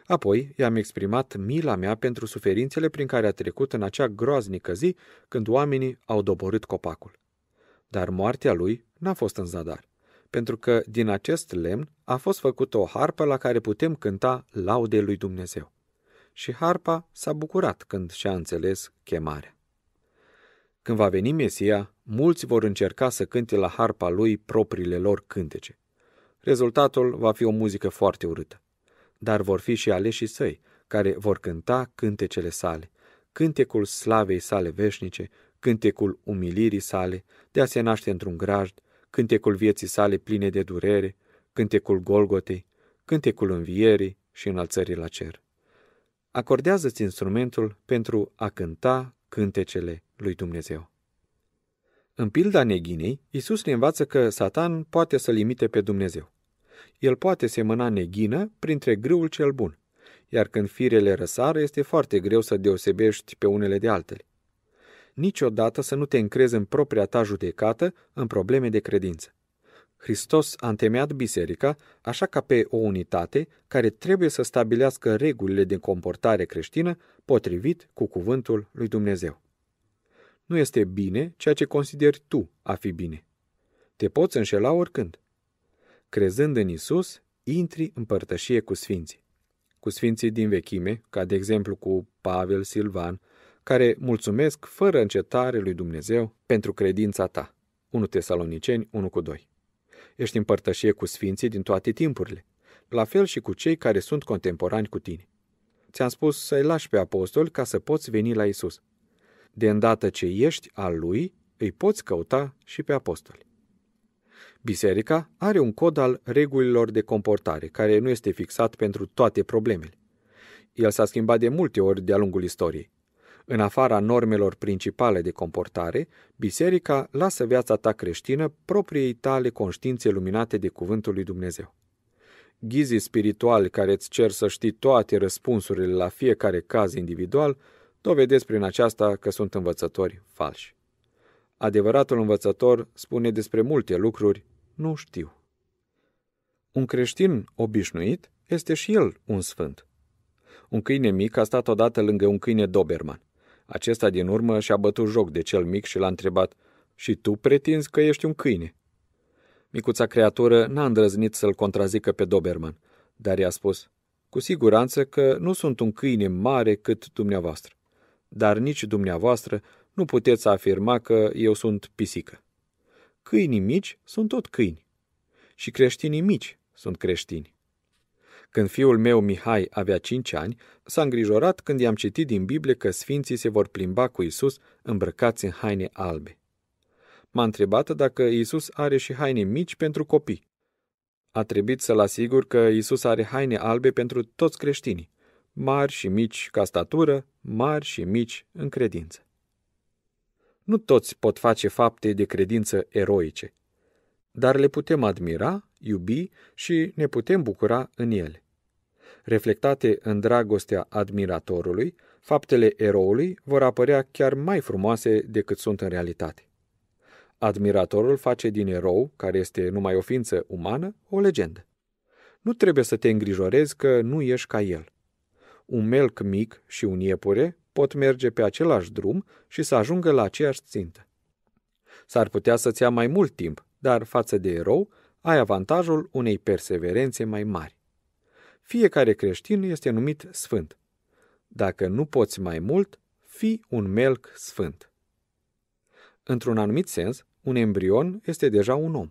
Apoi i-am exprimat mila mea pentru suferințele prin care a trecut în acea groaznică zi când oamenii au doborât copacul. Dar moartea lui n-a fost în zadar, pentru că din acest lemn a fost făcută o harpă la care putem cânta laude lui Dumnezeu. Și harpa s-a bucurat când și-a înțeles chemarea. Când va veni Mesia, mulți vor încerca să cânte la harpa lui propriile lor cântece. Rezultatul va fi o muzică foarte urâtă. Dar vor fi și aleșii săi, care vor cânta cântecele sale, cântecul slavei sale veșnice, cântecul umilirii sale, de a se naște într-un grajd, cântecul vieții sale pline de durere, cântecul Golgotei, cântecul învierii și înălțării la cer. Acordează-ți instrumentul pentru a cânta cântecele lui Dumnezeu. În pilda neghinei, Isus ne învață că Satan poate să limite pe Dumnezeu. El poate semăna neghină printre grâul cel bun, iar când firele răsară, este foarte greu să deosebești pe unele de altele. Niciodată să nu te încrezi în propria ta judecată în probleme de credință. Hristos a întemeiat biserica așa ca pe o unitate care trebuie să stabilească regulile de comportare creștină potrivit cu cuvântul lui Dumnezeu. Nu este bine ceea ce consideri tu a fi bine. Te poți înșela oricând. Crezând în Isus, intri în părtășie cu sfinții. Cu sfinții din vechime, ca de exemplu cu Pavel Silvan, care mulțumesc fără încetare lui Dumnezeu pentru credința ta. 1 Tesaloniceni 1 cu 2. Ești în părtășie cu sfinții din toate timpurile, la fel și cu cei care sunt contemporani cu tine. Ți-am spus să-i lași pe apostoli ca să poți veni la Isus. De îndată ce ești al lui, îi poți căuta și pe apostoli. Biserica are un cod al regulilor de comportare, care nu este fixat pentru toate problemele. El s-a schimbat de multe ori de-a lungul istoriei. În afara normelor principale de comportare, biserica lasă viața ta creștină propriei tale conștiințe luminate de cuvântul lui Dumnezeu. Ghizii spirituali care îți cer să știi toate răspunsurile la fiecare caz individual dovedesc prin aceasta că sunt învățători falși. Adevăratul învățător spune despre multe lucruri, nu știu. Un creștin obișnuit este și el un sfânt. Un câine mic a stat odată lângă un câine Doberman. Acesta din urmă și-a bătut joc de cel mic și l-a întrebat, Și tu pretinzi că ești un câine?" Micuța creatură n-a îndrăznit să-l contrazică pe Doberman, dar i-a spus, Cu siguranță că nu sunt un câine mare cât dumneavoastră, dar nici dumneavoastră nu puteți afirma că eu sunt pisică. Câinii mici sunt tot câini. Și creștinii mici sunt creștini. Când fiul meu Mihai avea cinci ani, s-a îngrijorat când i-am citit din Biblie că sfinții se vor plimba cu Isus îmbrăcați în haine albe. M-a întrebat dacă Isus are și haine mici pentru copii. A trebuit să-l asigur că Isus are haine albe pentru toți creștinii, mari și mici ca statură, mari și mici în credință. Nu toți pot face fapte de credință eroice, dar le putem admira, iubi și ne putem bucura în ele. Reflectate în dragostea admiratorului, faptele eroului vor apărea chiar mai frumoase decât sunt în realitate. Admiratorul face din erou, care este numai o ființă umană, o legendă. Nu trebuie să te îngrijorezi că nu ești ca el. Un melc mic și un iepure pot merge pe același drum și să ajungă la aceeași țintă. S-ar putea să-ți ia mai mult timp, dar față de erou, ai avantajul unei perseverențe mai mari. Fiecare creștin este numit sfânt. Dacă nu poți mai mult, fi un melc sfânt. Într-un anumit sens, un embrion este deja un om.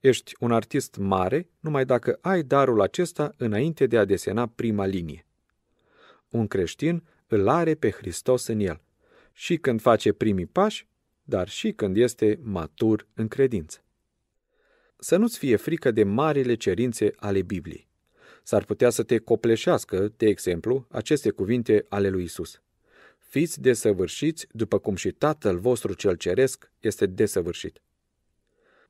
Ești un artist mare numai dacă ai darul acesta înainte de a desena prima linie. Un creștin îl are pe Hristos în el, și când face primii pași, dar și când este matur în credință. Să nu-ți fie frică de marile cerințe ale Bibliei. S-ar putea să te copleșească, de exemplu, aceste cuvinte ale lui Isus. Fiți desăvârșiți după cum și Tatăl vostru cel ceresc este desăvârșit.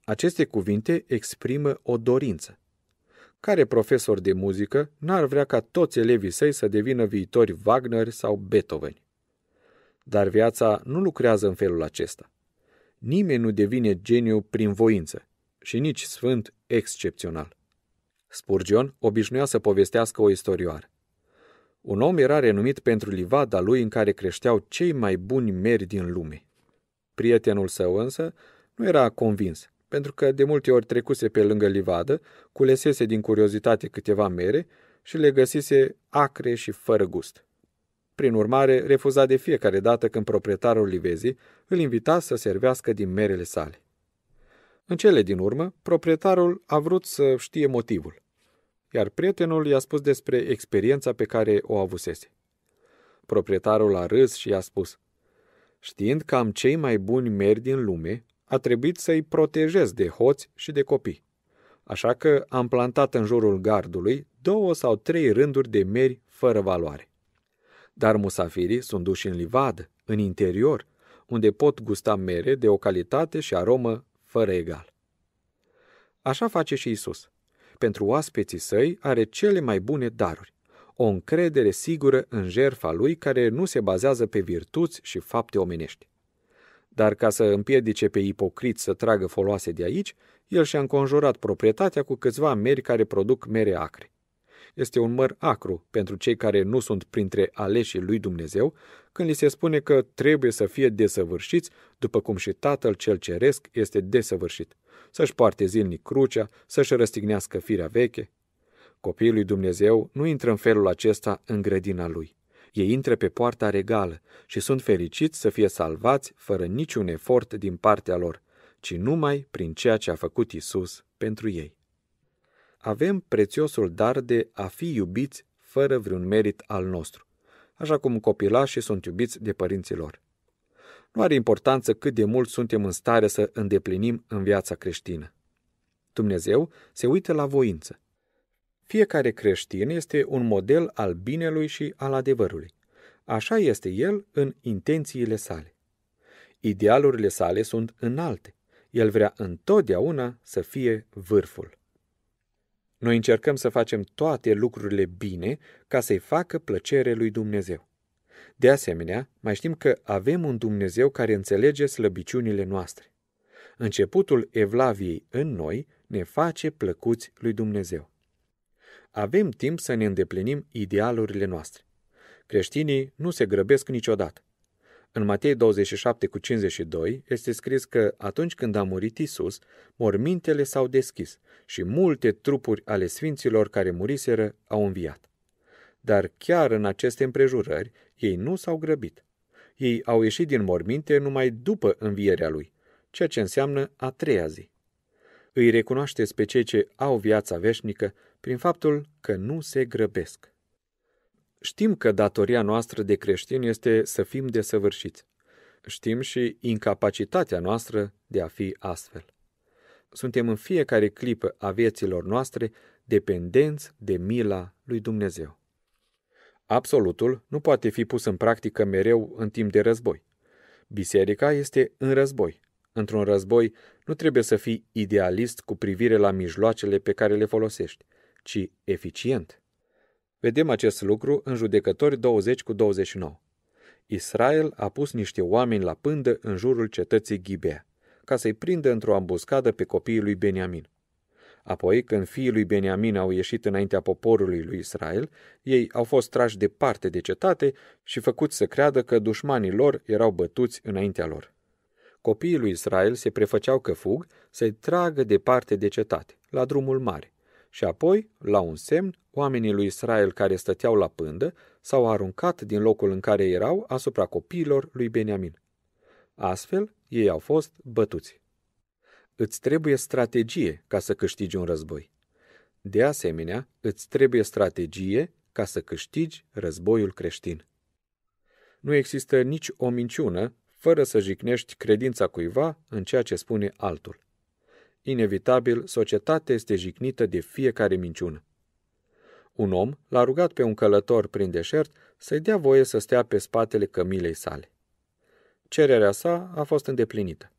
Aceste cuvinte exprimă o dorință. Care profesor de muzică n-ar vrea ca toți elevii săi să devină viitori Wagner sau Beethoven? Dar viața nu lucrează în felul acesta. Nimeni nu devine geniu prin voință și nici sfânt excepțional. Spurgeon obișnuia să povestească o istorioară. Un om era renumit pentru livada lui în care creșteau cei mai buni meri din lume. Prietenul său însă nu era convins, pentru că de multe ori trecuse pe lângă livadă, culesese din curiozitate câteva mere și le găsise acre și fără gust. Prin urmare, refuza de fiecare dată când proprietarul livezii îl invita să servească din merele sale. În cele din urmă, proprietarul a vrut să știe motivul, iar prietenul i-a spus despre experiența pe care o avusese. Proprietarul a râs și i-a spus, Știind că am cei mai buni meri din lume, a trebuit să-i protejez de hoți și de copii. Așa că am plantat în jurul gardului două sau trei rânduri de meri fără valoare. Dar musafirii sunt duși în livadă, în interior, unde pot gusta mere de o calitate și aromă fără egal. Așa face și Isus. Pentru oaspeții săi are cele mai bune daruri, o încredere sigură în jerfa lui care nu se bazează pe virtuți și fapte omenești. Dar ca să împiedice pe ipocrit să tragă foloase de aici, el și-a înconjurat proprietatea cu câțiva meri care produc mere acre. Este un măr acru pentru cei care nu sunt printre aleșii lui Dumnezeu, când li se spune că trebuie să fie desăvârșiți, după cum și Tatăl cel Ceresc este desăvârșit. Să-și poarte zilnic crucea, să-și răstignească firea veche. Copiii lui Dumnezeu nu intră în felul acesta în grădina lui. Ei intră pe poarta regală și sunt fericiți să fie salvați fără niciun efort din partea lor, ci numai prin ceea ce a făcut Isus pentru ei. Avem prețiosul dar de a fi iubiți fără vreun merit al nostru, așa cum copilașii sunt iubiți de părinții lor. Nu are importanță cât de mult suntem în stare să îndeplinim în viața creștină. Dumnezeu se uită la voință. Fiecare creștin este un model al binelui și al adevărului. Așa este el în intențiile sale. Idealurile sale sunt înalte. El vrea întotdeauna să fie vârful. Noi încercăm să facem toate lucrurile bine ca să-i facă plăcere lui Dumnezeu. De asemenea, mai știm că avem un Dumnezeu care înțelege slăbiciunile noastre. Începutul evlaviei în noi ne face plăcuți lui Dumnezeu. Avem timp să ne îndeplinim idealurile noastre. Creștinii nu se grăbesc niciodată. În Matei 27 cu 52 este scris că atunci când a murit Isus, mormintele s-au deschis și multe trupuri ale sfinților care muriseră au înviat. Dar chiar în aceste împrejurări, ei nu s-au grăbit. Ei au ieșit din morminte numai după învierea lui, ceea ce înseamnă a treia zi. Îi recunoașteți pe cei ce au viața veșnică prin faptul că nu se grăbesc. Știm că datoria noastră de creștini este să fim desăvârșiți. Știm și incapacitatea noastră de a fi astfel. Suntem în fiecare clipă a vieților noastre dependenți de mila lui Dumnezeu. Absolutul nu poate fi pus în practică mereu în timp de război. Biserica este în război. Într-un război nu trebuie să fii idealist cu privire la mijloacele pe care le folosești, ci eficient. Vedem acest lucru în Judecători 20 cu 29. Israel a pus niște oameni la pândă în jurul cetății Ghibea, ca să-i prindă într-o ambuscadă pe copiii lui Beniamin. Apoi, când fiii lui Beniamin au ieșit înaintea poporului lui Israel, ei au fost trași departe de cetate și făcuți să creadă că dușmanii lor erau bătuți înaintea lor. Copiii lui Israel se prefăceau că fug să-i tragă departe de cetate, la drumul mare, și apoi, la un semn, oamenii lui Israel care stăteau la pândă s-au aruncat din locul în care erau asupra copiilor lui Beniamin. Astfel, ei au fost bătuți. Îți trebuie strategie ca să câștigi un război. De asemenea, îți trebuie strategie ca să câștigi războiul creștin. Nu există nici o minciună fără să jicnești credința cuiva în ceea ce spune altul. Inevitabil, societatea este jignită de fiecare minciună. Un om l-a rugat pe un călător prin deșert să-i dea voie să stea pe spatele cămilei sale. Cererea sa a fost îndeplinită.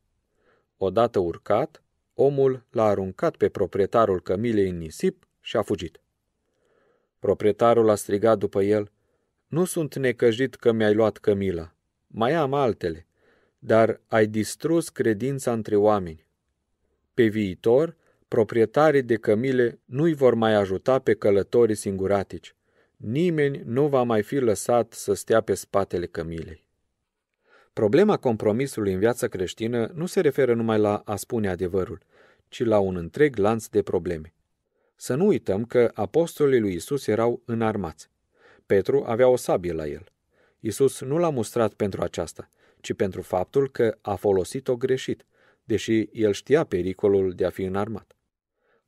Odată urcat, omul l-a aruncat pe proprietarul cămilei în nisip și a fugit. Proprietarul a strigat după el, Nu sunt necăjit că mi-ai luat cămila, mai am altele, dar ai distrus credința între oameni. Pe viitor, proprietarii de cămile nu-i vor mai ajuta pe călătorii singuratici. Nimeni nu va mai fi lăsat să stea pe spatele cămilei. Problema compromisului în viața creștină nu se referă numai la a spune adevărul, ci la un întreg lanț de probleme. Să nu uităm că apostolii lui Isus erau înarmați. Petru avea o sabie la el. Isus nu l-a mustrat pentru aceasta, ci pentru faptul că a folosit-o greșit, deși el știa pericolul de a fi înarmat.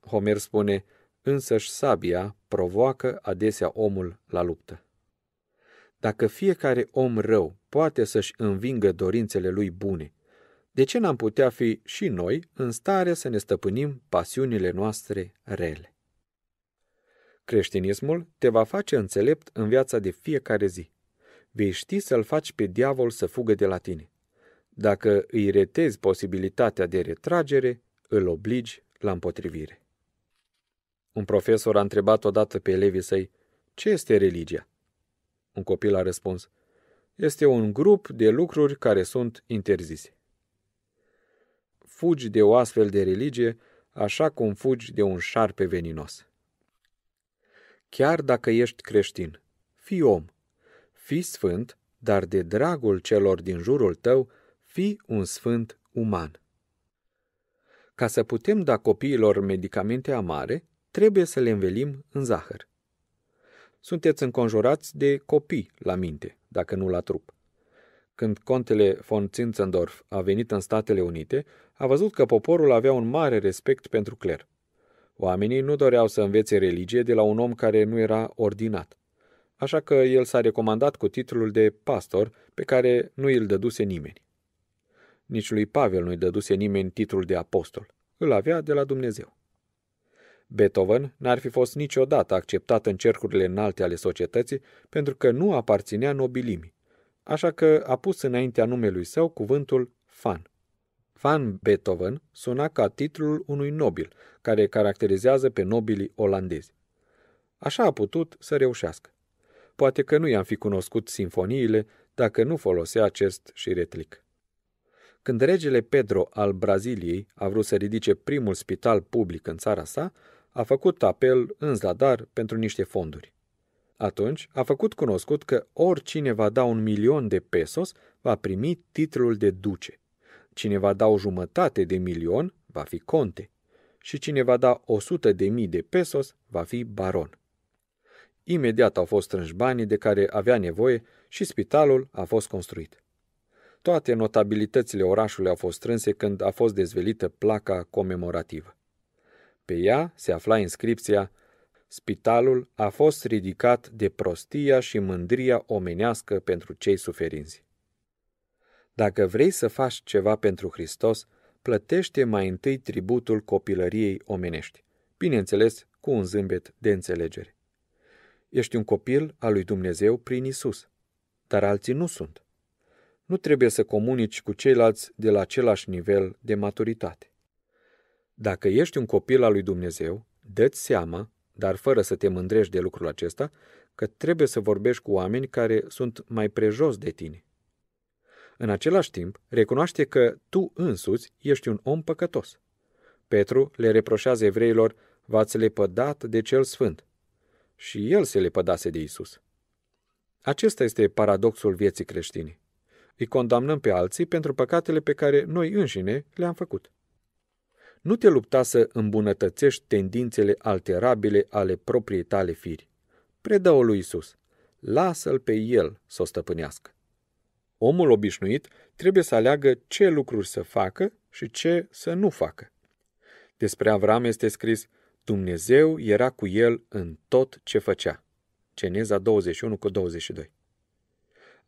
Homer spune, însăși sabia provoacă adesea omul la luptă. Dacă fiecare om rău poate să-și învingă dorințele lui bune, de ce n-am putea fi și noi în stare să ne stăpânim pasiunile noastre rele? Creștinismul te va face înțelept în viața de fiecare zi. Vei ști să-l faci pe diavol să fugă de la tine. Dacă îi retezi posibilitatea de retragere, îl obligi la împotrivire. Un profesor a întrebat odată pe elevii săi, ce este religia? Un copil a răspuns, este un grup de lucruri care sunt interzise. Fugi de o astfel de religie așa cum fugi de un șarpe veninos. Chiar dacă ești creștin, fii om, fii sfânt, dar de dragul celor din jurul tău, fii un sfânt uman. Ca să putem da copiilor medicamente amare, trebuie să le învelim în zahăr. Sunteți înconjurați de copii la minte, dacă nu la trup. Când contele von Zinzendorf a venit în Statele Unite, a văzut că poporul avea un mare respect pentru cler. Oamenii nu doreau să învețe religie de la un om care nu era ordinat. Așa că el s-a recomandat cu titlul de pastor pe care nu îl dăduse nimeni. Nici lui Pavel nu-i dăduse nimeni titlul de apostol. Îl avea de la Dumnezeu. Beethoven n-ar fi fost niciodată acceptat în cercurile înalte ale societății pentru că nu aparținea nobilimii, așa că a pus înaintea numelui său cuvântul fan. Van Beethoven suna ca titlul unui nobil, care caracterizează pe nobilii olandezi. Așa a putut să reușească. Poate că nu i-am fi cunoscut sinfoniile dacă nu folosea acest șiretlic. Când regele Pedro al Braziliei a vrut să ridice primul spital public în țara sa, a făcut apel în zadar pentru niște fonduri. Atunci a făcut cunoscut că oricine va da un milion de pesos va primi titlul de duce. Cine va da o jumătate de milion va fi conte și cine va da o sută de mii de pesos va fi baron. Imediat au fost strânși banii de care avea nevoie și spitalul a fost construit. Toate notabilitățile orașului au fost strânse când a fost dezvelită placa comemorativă. Pe ea se afla inscripția Spitalul a fost ridicat de prostia și mândria omenească pentru cei suferinți. Dacă vrei să faci ceva pentru Hristos, plătește mai întâi tributul copilăriei omenești, bineînțeles cu un zâmbet de înțelegere. Ești un copil al lui Dumnezeu prin Isus, dar alții nu sunt. Nu trebuie să comunici cu ceilalți de la același nivel de maturitate. Dacă ești un copil al lui Dumnezeu, dă-ți seama, dar fără să te mândrești de lucrul acesta, că trebuie să vorbești cu oameni care sunt mai prejos de tine. În același timp, recunoaște că tu însuți ești un om păcătos. Petru le reproșează evreilor, v-ați lepădat de cel sfânt. Și el se lepădase de Isus. Acesta este paradoxul vieții creștine. Îi condamnăm pe alții pentru păcatele pe care noi înșine le-am făcut. Nu te lupta să îmbunătățești tendințele alterabile ale propriei tale firi. Predă-o lui Isus. Lasă-l pe el să o stăpânească. Omul obișnuit trebuie să aleagă ce lucruri să facă și ce să nu facă. Despre Avram este scris, Dumnezeu era cu el în tot ce făcea. Geneza 21 cu 22.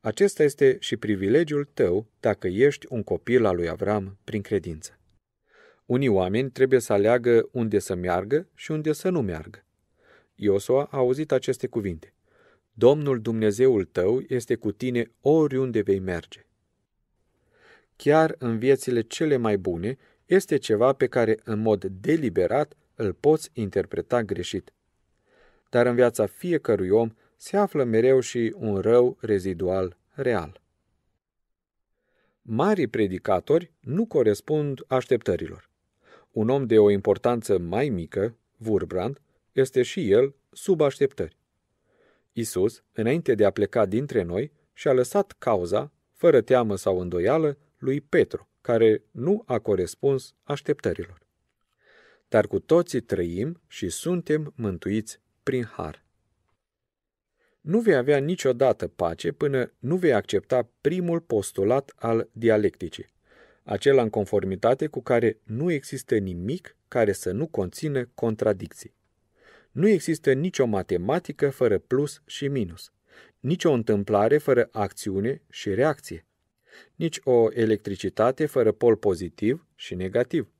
Acesta este și privilegiul tău dacă ești un copil al lui Avram prin credință. Unii oameni trebuie să aleagă unde să meargă și unde să nu meargă. Iosua a auzit aceste cuvinte. Domnul Dumnezeul tău este cu tine oriunde vei merge. Chiar în viețile cele mai bune este ceva pe care în mod deliberat îl poți interpreta greșit. Dar în viața fiecărui om se află mereu și un rău rezidual real. Marii predicatori nu corespund așteptărilor. Un om de o importanță mai mică, Wurbrand, este și el sub așteptări. Isus, înainte de a pleca dintre noi, și-a lăsat cauza, fără teamă sau îndoială, lui Petru, care nu a corespuns așteptărilor. dar cu toții trăim și suntem mântuiți prin har. Nu vei avea niciodată pace până nu vei accepta primul postulat al dialecticii, acela în conformitate cu care nu există nimic care să nu conțină contradicții. Nu există nicio matematică fără plus și minus, nicio întâmplare fără acțiune și reacție, nici o electricitate fără pol pozitiv și negativ,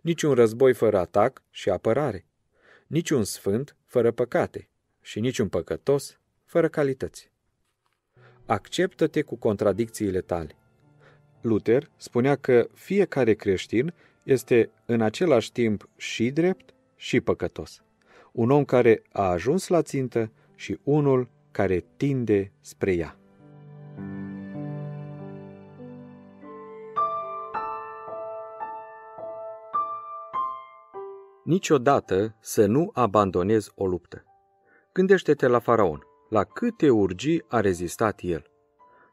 niciun război fără atac și apărare, niciun sfânt fără păcate și niciun păcătos fără calități. Acceptă-te cu contradicțiile tale. Luther spunea că fiecare creștin este în același timp și drept și păcătos. Un om care a ajuns la țintă și unul care tinde spre ea. Niciodată să nu abandonezi o luptă. Gândește-te la faraon, la câte urgii a rezistat el.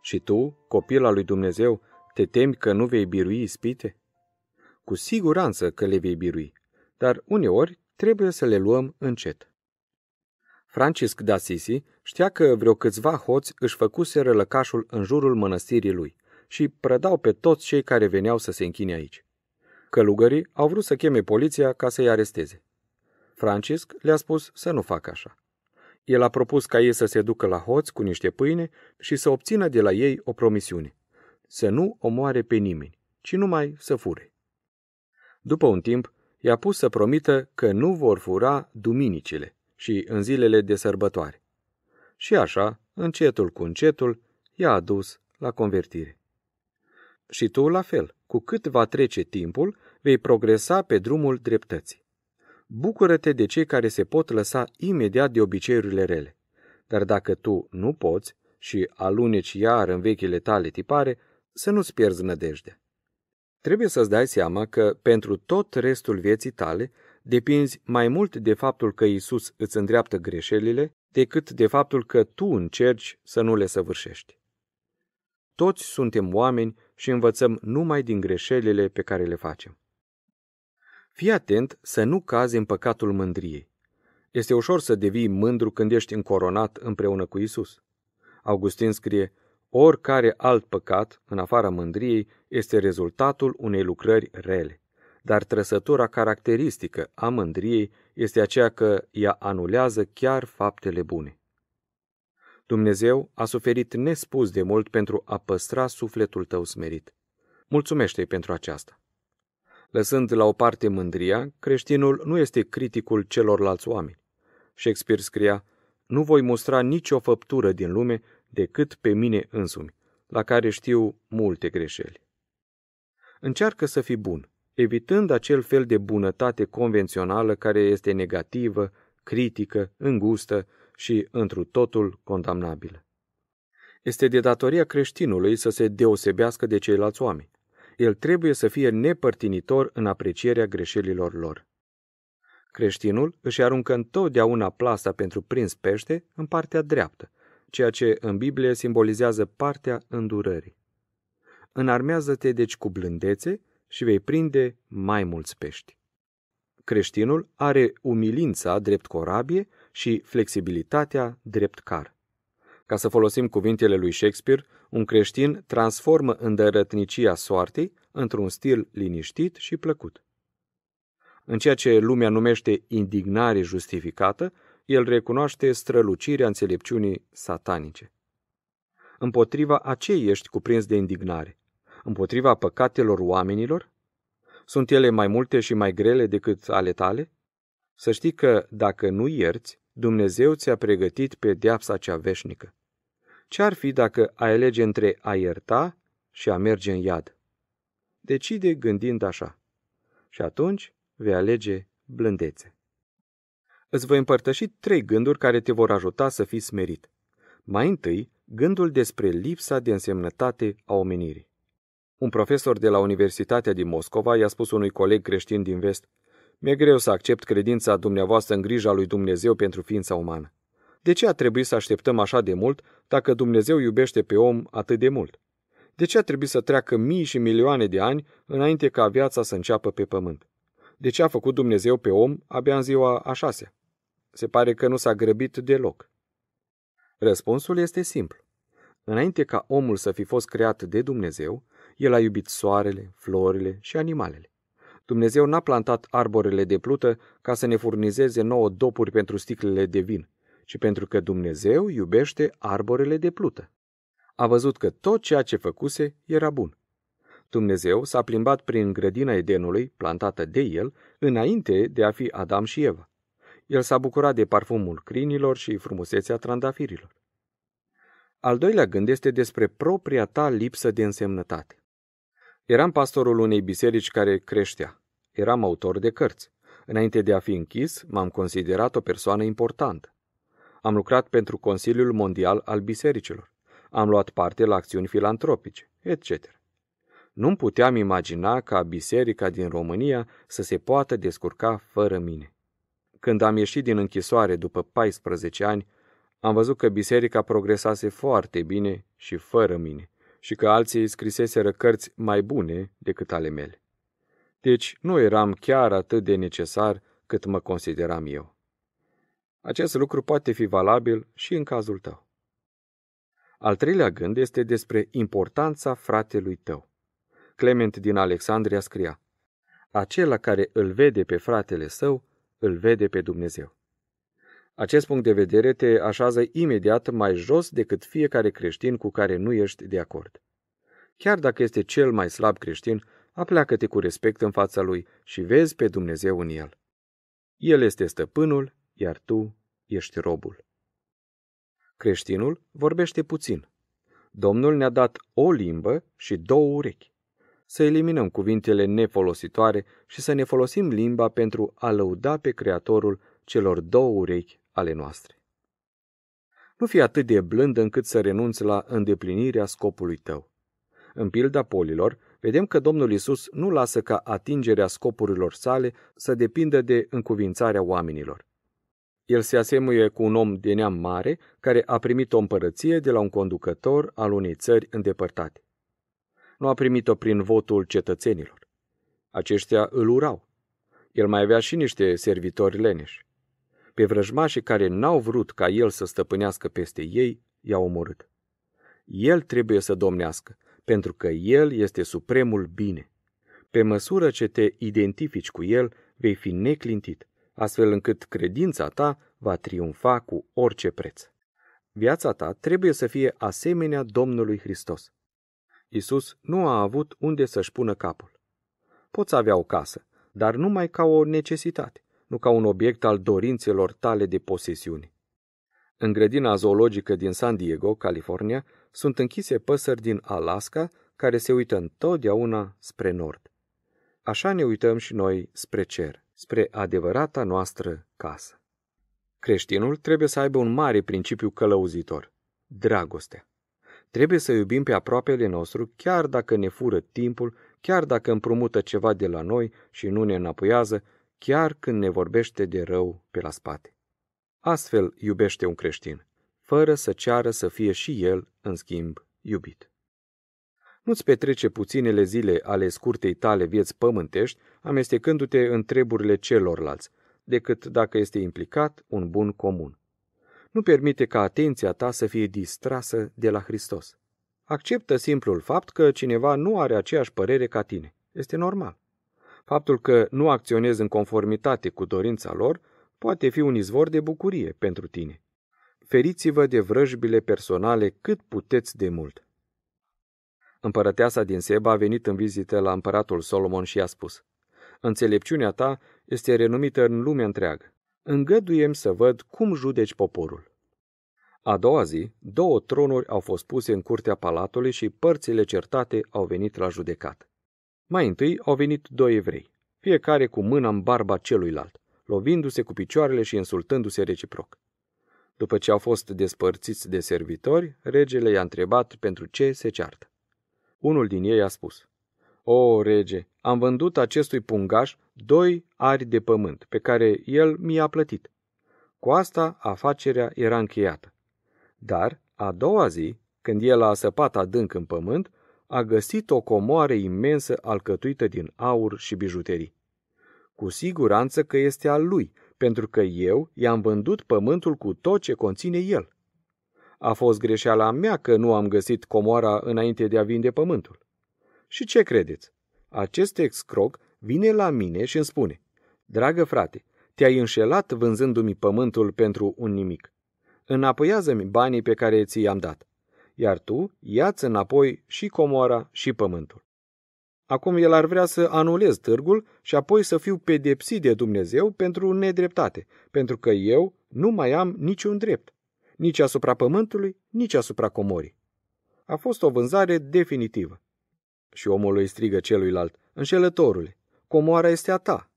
Și tu, copil al lui Dumnezeu, te temi că nu vei birui ispite? Cu siguranță că le vei birui, dar uneori trebuie să le luăm încet. Francisc d'Assisi știa că vreo câțiva hoți își făcuseră lăcașul în jurul mănăstirii lui și prădau pe toți cei care veneau să se închine aici. Călugării au vrut să cheme poliția ca să-i aresteze. Francisc le-a spus să nu facă așa. El a propus ca ei să se ducă la hoți cu niște pâine și să obțină de la ei o promisiune. Să nu omoare pe nimeni, ci numai să fure. După un timp, i-a pus să promită că nu vor fura duminicile și în zilele de sărbătoare. Și așa, încetul cu încetul, i-a adus la convertire. Și tu la fel, cu cât va trece timpul, vei progresa pe drumul dreptății. Bucură-te de cei care se pot lăsa imediat de obiceiurile rele. Dar dacă tu nu poți și aluneci iar în vechile tale tipare, să nu-ți pierzi nădejdea. Trebuie să-ți dai seama că pentru tot restul vieții tale depinzi mai mult de faptul că Isus îți îndreaptă greșelile decât de faptul că tu încerci să nu le săvârșești. Toți suntem oameni și învățăm numai din greșelile pe care le facem. Fii atent să nu cazi în păcatul mândriei. Este ușor să devii mândru când ești încoronat împreună cu Isus. Augustin scrie, oricare alt păcat, în afara mândriei, este rezultatul unei lucrări rele. Dar trăsătura caracteristică a mândriei este aceea că ea anulează chiar faptele bune. Dumnezeu a suferit nespus de mult pentru a păstra sufletul tău smerit. Mulțumește-i pentru aceasta. Lăsând la o parte mândria, creștinul nu este criticul celorlalți oameni. Shakespeare scria, nu voi mustra nicio făptură din lume decât pe mine însumi, la care știu multe greșeli. Încearcă să fii bun, evitând acel fel de bunătate convențională care este negativă, critică, îngustă și întru totul condamnabilă. Este de datoria creștinului să se deosebească de ceilalți oameni el trebuie să fie nepărtinitor în aprecierea greșelilor lor. Creștinul își aruncă întotdeauna plasa pentru prins pește în partea dreaptă, ceea ce în Biblie simbolizează partea îndurării. Înarmează-te deci cu blândețe și vei prinde mai mulți pești. Creștinul are umilința drept corabie și flexibilitatea drept car. Ca să folosim cuvintele lui Shakespeare, un creștin transformă îndărătnicia soartei într-un stil liniștit și plăcut. În ceea ce lumea numește indignare justificată, el recunoaște strălucirea înțelepciunii satanice. Împotriva a ce ești cuprins de indignare? Împotriva păcatelor oamenilor? Sunt ele mai multe și mai grele decât ale tale? Să știi că, dacă nu ierți, Dumnezeu ți-a pregătit pe deapsa cea veșnică. Ce-ar fi dacă ai alege între a ierta și a merge în iad? Decide gândind așa. Și atunci vei alege blândețe. Îți voi împărtăși trei gânduri care te vor ajuta să fii smerit. Mai întâi, gândul despre lipsa de însemnătate a omenirii. Un profesor de la Universitatea din Moscova i-a spus unui coleg creștin din vest, Mi-e greu să accept credința dumneavoastră în grija lui Dumnezeu pentru ființa umană. De ce a trebuit să așteptăm așa de mult dacă Dumnezeu iubește pe om atât de mult? De ce a trebuit să treacă mii și milioane de ani înainte ca viața să înceapă pe pământ? De ce a făcut Dumnezeu pe om abia în ziua a șasea? Se pare că nu s-a grăbit deloc. Răspunsul este simplu. Înainte ca omul să fi fost creat de Dumnezeu, el a iubit soarele, florile și animalele. Dumnezeu n-a plantat arborele de plută ca să ne furnizeze nouă dopuri pentru sticlele de vin, ci pentru că Dumnezeu iubește arborele de plută. A văzut că tot ceea ce făcuse era bun. Dumnezeu s-a plimbat prin grădina Edenului, plantată de el, înainte de a fi Adam și Eva. El s-a bucurat de parfumul crinilor și frumusețea trandafirilor. Al doilea gând este despre propria ta lipsă de însemnătate. Eram pastorul unei biserici care creștea. Eram autor de cărți. Înainte de a fi închis, m-am considerat o persoană importantă. Am lucrat pentru Consiliul Mondial al Bisericilor. Am luat parte la acțiuni filantropice, etc. Nu-mi puteam imagina ca biserica din România să se poată descurca fără mine. Când am ieșit din închisoare după 14 ani, am văzut că biserica progresase foarte bine și fără mine și că alții scriseseră cărți mai bune decât ale mele. Deci nu eram chiar atât de necesar cât mă consideram eu. Acest lucru poate fi valabil și în cazul tău. Al treilea gând este despre importanța fratelui tău. Clement din Alexandria scria, Acela care îl vede pe fratele său, îl vede pe Dumnezeu. Acest punct de vedere te așează imediat mai jos decât fiecare creștin cu care nu ești de acord. Chiar dacă este cel mai slab creștin, apleacă-te cu respect în fața lui și vezi pe Dumnezeu în el. El este stăpânul, iar tu ești robul. Creștinul vorbește puțin. Domnul ne-a dat o limbă și două urechi. Să eliminăm cuvintele nefolositoare și să ne folosim limba pentru a lăuda pe Creatorul celor două urechi ale noastre. Nu fi atât de blând încât să renunți la îndeplinirea scopului tău. În pilda polilor, vedem că Domnul Isus nu lasă ca atingerea scopurilor sale să depindă de încuvințarea oamenilor. El se asemuie cu un om de neam mare care a primit o împărăție de la un conducător al unei țări îndepărtate. Nu a primit-o prin votul cetățenilor. Aceștia îl urau. El mai avea și niște servitori leneși. Pe vrăjmașii care n-au vrut ca el să stăpânească peste ei, i-a omorât. El trebuie să domnească, pentru că el este supremul bine. Pe măsură ce te identifici cu el, vei fi neclintit, astfel încât credința ta va triumfa cu orice preț. Viața ta trebuie să fie asemenea Domnului Hristos. Isus nu a avut unde să-și pună capul. Poți avea o casă, dar numai ca o necesitate nu ca un obiect al dorințelor tale de posesiuni. În grădina zoologică din San Diego, California, sunt închise păsări din Alaska care se uită întotdeauna spre nord. Așa ne uităm și noi spre cer, spre adevărata noastră casă. Creștinul trebuie să aibă un mare principiu călăuzitor, dragostea. Trebuie să iubim pe aproapele nostru, chiar dacă ne fură timpul, chiar dacă împrumută ceva de la noi și nu ne înapoiază, chiar când ne vorbește de rău pe la spate. Astfel iubește un creștin, fără să ceară să fie și el, în schimb, iubit. Nu-ți petrece puținele zile ale scurtei tale vieți pământești, amestecându-te în treburile celorlalți, decât dacă este implicat un bun comun. Nu permite ca atenția ta să fie distrasă de la Hristos. Acceptă simplul fapt că cineva nu are aceeași părere ca tine. Este normal. Faptul că nu acționezi în conformitate cu dorința lor poate fi un izvor de bucurie pentru tine. Feriți-vă de vrăjbile personale cât puteți de mult. Împărăteasa din Seba a venit în vizită la împăratul Solomon și i-a spus, Înțelepciunea ta este renumită în lumea întreagă. Îngăduiem să văd cum judeci poporul. A doua zi, două tronuri au fost puse în curtea palatului și părțile certate au venit la judecat. Mai întâi au venit doi evrei, fiecare cu mâna în barba celuilalt, lovindu-se cu picioarele și insultându-se reciproc. După ce au fost despărțiți de servitori, regele i-a întrebat pentru ce se ceartă. Unul din ei a spus, O, rege, am vândut acestui pungaș doi ari de pământ, pe care el mi-a plătit. Cu asta afacerea era încheiată. Dar, a doua zi, când el a săpat adânc în pământ, a găsit o comoară imensă alcătuită din aur și bijuterii. Cu siguranță că este al lui, pentru că eu i-am vândut pământul cu tot ce conține el. A fost greșeala mea că nu am găsit comoara înainte de a vinde pământul. Și ce credeți? Acest excroc vine la mine și îmi spune, Dragă frate, te-ai înșelat vânzându-mi pământul pentru un nimic. Înapoiază-mi banii pe care ți i-am dat, iar tu ia-ți înapoi și comoara și pământul. Acum el ar vrea să anulez târgul și apoi să fiu pedepsit de Dumnezeu pentru nedreptate, pentru că eu nu mai am niciun drept, nici asupra pământului, nici asupra comorii. A fost o vânzare definitivă. Și omul îi strigă celuilalt, înșelătorule, comoara este a ta.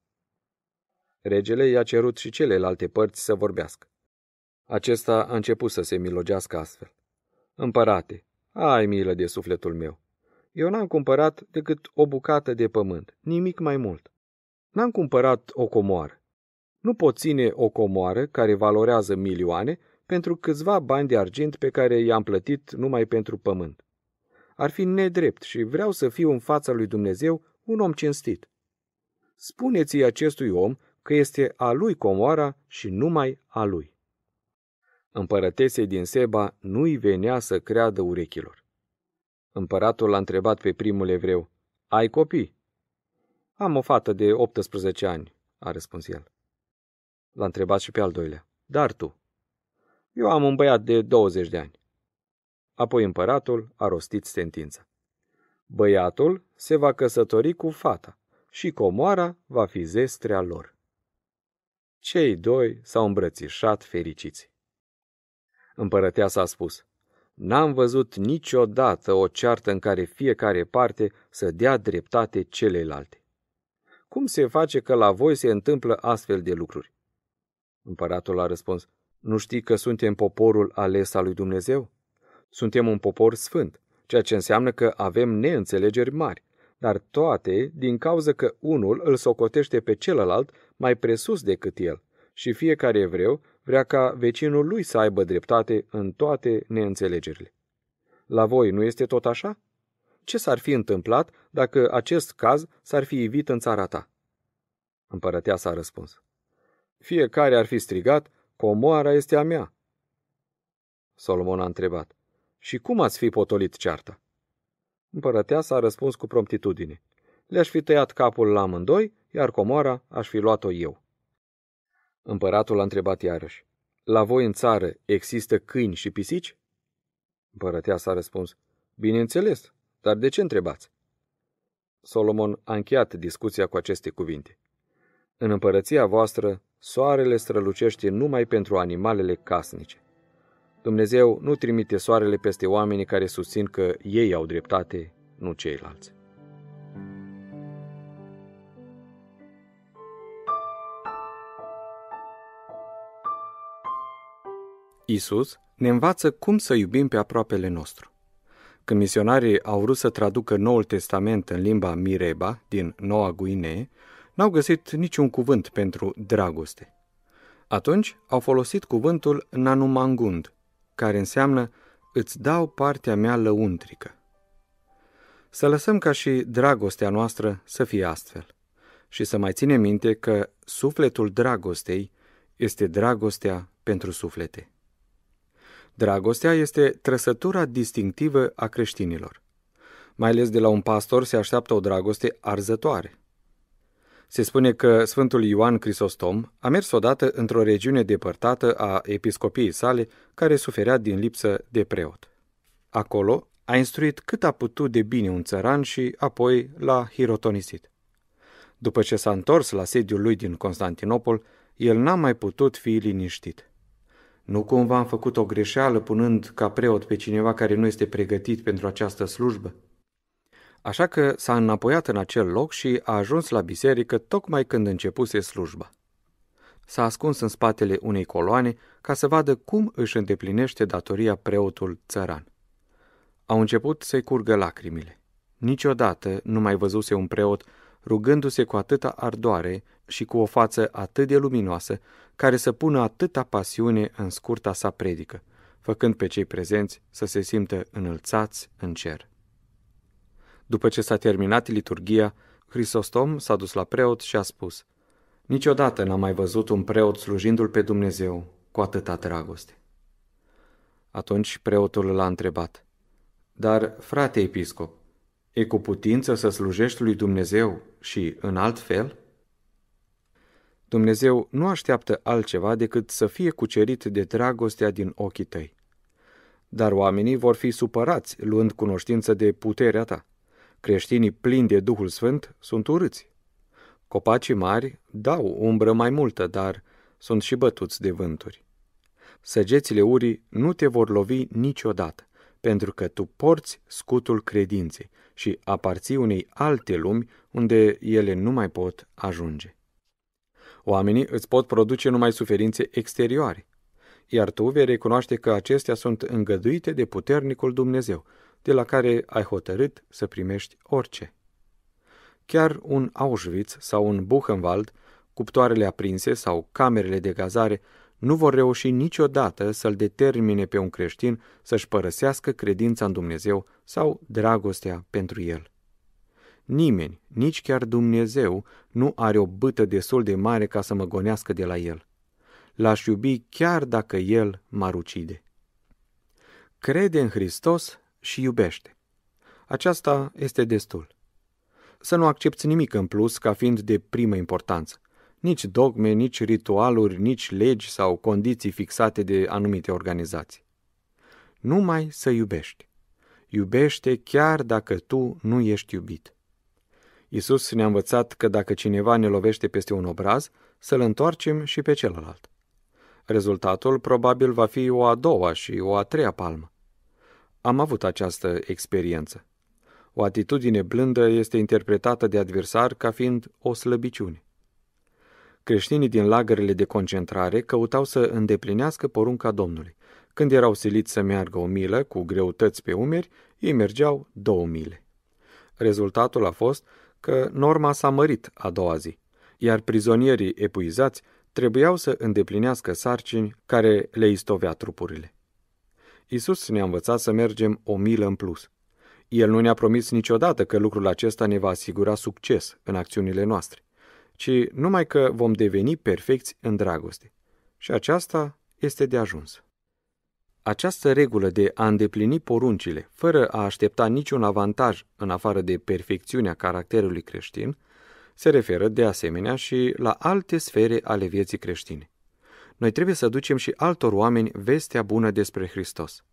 Regele i-a cerut și celelalte părți să vorbească. Acesta a început să se milogească astfel. Împărate, ai milă de sufletul meu. Eu n-am cumpărat decât o bucată de pământ, nimic mai mult. N-am cumpărat o comoară. Nu pot ține o comoară care valorează milioane pentru câțiva bani de argint pe care i-am plătit numai pentru pământ. Ar fi nedrept și vreau să fiu în fața lui Dumnezeu un om cinstit. Spuneți-i acestui om că este a lui comoara și numai a lui. Împărătesei din Seba nu-i venea să creadă urechilor. Împăratul l-a întrebat pe primul evreu, Ai copii? Am o fată de 18 ani, a răspuns el. L-a întrebat și pe al doilea, Dar tu? Eu am un băiat de 20 de ani. Apoi împăratul a rostit sentința. Băiatul se va căsători cu fata și comoara va fi zestrea lor. Cei doi s-au îmbrățișat fericiți. Împărăteasa a spus, N-am văzut niciodată o ceartă în care fiecare parte să dea dreptate celelalte. Cum se face că la voi se întâmplă astfel de lucruri? Împăratul a răspuns, nu știi că suntem poporul ales al lui Dumnezeu? Suntem un popor sfânt, ceea ce înseamnă că avem neînțelegeri mari, dar toate din cauza că unul îl socotește pe celălalt mai presus decât el și fiecare evreu vrea ca vecinul lui să aibă dreptate în toate neînțelegerile. La voi nu este tot așa? Ce s-ar fi întâmplat dacă acest caz s-ar fi ivit în țara ta? Împărăteasa a răspuns. Fiecare ar fi strigat, comoara este a mea. Solomon a întrebat. Și cum ați fi potolit cearta? Împărăteasa a răspuns cu promptitudine. Le-aș fi tăiat capul la amândoi, iar comoara aș fi luat-o eu. Împăratul a întrebat iarăși. La voi în țară există câini și pisici? Împărăteasa a răspuns. Bineînțeles, dar de ce întrebați? Solomon a încheiat discuția cu aceste cuvinte. În împărăția voastră, soarele strălucește numai pentru animalele casnice. Dumnezeu nu trimite soarele peste oamenii care susțin că ei au dreptate, nu ceilalți. Isus ne învață cum să iubim pe aproapele nostru. Când misionarii au vrut să traducă Noul Testament în limba Mireba din Noua Guinee, n-au găsit niciun cuvânt pentru dragoste. Atunci au folosit cuvântul nanumangund, care înseamnă îți dau partea mea lăuntrică. Să lăsăm ca și dragostea noastră să fie astfel și să mai ținem minte că sufletul dragostei este dragostea pentru suflete. Dragostea este trăsătura distinctivă a creștinilor. Mai ales de la un pastor se așteaptă o dragoste arzătoare. Se spune că Sfântul Ioan Crisostom a mers odată într-o regiune depărtată a episcopiei sale care suferea din lipsă de preot. Acolo a instruit cât a putut de bine un țăran și apoi l-a hirotonisit. După ce s-a întors la sediul lui din Constantinopol, el n-a mai putut fi liniștit. Nu cumva am făcut o greșeală punând ca preot pe cineva care nu este pregătit pentru această slujbă? Așa că s-a înapoiat în acel loc și a ajuns la biserică tocmai când începuse slujba. S-a ascuns în spatele unei coloane ca să vadă cum își îndeplinește datoria preotul țăran. Au început să-i curgă lacrimile. Niciodată nu mai văzuse un preot rugându-se cu atâta ardoare și cu o față atât de luminoasă, care să pună atâta pasiune în scurta sa predică, făcând pe cei prezenți să se simtă înălțați în cer. După ce s-a terminat liturgia, Hristostom s-a dus la preot și a spus, Niciodată n-am mai văzut un preot slujindu-l pe Dumnezeu cu atâta dragoste. Atunci preotul l-a întrebat, Dar, frate episcop, e cu putință să slujești lui Dumnezeu și în alt fel? Dumnezeu nu așteaptă altceva decât să fie cucerit de dragostea din ochii tăi. Dar oamenii vor fi supărați luând cunoștință de puterea ta. Creștinii plini de Duhul Sfânt sunt urâți. Copacii mari dau umbră mai multă, dar sunt și bătuți de vânturi. Săgețile urii nu te vor lovi niciodată, pentru că tu porți scutul credinței și aparții unei alte lumi unde ele nu mai pot ajunge. Oamenii îți pot produce numai suferințe exterioare, iar tu vei recunoaște că acestea sunt îngăduite de puternicul Dumnezeu, de la care ai hotărât să primești orice. Chiar un Auschwitz sau un Buchenwald, cuptoarele aprinse sau camerele de gazare nu vor reuși niciodată să-l determine pe un creștin să-și părăsească credința în Dumnezeu sau dragostea pentru el. Nimeni, nici chiar Dumnezeu, nu are o bâtă destul de mare ca să mă gonească de la el. L-aș iubi chiar dacă el m-ar ucide. Crede în Hristos și iubește. Aceasta este destul. Să nu accepti nimic în plus ca fiind de primă importanță. Nici dogme, nici ritualuri, nici legi sau condiții fixate de anumite organizații. Numai să iubești. Iubește chiar dacă tu nu ești iubit. Isus ne-a învățat că dacă cineva ne lovește peste un obraz, să-l întoarcem și pe celălalt. Rezultatul probabil va fi o a doua și o a treia palmă. Am avut această experiență. O atitudine blândă este interpretată de adversar ca fiind o slăbiciune. Creștinii din lagărele de concentrare căutau să îndeplinească porunca Domnului. Când erau siliți să meargă o milă cu greutăți pe umeri, ei mergeau două mile. Rezultatul a fost că norma s-a mărit a doua zi, iar prizonierii epuizați trebuiau să îndeplinească sarcini care le istovea trupurile. Isus ne-a învățat să mergem o milă în plus. El nu ne-a promis niciodată că lucrul acesta ne va asigura succes în acțiunile noastre, ci numai că vom deveni perfecți în dragoste. Și aceasta este de ajuns. Această regulă de a îndeplini poruncile, fără a aștepta niciun avantaj în afară de perfecțiunea caracterului creștin, se referă de asemenea și la alte sfere ale vieții creștine. Noi trebuie să ducem și altor oameni vestea bună despre Hristos.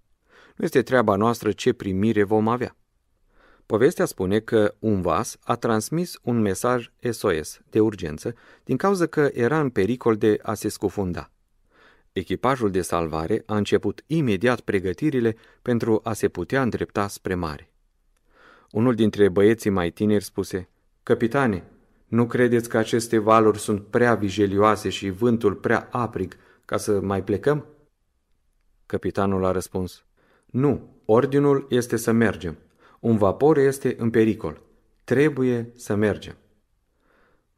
Nu este treaba noastră ce primire vom avea. Povestea spune că un vas a transmis un mesaj SOS de urgență din cauza că era în pericol de a se scufunda. Echipajul de salvare a început imediat pregătirile pentru a se putea îndrepta spre mare. Unul dintre băieții mai tineri spuse, Capitane, nu credeți că aceste valuri sunt prea vijelioase și vântul prea aprig ca să mai plecăm? Capitanul a răspuns, Nu, ordinul este să mergem. Un vapor este în pericol. Trebuie să mergem.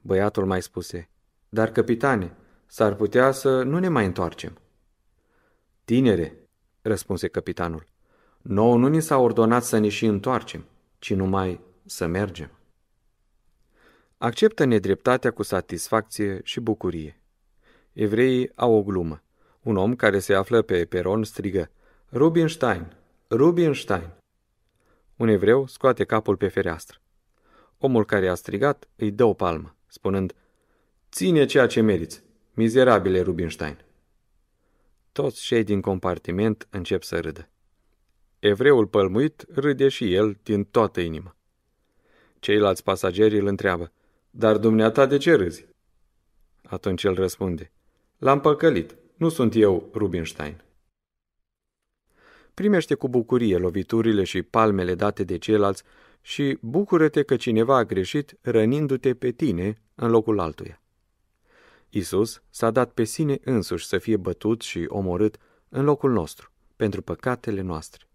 Băiatul mai spuse, Dar, capitane, s-ar putea să nu ne mai întoarcem. Tinere, răspunse capitanul, nouă nu ni s-a ordonat să ne și întoarcem, ci numai să mergem. Acceptă nedreptatea cu satisfacție și bucurie. Evreii au o glumă. Un om care se află pe peron strigă, Rubinstein, Rubinstein. Un evreu scoate capul pe fereastră. Omul care a strigat îi dă o palmă, spunând, Ține ceea ce meriți, mizerabile Rubinstein. Toți cei din compartiment încep să râdă. Evreul pălmuit râde și el din toată inima. Ceilalți pasageri îl întreabă, dar dumneata de ce râzi? Atunci el răspunde, L-am păcălit, nu sunt eu Rubinstein. Primește cu bucurie loviturile și palmele date de ceilalți și bucură-te că cineva a greșit rănindu-te pe tine în locul altuia. Isus s-a dat pe sine însuși să fie bătut și omorât în locul nostru, pentru păcatele noastre.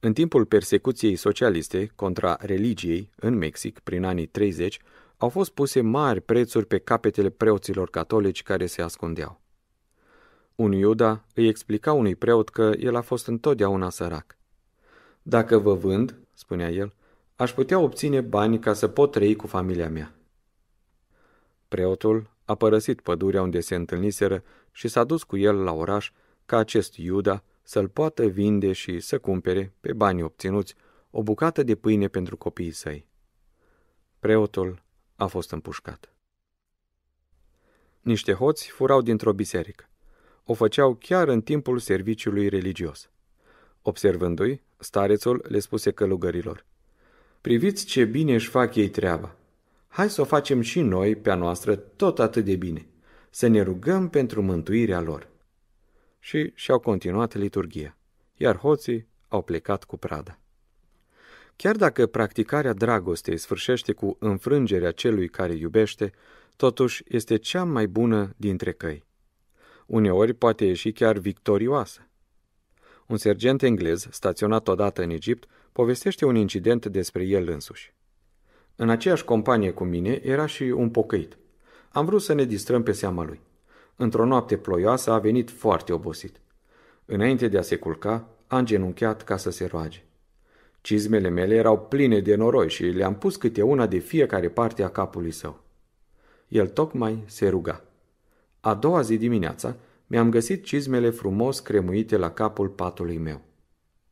În timpul persecuției socialiste contra religiei în Mexic, prin anii 30, au fost puse mari prețuri pe capetele preoților catolici care se ascundeau. Un Iuda îi explica unui preot că el a fost întotdeauna sărac. Dacă vă vând, spunea el, aș putea obține bani ca să pot trăi cu familia mea. Preotul a părăsit pădurea unde se întâlniseră și s-a dus cu el la oraș ca acest Iuda să-l poată vinde și să cumpere, pe banii obținuți, o bucată de pâine pentru copiii săi. Preotul a fost împușcat. Niște hoți furau dintr-o biserică. O făceau chiar în timpul serviciului religios. Observându-i, starețul le spuse călugărilor. Priviți ce bine își fac ei treaba. Hai să o facem și noi, pe a noastră, tot atât de bine. Să ne rugăm pentru mântuirea lor. Și și-au continuat liturgia, iar hoții au plecat cu prada. Chiar dacă practicarea dragostei sfârșește cu înfrângerea celui care iubește, totuși este cea mai bună dintre căi. Uneori poate ieși chiar victorioasă. Un sergent englez, staționat odată în Egipt, povestește un incident despre el însuși. În aceeași companie cu mine era și un pocăit. Am vrut să ne distrăm pe seama lui. Într-o noapte ploioasă a venit foarte obosit. Înainte de a se culca, a îngenunchiat ca să se roage. Cizmele mele erau pline de noroi și le-am pus câte una de fiecare parte a capului său. El tocmai se ruga. A doua zi dimineața mi-am găsit cizmele frumos cremuite la capul patului meu.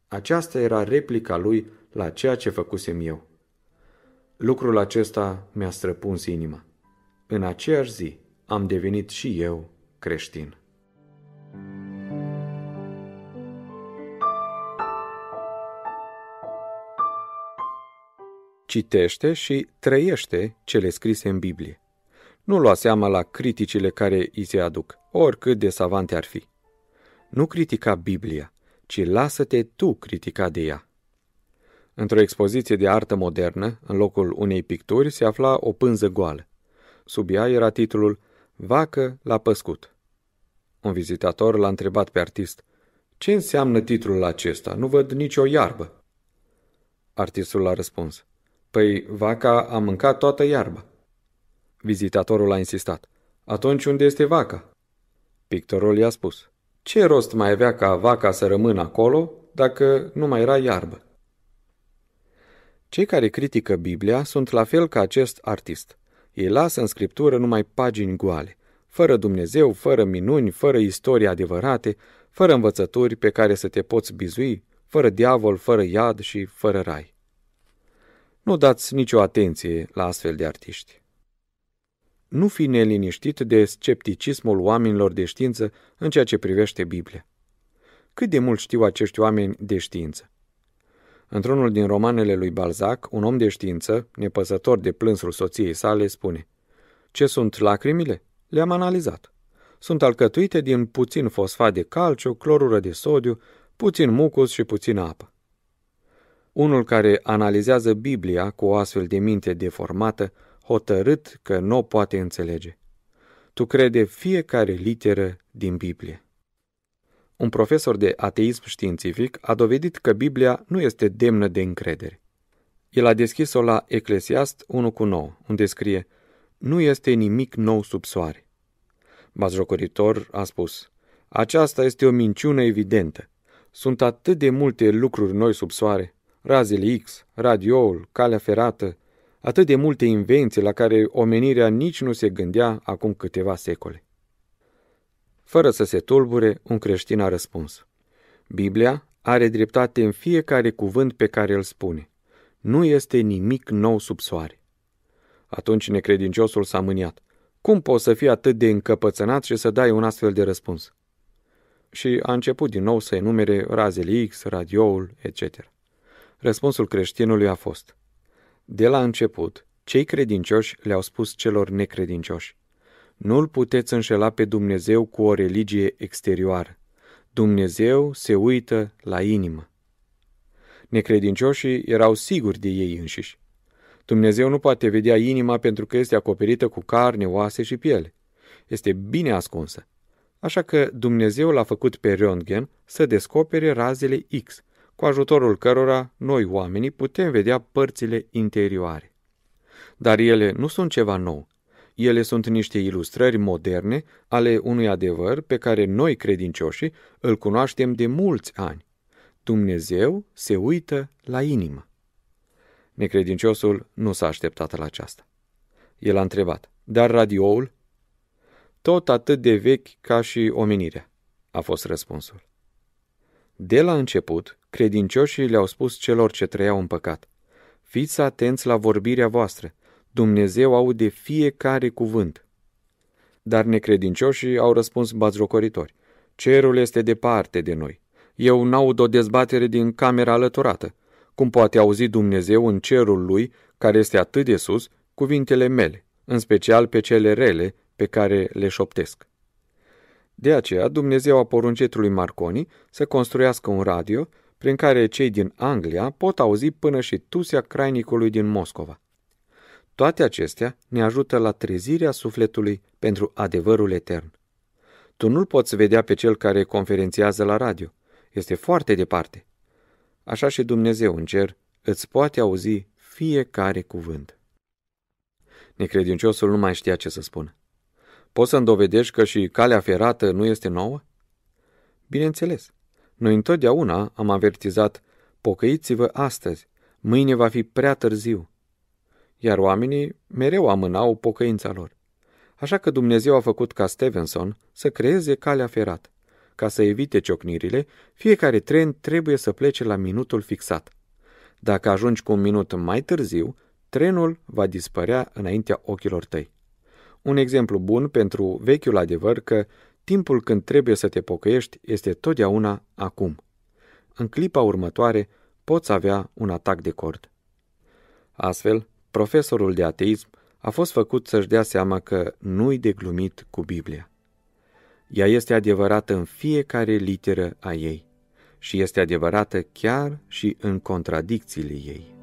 Aceasta era replica lui la ceea ce făcusem eu. Lucrul acesta mi-a străpuns inima. În aceeași zi am devenit și eu creștin. Citește și trăiește cele scrise în Biblie. Nu lua seama la criticile care îi se aduc, oricât de savante ar fi. Nu critica Biblia, ci lasă-te tu critica de ea. Într-o expoziție de artă modernă, în locul unei picturi, se afla o pânză goală. Sub ea era titlul Vacă la păscut. Un vizitator l-a întrebat pe artist, Ce înseamnă titlul acesta? Nu văd nicio iarbă. Artistul a răspuns, Păi, vaca a mâncat toată iarba. Vizitatorul a insistat, Atunci unde este vaca? Pictorul i-a spus, Ce rost mai avea ca vaca să rămână acolo dacă nu mai era iarbă? Cei care critică Biblia sunt la fel ca acest artist. Ei lasă în scriptură numai pagini goale, fără Dumnezeu, fără minuni, fără istorie adevărate, fără învățături pe care să te poți bizui, fără diavol, fără iad și fără rai. Nu dați nicio atenție la astfel de artiști. Nu fi neliniștit de scepticismul oamenilor de știință în ceea ce privește Biblia. Cât de mult știu acești oameni de știință? Într-unul din romanele lui Balzac, un om de știință, nepăsător de plânsul soției sale, spune Ce sunt lacrimile? Le-am analizat. Sunt alcătuite din puțin fosfat de calciu, clorură de sodiu, puțin mucus și puțin apă. Unul care analizează Biblia cu o astfel de minte deformată, hotărât că nu o poate înțelege. Tu crede fiecare literă din Biblie. Un profesor de ateism științific a dovedit că Biblia nu este demnă de încredere. El a deschis-o la Eclesiast 1 cu 9, unde scrie Nu este nimic nou sub soare. Bazjocoritor a spus Aceasta este o minciună evidentă. Sunt atât de multe lucruri noi sub soare, razele X, radioul, calea ferată, atât de multe invenții la care omenirea nici nu se gândea acum câteva secole. Fără să se tulbure, un creștin a răspuns. Biblia are dreptate în fiecare cuvânt pe care îl spune. Nu este nimic nou sub soare. Atunci necredinciosul s-a mâniat. Cum poți să fii atât de încăpățânat și să dai un astfel de răspuns? Și a început din nou să enumere razele X, radioul, etc. Răspunsul creștinului a fost. De la început, cei credincioși le-au spus celor necredincioși. Nu-L puteți înșela pe Dumnezeu cu o religie exterioară. Dumnezeu se uită la inimă. Necredincioșii erau siguri de ei înșiși. Dumnezeu nu poate vedea inima pentru că este acoperită cu carne, oase și piele. Este bine ascunsă. Așa că Dumnezeu l-a făcut pe Röntgen să descopere razele X, cu ajutorul cărora noi oamenii putem vedea părțile interioare. Dar ele nu sunt ceva nou, ele sunt niște ilustrări moderne ale unui adevăr pe care noi, credincioșii, îl cunoaștem de mulți ani. Dumnezeu se uită la inimă. Necredinciosul nu s-a așteptat la aceasta. El a întrebat, dar radioul? tot atât de vechi ca și omenirea, a fost răspunsul. De la început, credincioșii le-au spus celor ce trăiau în păcat, fiți atenți la vorbirea voastră, Dumnezeu aude fiecare cuvânt. Dar necredincioșii au răspuns bazjocoritori, cerul este departe de noi. Eu n-aud o dezbatere din camera alăturată. Cum poate auzi Dumnezeu în cerul lui, care este atât de sus, cuvintele mele, în special pe cele rele pe care le șoptesc. De aceea, Dumnezeu a poruncit lui Marconi să construiască un radio prin care cei din Anglia pot auzi până și tusea crainicului din Moscova. Toate acestea ne ajută la trezirea sufletului pentru adevărul etern. Tu nu-l poți vedea pe cel care conferențiază la radio. Este foarte departe. Așa și Dumnezeu în cer îți poate auzi fiecare cuvânt. Necredinciosul nu mai știa ce să spună. Poți să-mi dovedești că și calea ferată nu este nouă? Bineînțeles. Noi întotdeauna am avertizat, pocăiți-vă astăzi, mâine va fi prea târziu. Iar oamenii mereu amânau pocăința lor. Așa că Dumnezeu a făcut ca Stevenson să creeze calea ferată. Ca să evite ciocnirile, fiecare tren trebuie să plece la minutul fixat. Dacă ajungi cu un minut mai târziu, trenul va dispărea înaintea ochilor tăi. Un exemplu bun pentru vechiul adevăr că timpul când trebuie să te pocăiești este totdeauna acum. În clipa următoare poți avea un atac de cord. Astfel, profesorul de ateism a fost făcut să-și dea seama că nu-i de glumit cu Biblia. Ea este adevărată în fiecare literă a ei și este adevărată chiar și în contradicțiile ei.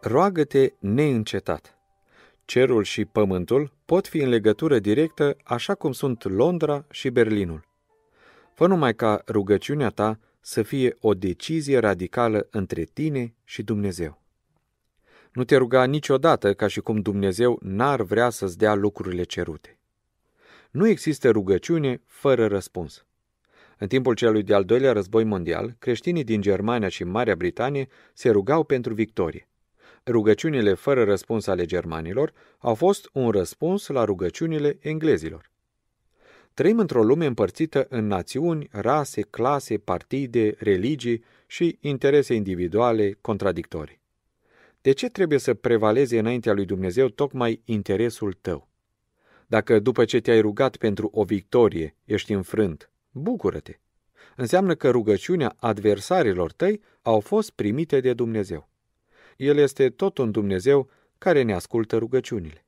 Roagă-te neîncetat. Cerul și pământul pot fi în legătură directă așa cum sunt Londra și Berlinul. Fă numai ca rugăciunea ta să fie o decizie radicală între tine și Dumnezeu. Nu te ruga niciodată ca și cum Dumnezeu n-ar vrea să-ți dea lucrurile cerute. Nu există rugăciune fără răspuns. În timpul celui de-al doilea război mondial, creștinii din Germania și Marea Britanie se rugau pentru victorie. Rugăciunile fără răspuns ale germanilor au fost un răspuns la rugăciunile englezilor. Trăim într-o lume împărțită în națiuni, rase, clase, partide, religii și interese individuale contradictorii. De ce trebuie să prevaleze înaintea lui Dumnezeu tocmai interesul tău? Dacă după ce te-ai rugat pentru o victorie ești înfrânt, bucură-te. Înseamnă că rugăciunea adversarilor tăi au fost primite de Dumnezeu. El este tot un Dumnezeu care ne ascultă rugăciunile.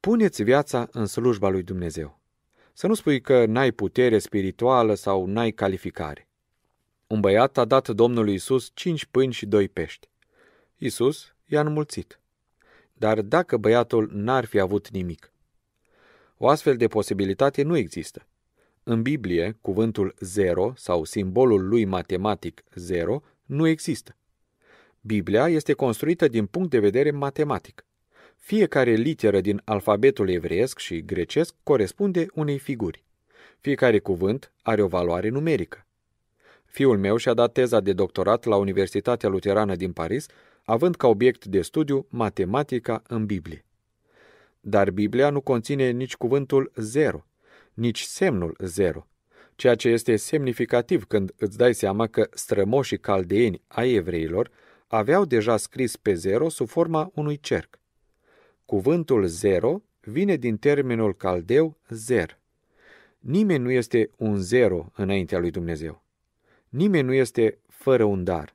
Puneți viața în slujba lui Dumnezeu. Să nu spui că n-ai putere spirituală sau n-ai calificare. Un băiat a dat Domnului Isus cinci pâini și doi pești. Isus i-a înmulțit. Dar dacă băiatul n-ar fi avut nimic? O astfel de posibilitate nu există. În Biblie, cuvântul zero sau simbolul lui matematic zero nu există. Biblia este construită din punct de vedere matematic. Fiecare literă din alfabetul evreiesc și grecesc corespunde unei figuri. Fiecare cuvânt are o valoare numerică. Fiul meu și-a dat teza de doctorat la Universitatea Luterană din Paris, având ca obiect de studiu matematica în Biblie. Dar Biblia nu conține nici cuvântul zero, nici semnul zero, ceea ce este semnificativ când îți dai seama că strămoșii caldeeni ai evreilor aveau deja scris pe zero sub forma unui cerc. Cuvântul zero vine din termenul caldeu zer. Nimeni nu este un zero înaintea lui Dumnezeu. Nimeni nu este fără un dar.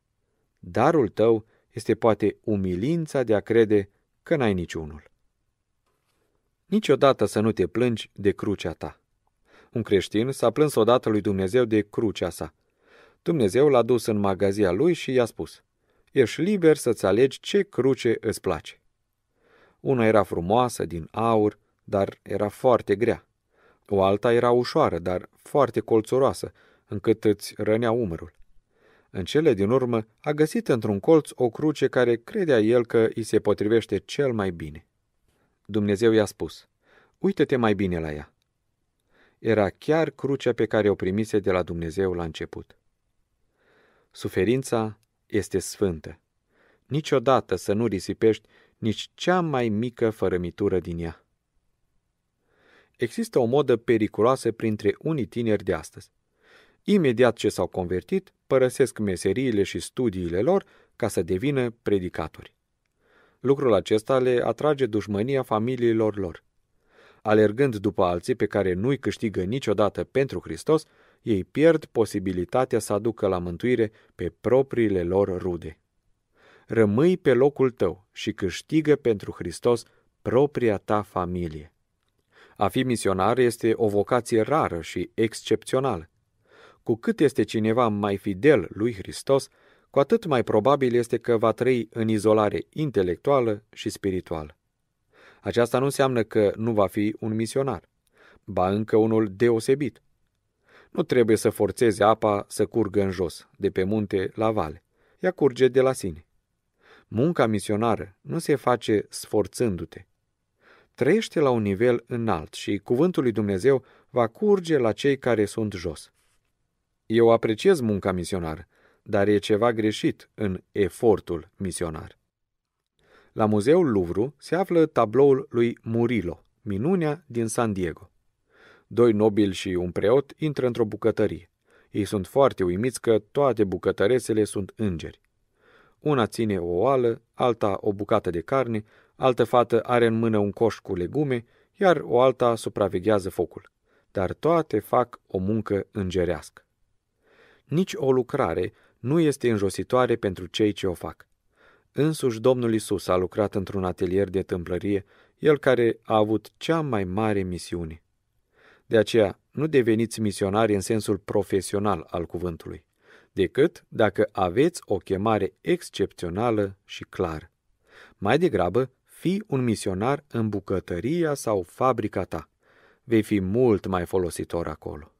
Darul tău este poate umilința de a crede că n-ai niciunul. Niciodată să nu te plângi de crucea ta. Un creștin s-a plâns odată lui Dumnezeu de crucea sa. Dumnezeu l-a dus în magazia lui și i-a spus, ești liber să-ți alegi ce cruce îți place. Una era frumoasă, din aur, dar era foarte grea. O alta era ușoară, dar foarte colțuroasă, încât îți rănea umărul. În cele din urmă, a găsit într-un colț o cruce care credea el că îi se potrivește cel mai bine. Dumnezeu i-a spus, uită-te mai bine la ea. Era chiar crucea pe care o primise de la Dumnezeu la început. Suferința este sfântă. Niciodată să nu risipești nici cea mai mică fărămitură din ea. Există o modă periculoasă printre unii tineri de astăzi. Imediat ce s-au convertit, părăsesc meseriile și studiile lor ca să devină predicatori. Lucrul acesta le atrage dușmănia familiilor lor. Alergând după alții pe care nu-i câștigă niciodată pentru Hristos, ei pierd posibilitatea să aducă la mântuire pe propriile lor rude. Rămâi pe locul tău și câștigă pentru Hristos propria ta familie. A fi misionar este o vocație rară și excepțională. Cu cât este cineva mai fidel lui Hristos, cu atât mai probabil este că va trăi în izolare intelectuală și spirituală. Aceasta nu înseamnă că nu va fi un misionar, ba încă unul deosebit. Nu trebuie să forțeze apa să curgă în jos, de pe munte la vale. Ea curge de la sine. Munca misionară nu se face sforțându-te. Trăiește la un nivel înalt și cuvântul lui Dumnezeu va curge la cei care sunt jos. Eu apreciez munca misionară, dar e ceva greșit în efortul misionar. La Muzeul Louvre se află tabloul lui Murillo, Minunea din San Diego. Doi nobili și un preot intră într-o bucătărie. Ei sunt foarte uimiți că toate bucătăresele sunt îngeri. Una ține o oală, alta o bucată de carne, altă fată are în mână un coș cu legume, iar o alta supraveghează focul. Dar toate fac o muncă îngerească. Nici o lucrare nu este înjositoare pentru cei ce o fac. Însuși Domnul Isus a lucrat într-un atelier de tâmplărie, el care a avut cea mai mare misiune. De aceea, nu deveniți misionari în sensul profesional al cuvântului, decât dacă aveți o chemare excepțională și clară. Mai degrabă, fii un misionar în bucătăria sau fabrica ta. Vei fi mult mai folositor acolo.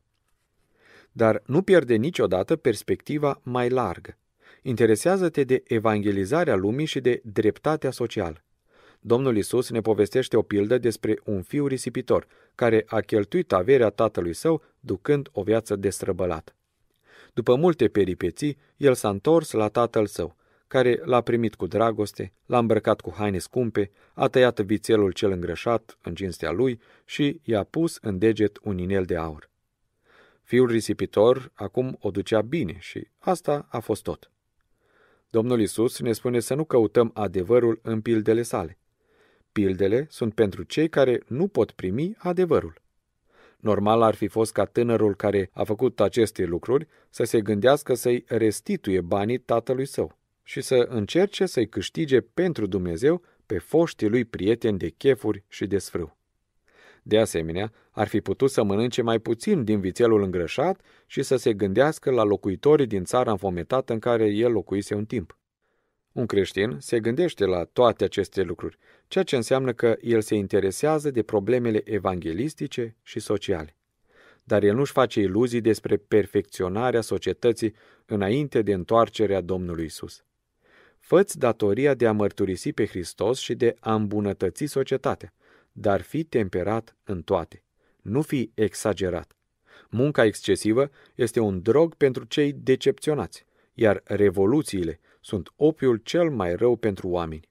Dar nu pierde niciodată perspectiva mai largă. Interesează-te de evangelizarea lumii și de dreptatea socială. Domnul Isus ne povestește o pildă despre un fiu risipitor, care a cheltuit averea tatălui său, ducând o viață destrăbălată. După multe peripeții, el s-a întors la tatăl său, care l-a primit cu dragoste, l-a îmbrăcat cu haine scumpe, a tăiat vițelul cel îngrășat în cinstea lui și i-a pus în deget un inel de aur. Fiul risipitor acum o ducea bine și asta a fost tot. Domnul Isus ne spune să nu căutăm adevărul în pildele sale. Pildele sunt pentru cei care nu pot primi adevărul. Normal ar fi fost ca tânărul care a făcut aceste lucruri să se gândească să-i restituie banii tatălui său și să încerce să-i câștige pentru Dumnezeu pe foștii lui prieteni de chefuri și de sfrâu. De asemenea, ar fi putut să mănânce mai puțin din vițelul îngrășat și să se gândească la locuitorii din țara înfometată în care el locuise un timp. Un creștin se gândește la toate aceste lucruri, ceea ce înseamnă că el se interesează de problemele evanghelistice și sociale. Dar el nu-și face iluzii despre perfecționarea societății înainte de întoarcerea Domnului Isus. Făți datoria de a mărturisi pe Hristos și de a îmbunătăți societatea, dar fi temperat în toate. Nu fi exagerat. Munca excesivă este un drog pentru cei decepționați, iar revoluțiile sunt opiul cel mai rău pentru oameni.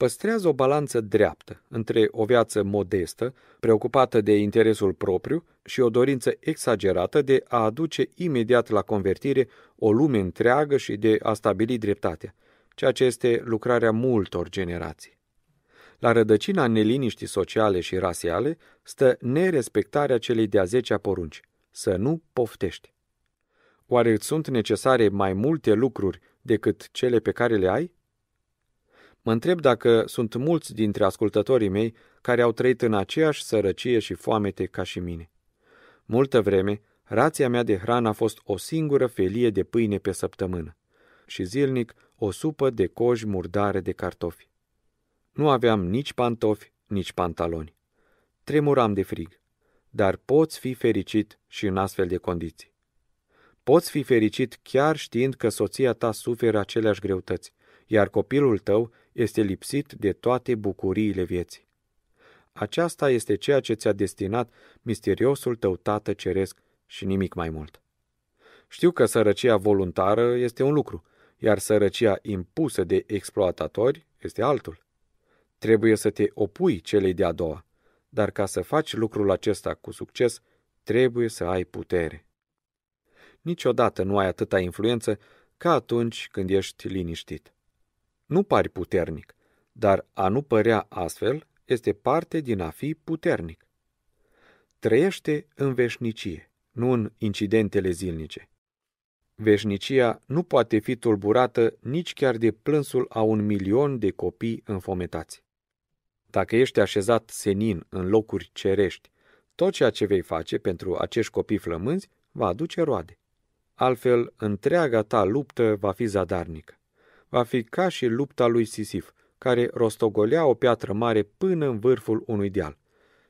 Păstrează o balanță dreaptă între o viață modestă, preocupată de interesul propriu și o dorință exagerată de a aduce imediat la convertire o lume întreagă și de a stabili dreptatea, ceea ce este lucrarea multor generații. La rădăcina neliniștii sociale și rasiale stă nerespectarea celei de-a zecea porunci, să nu poftești. Oare îți sunt necesare mai multe lucruri decât cele pe care le ai? Mă întreb dacă sunt mulți dintre ascultătorii mei care au trăit în aceeași sărăcie și foamete ca și mine. Multă vreme, rația mea de hrană a fost o singură felie de pâine pe săptămână și zilnic o supă de coji murdare de cartofi. Nu aveam nici pantofi, nici pantaloni. Tremuram de frig, dar poți fi fericit și în astfel de condiții. Poți fi fericit chiar știind că soția ta suferă aceleași greutăți, iar copilul tău este lipsit de toate bucuriile vieții. Aceasta este ceea ce ți-a destinat misteriosul tău tată ceresc și nimic mai mult. Știu că sărăcia voluntară este un lucru, iar sărăcia impusă de exploatatori este altul. Trebuie să te opui celei de-a doua, dar ca să faci lucrul acesta cu succes, trebuie să ai putere. Niciodată nu ai atâta influență ca atunci când ești liniștit. Nu pari puternic, dar a nu părea astfel este parte din a fi puternic. Trăiește în veșnicie, nu în incidentele zilnice. Veșnicia nu poate fi tulburată nici chiar de plânsul a un milion de copii înfometați. Dacă ești așezat senin în locuri cerești, tot ceea ce vei face pentru acești copii flămânzi va aduce roade. Altfel, întreaga ta luptă va fi zadarnică. Va fi ca și lupta lui Sisif, care rostogolea o piatră mare până în vârful unui deal.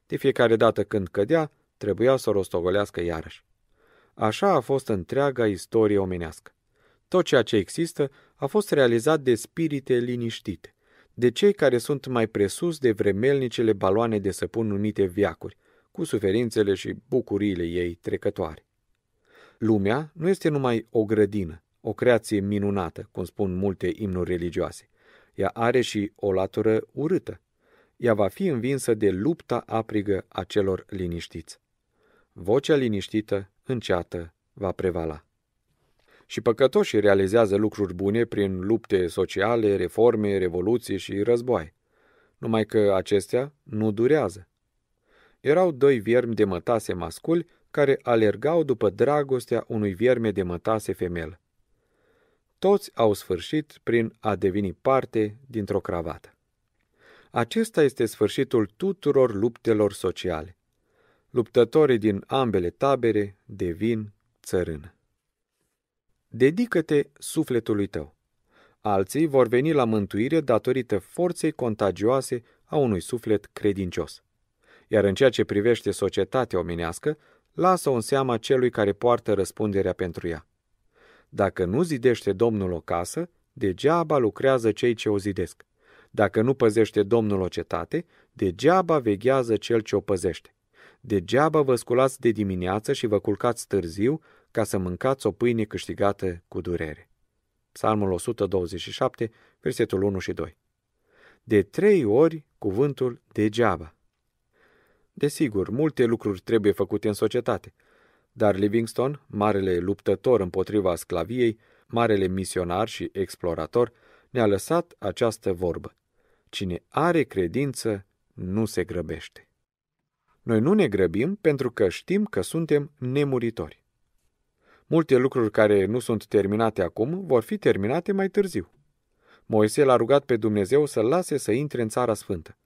De fiecare dată când cădea, trebuia să o rostogolească iarăși. Așa a fost întreaga istorie omenească. Tot ceea ce există a fost realizat de spirite liniștite, de cei care sunt mai presus de vremelnicele baloane de săpun numite viacuri, cu suferințele și bucuriile ei trecătoare. Lumea nu este numai o grădină, o creație minunată, cum spun multe imnuri religioase. Ea are și o latură urâtă. Ea va fi învinsă de lupta aprigă a celor liniștiți. Vocea liniștită, înceată, va prevala. Și păcătoșii realizează lucruri bune prin lupte sociale, reforme, revoluții și războaie. Numai că acestea nu durează. Erau doi viermi de mătase masculi care alergau după dragostea unui vierme de mătase femelă. Toți au sfârșit prin a deveni parte dintr-o cravată. Acesta este sfârșitul tuturor luptelor sociale. Luptătorii din ambele tabere devin țărână. Dedică-te sufletului tău. Alții vor veni la mântuire datorită forței contagioase a unui suflet credincios. Iar în ceea ce privește societatea omenească, lasă-o în seama celui care poartă răspunderea pentru ea. Dacă nu zidește Domnul o casă, degeaba lucrează cei ce o zidesc. Dacă nu păzește Domnul o cetate, degeaba veghează cel ce o păzește. Degeaba vă sculați de dimineață și vă culcați târziu ca să mâncați o pâine câștigată cu durere. Psalmul 127, versetul 1 și 2. De trei ori cuvântul degeaba. Desigur, multe lucruri trebuie făcute în societate, dar Livingstone, marele luptător împotriva sclaviei, marele misionar și explorator, ne-a lăsat această vorbă. Cine are credință, nu se grăbește. Noi nu ne grăbim pentru că știm că suntem nemuritori. Multe lucruri care nu sunt terminate acum vor fi terminate mai târziu. Moise l-a rugat pe Dumnezeu să-l lase să intre în țara sfântă,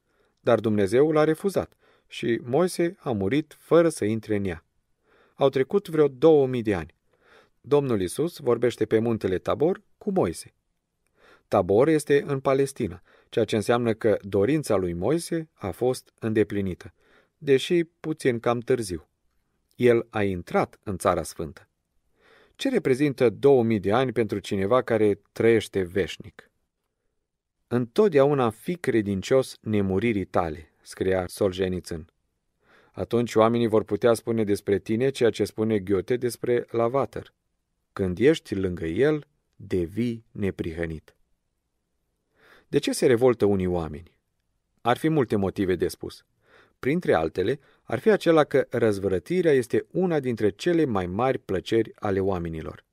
dar Dumnezeu l-a refuzat și Moise a murit fără să intre în ea. Au trecut vreo două mii de ani. Domnul Isus vorbește pe muntele Tabor cu Moise. Tabor este în Palestina, ceea ce înseamnă că dorința lui Moise a fost îndeplinită, deși puțin cam târziu. El a intrat în Țara Sfântă. Ce reprezintă 2000 de ani pentru cineva care trăiește veșnic? Întotdeauna fi credincios nemuririi tale, scria Solzhenitsyn. Atunci oamenii vor putea spune despre tine ceea ce spune Goethe despre Lavater. Când ești lângă el, devii neprihănit. De ce se revoltă unii oameni? Ar fi multe motive de spus. Printre altele, ar fi acela că răzvrătirea este una dintre cele mai mari plăceri ale oamenilor.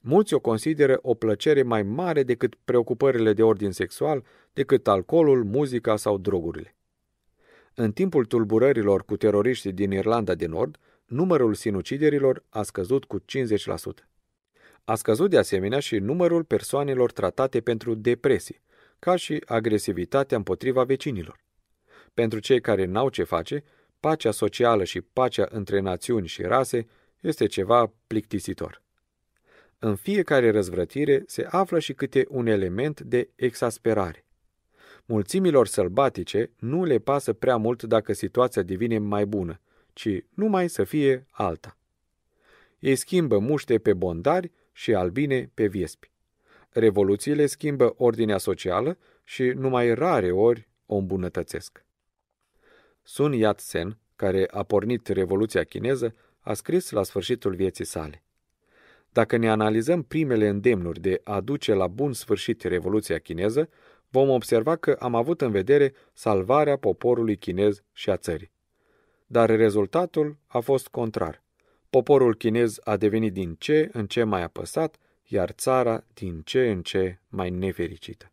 Mulți o consideră o plăcere mai mare decât preocupările de ordin sexual, decât alcoolul, muzica sau drogurile. În timpul tulburărilor cu teroriștii din Irlanda de Nord, numărul sinuciderilor a scăzut cu 50%. A scăzut de asemenea și numărul persoanelor tratate pentru depresie, ca și agresivitatea împotriva vecinilor. Pentru cei care n-au ce face, pacea socială și pacea între națiuni și rase este ceva plictisitor. În fiecare răzvrătire se află și câte un element de exasperare. Mulțimilor sălbatice nu le pasă prea mult dacă situația devine mai bună, ci numai să fie alta. Ei schimbă muște pe bondari și albine pe viespi. Revoluțiile schimbă ordinea socială și numai rare ori o îmbunătățesc. Sun Yat-sen, care a pornit Revoluția chineză, a scris la sfârșitul vieții sale. Dacă ne analizăm primele îndemnuri de a duce la bun sfârșit Revoluția chineză, vom observa că am avut în vedere salvarea poporului chinez și a țării. Dar rezultatul a fost contrar. Poporul chinez a devenit din ce în ce mai apăsat, iar țara din ce în ce mai nefericită.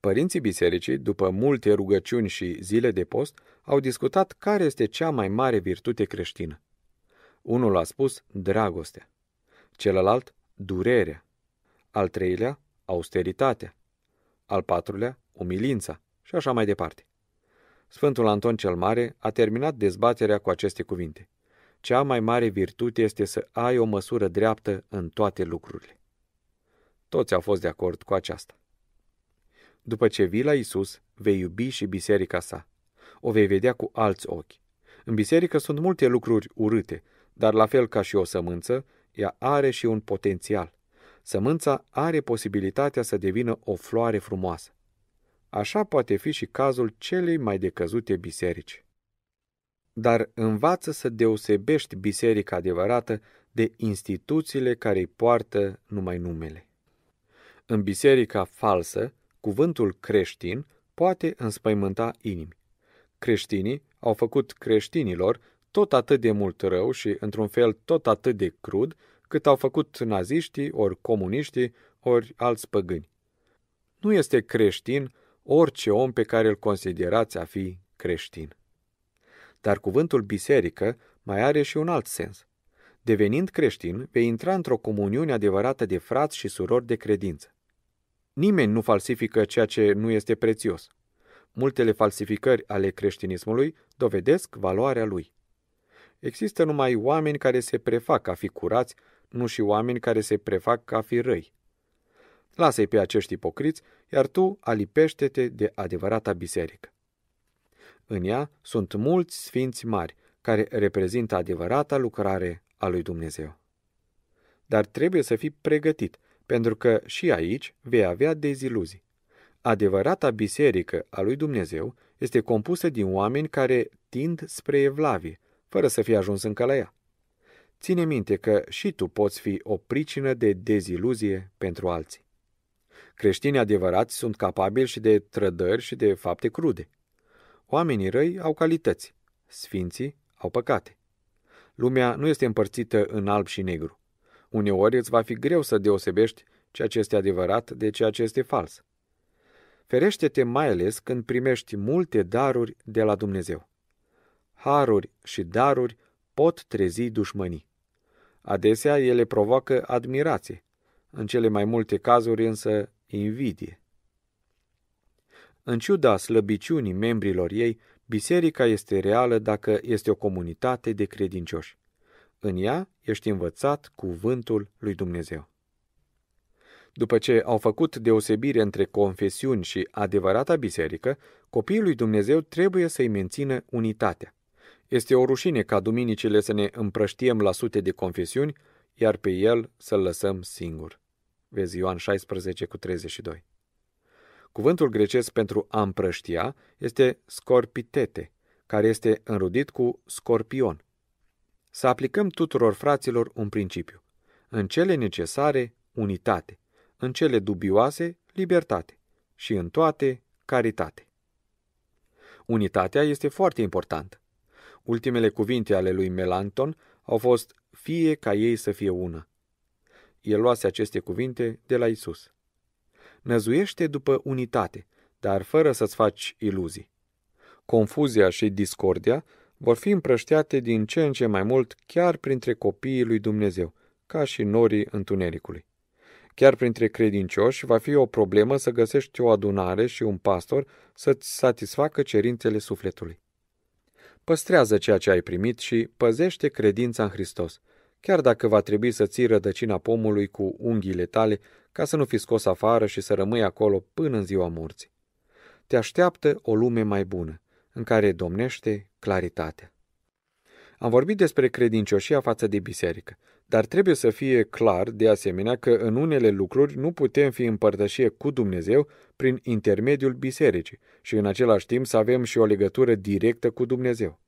Părinții bisericii, după multe rugăciuni și zile de post, au discutat care este cea mai mare virtute creștină. Unul a spus dragostea, celălalt durerea, al treilea austeritatea, al patrulea umilința și așa mai departe. Sfântul Anton cel Mare a terminat dezbaterea cu aceste cuvinte. Cea mai mare virtute este să ai o măsură dreaptă în toate lucrurile. Toți au fost de acord cu aceasta. După ce vii la Isus, vei iubi și biserica sa. O vei vedea cu alți ochi. În biserică sunt multe lucruri urâte, dar la fel ca și o sămânță, ea are și un potențial. Sămânța are posibilitatea să devină o floare frumoasă. Așa poate fi și cazul celei mai decăzute biserici. Dar învață să deosebești biserica adevărată de instituțiile care îi poartă numai numele. În biserica falsă, cuvântul creștin poate înspăimânta inimi. Creștinii au făcut creștinilor tot atât de mult rău și, într-un fel, tot atât de crud, cât au făcut naziștii, ori comuniștii, ori alți păgâni. Nu este creștin orice om pe care îl considerați a fi creștin. Dar cuvântul biserică mai are și un alt sens. Devenind creștin, vei intra într-o comuniune adevărată de frați și surori de credință. Nimeni nu falsifică ceea ce nu este prețios. Multele falsificări ale creștinismului dovedesc valoarea lui. Există numai oameni care se prefac a fi curați, nu și oameni care se prefac a fi răi. Lasă-i pe acești ipocriți, iar tu alipește-te de adevărata biserică. În ea sunt mulți sfinți mari, care reprezintă adevărata lucrare a lui Dumnezeu. Dar trebuie să fii pregătit, pentru că și aici vei avea deziluzii. Adevărata biserică a lui Dumnezeu este compusă din oameni care tind spre evlavie, fără să fie ajuns încă la ea. Ține minte că și tu poți fi o pricină de deziluzie pentru alții. Creștinii adevărați sunt capabili și de trădări și de fapte crude. Oamenii răi au calități, sfinții au păcate. Lumea nu este împărțită în alb și negru. Uneori îți va fi greu să deosebești ceea ce este adevărat de ceea ce este fals. Ferește-te mai ales când primești multe daruri de la Dumnezeu. Haruri și daruri pot trezi dușmănii. Adesea ele provoacă admirație, în cele mai multe cazuri însă invidie. În ciuda slăbiciunii membrilor ei, biserica este reală dacă este o comunitate de credincioși. În ea ești învățat cuvântul lui Dumnezeu. După ce au făcut deosebire între confesiuni și adevărata biserică, copiii lui Dumnezeu trebuie să-i mențină unitatea. Este o rușine ca duminicile să ne împrăștiem la sute de confesiuni, iar pe el să-l lăsăm singur. Vezi Ioan 16 cu 32. Cuvântul grecesc pentru a împrăștia este scorpitete, care este înrudit cu scorpion. Să aplicăm tuturor fraților un principiu. În cele necesare, unitate. În cele dubioase, libertate. Și în toate, caritate. Unitatea este foarte importantă. Ultimele cuvinte ale lui Melanton au fost fie ca ei să fie una. El luase aceste cuvinte de la Isus. Năzuiește după unitate, dar fără să-ți faci iluzii. Confuzia și discordia vor fi împrășteate din ce în ce mai mult chiar printre copiii lui Dumnezeu, ca și norii întunericului. Chiar printre credincioși va fi o problemă să găsești o adunare și un pastor să-ți satisfacă cerințele sufletului. Păstrează ceea ce ai primit și păzește credința în Hristos, chiar dacă va trebui să ții rădăcina pomului cu unghiile tale ca să nu fi scos afară și să rămâi acolo până în ziua morții. Te așteaptă o lume mai bună, în care domnește claritatea. Am vorbit despre credincioșia față de biserică, dar trebuie să fie clar, de asemenea, că în unele lucruri nu putem fi împărtășie cu Dumnezeu prin intermediul bisericii și în același timp să avem și o legătură directă cu Dumnezeu.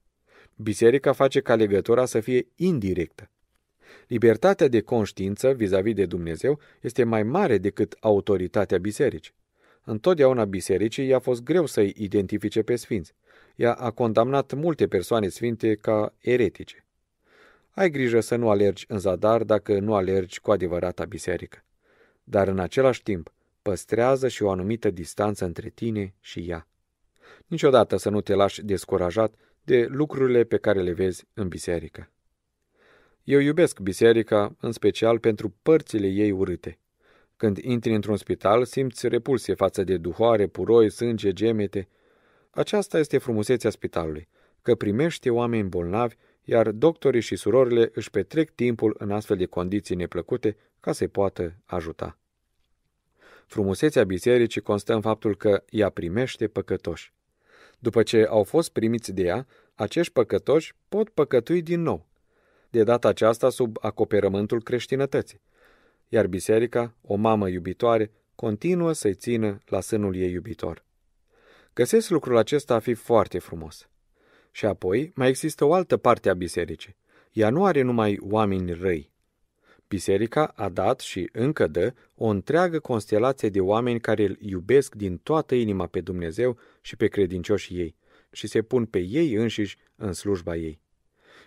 Biserica face ca legătura să fie indirectă. Libertatea de conștiință vis-a-vis de Dumnezeu este mai mare decât autoritatea bisericii. Întotdeauna bisericii i-a fost greu să-i identifice pe sfinți. Ea a condamnat multe persoane sfinte ca eretice. Ai grijă să nu alergi în zadar dacă nu alergi cu adevărata biserică. Dar în același timp, păstrează și o anumită distanță între tine și ea. Niciodată să nu te lași descurajat de lucrurile pe care le vezi în biserică. Eu iubesc biserica, în special pentru părțile ei urâte. Când intri într-un spital, simți repulsie față de duhoare, puroi, sânge, gemete. Aceasta este frumusețea spitalului, că primește oameni bolnavi, iar doctorii și surorile își petrec timpul în astfel de condiții neplăcute ca să-i poată ajuta. Frumusețea bisericii constă în faptul că ea primește păcătoși. După ce au fost primiți de ea, acești păcătoși pot păcătui din nou, de data aceasta sub acoperământul creștinătății. Iar biserica, o mamă iubitoare, continuă să-i țină la sânul ei iubitor. Găsesc lucrul acesta a fi foarte frumos. Și apoi mai există o altă parte a bisericii. Ea nu are numai oameni răi. Biserica a dat și încă dă o întreagă constelație de oameni care îl iubesc din toată inima pe Dumnezeu și pe credincioșii ei și se pun pe ei înșiși în slujba ei.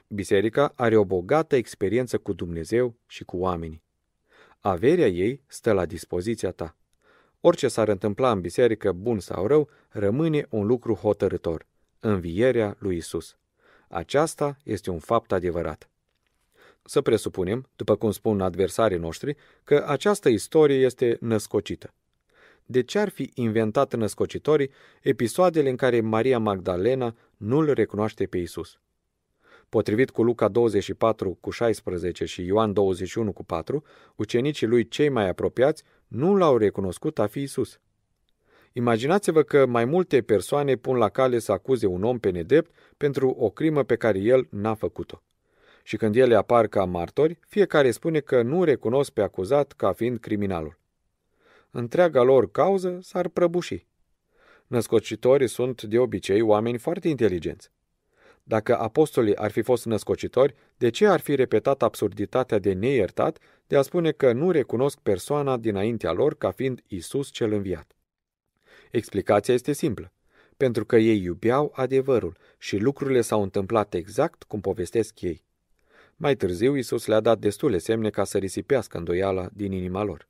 Biserica are o bogată experiență cu Dumnezeu și cu oamenii. Averea ei stă la dispoziția ta. Orice s-ar întâmpla în biserică, bun sau rău, rămâne un lucru hotărător, învierea lui Isus. Aceasta este un fapt adevărat. Să presupunem, după cum spun adversarii noștri, că această istorie este născocită. De ce ar fi inventat născocitorii episoadele în care Maria Magdalena nu-l recunoaște pe Isus? Potrivit cu Luca 24 cu 16 și Ioan 21 cu 4, ucenicii lui cei mai apropiați nu l-au recunoscut a fi Isus. Imaginați-vă că mai multe persoane pun la cale să acuze un om pe nedept pentru o crimă pe care el n-a făcut-o. Și când ele apar ca martori, fiecare spune că nu recunosc pe acuzat ca fiind criminalul. Întreaga lor cauză s-ar prăbuși. Născocitorii sunt de obicei oameni foarte inteligenți. Dacă apostolii ar fi fost născocitori, de ce ar fi repetat absurditatea de neiertat de a spune că nu recunosc persoana dinaintea lor ca fiind Isus cel înviat? Explicația este simplă. Pentru că ei iubeau adevărul și lucrurile s-au întâmplat exact cum povestesc ei. Mai târziu, Isus le-a dat destule semne ca să risipească îndoiala din inima lor.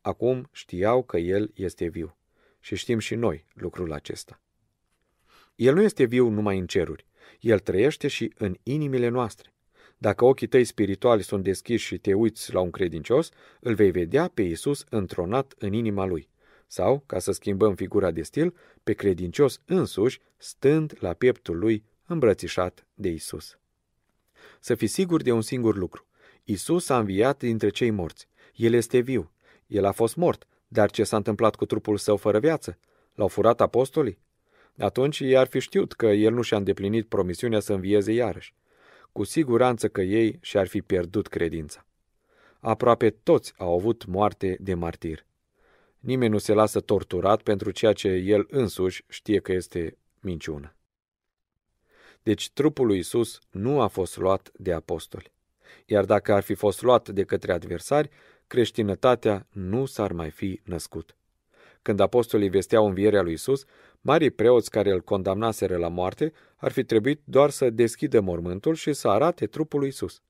Acum știau că El este viu. Și știm și noi lucrul acesta. El nu este viu numai în ceruri, el trăiește și în inimile noastre. Dacă ochii tăi spirituali sunt deschiși și te uiți la un credincios, îl vei vedea pe Isus întronat în inima lui. Sau, ca să schimbăm figura de stil, pe credincios însuși, stând la pieptul lui, îmbrățișat de Isus. Să fii sigur de un singur lucru. Isus a înviat dintre cei morți. El este viu. El a fost mort, dar ce s-a întâmplat cu trupul său fără viață? L-au furat apostolii? Atunci ei ar fi știut că el nu și-a îndeplinit promisiunea să învieze iarăși. Cu siguranță că ei și-ar fi pierdut credința. Aproape toți au avut moarte de martir. Nimeni nu se lasă torturat pentru ceea ce el însuși știe că este minciună. Deci trupul lui Isus nu a fost luat de apostoli. Iar dacă ar fi fost luat de către adversari, creștinătatea nu s-ar mai fi născut. Când apostolii vesteau învierea lui Isus, Marii preoți care îl condamnaseră la moarte ar fi trebuit doar să deschidă mormântul și să arate trupul lui Isus.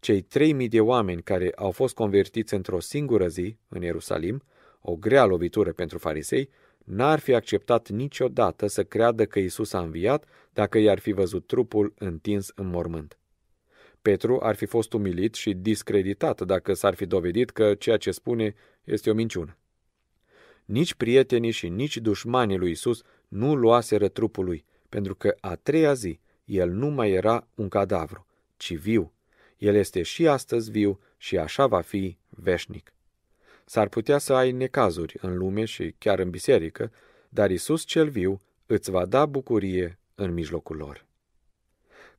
Cei trei mii de oameni care au fost convertiți într-o singură zi în Ierusalim, o grea lovitură pentru farisei, n-ar fi acceptat niciodată să creadă că Isus a înviat dacă i-ar fi văzut trupul întins în mormânt. Petru ar fi fost umilit și discreditat dacă s-ar fi dovedit că ceea ce spune este o minciună. Nici prietenii și nici dușmanii lui Isus nu luaseră trupul lui, pentru că a treia zi el nu mai era un cadavru, ci viu. El este și astăzi viu și așa va fi veșnic. S-ar putea să ai necazuri în lume și chiar în biserică, dar Isus cel viu îți va da bucurie în mijlocul lor.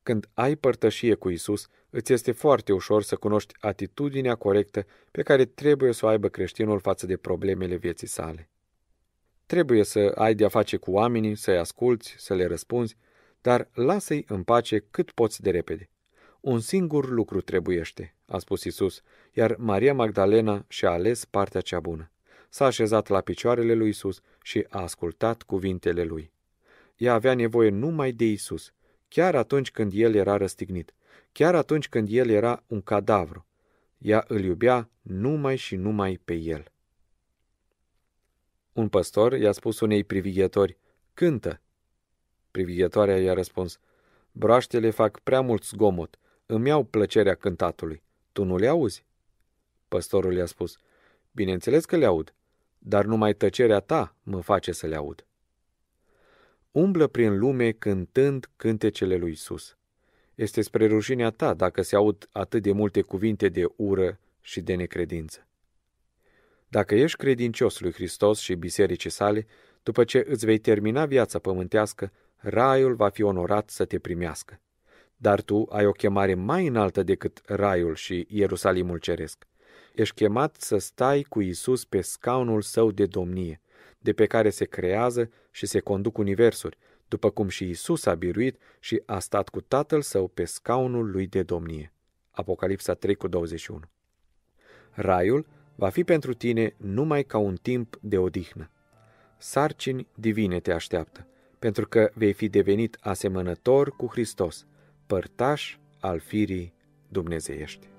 Când ai părtășie cu Isus, îți este foarte ușor să cunoști atitudinea corectă pe care trebuie să o aibă creștinul față de problemele vieții sale. Trebuie să ai de-a face cu oamenii, să-i asculți, să le răspunzi, dar lasă-i în pace cât poți de repede. Un singur lucru trebuiește, a spus Isus, iar Maria Magdalena și-a ales partea cea bună. S-a așezat la picioarele lui Isus și a ascultat cuvintele lui. Ea avea nevoie numai de Isus, chiar atunci când el era răstignit, chiar atunci când el era un cadavru. Ea îl iubea numai și numai pe el. Un păstor i-a spus unei privighetori, cântă. Privighetoarea i-a răspuns, broaștele fac prea mult zgomot, îmi iau plăcerea cântatului. Tu nu le auzi? Păstorul i-a spus, bineînțeles că le aud, dar numai tăcerea ta mă face să le aud. Umblă prin lume cântând cântecele lui Isus. Este spre rușinea ta dacă se aud atât de multe cuvinte de ură și de necredință. Dacă ești credincios lui Hristos și bisericii sale, după ce îți vei termina viața pământească, raiul va fi onorat să te primească. Dar tu ai o chemare mai înaltă decât raiul și Ierusalimul ceresc. Ești chemat să stai cu Isus pe scaunul său de domnie, de pe care se creează și se conduc universuri, după cum și Isus a biruit și a stat cu Tatăl său pe scaunul lui de domnie. Apocalipsa 3 cu 21 Raiul va fi pentru tine numai ca un timp de odihnă. Sarcini divine te așteaptă, pentru că vei fi devenit asemănător cu Hristos, părtaș al firii dumnezeiești.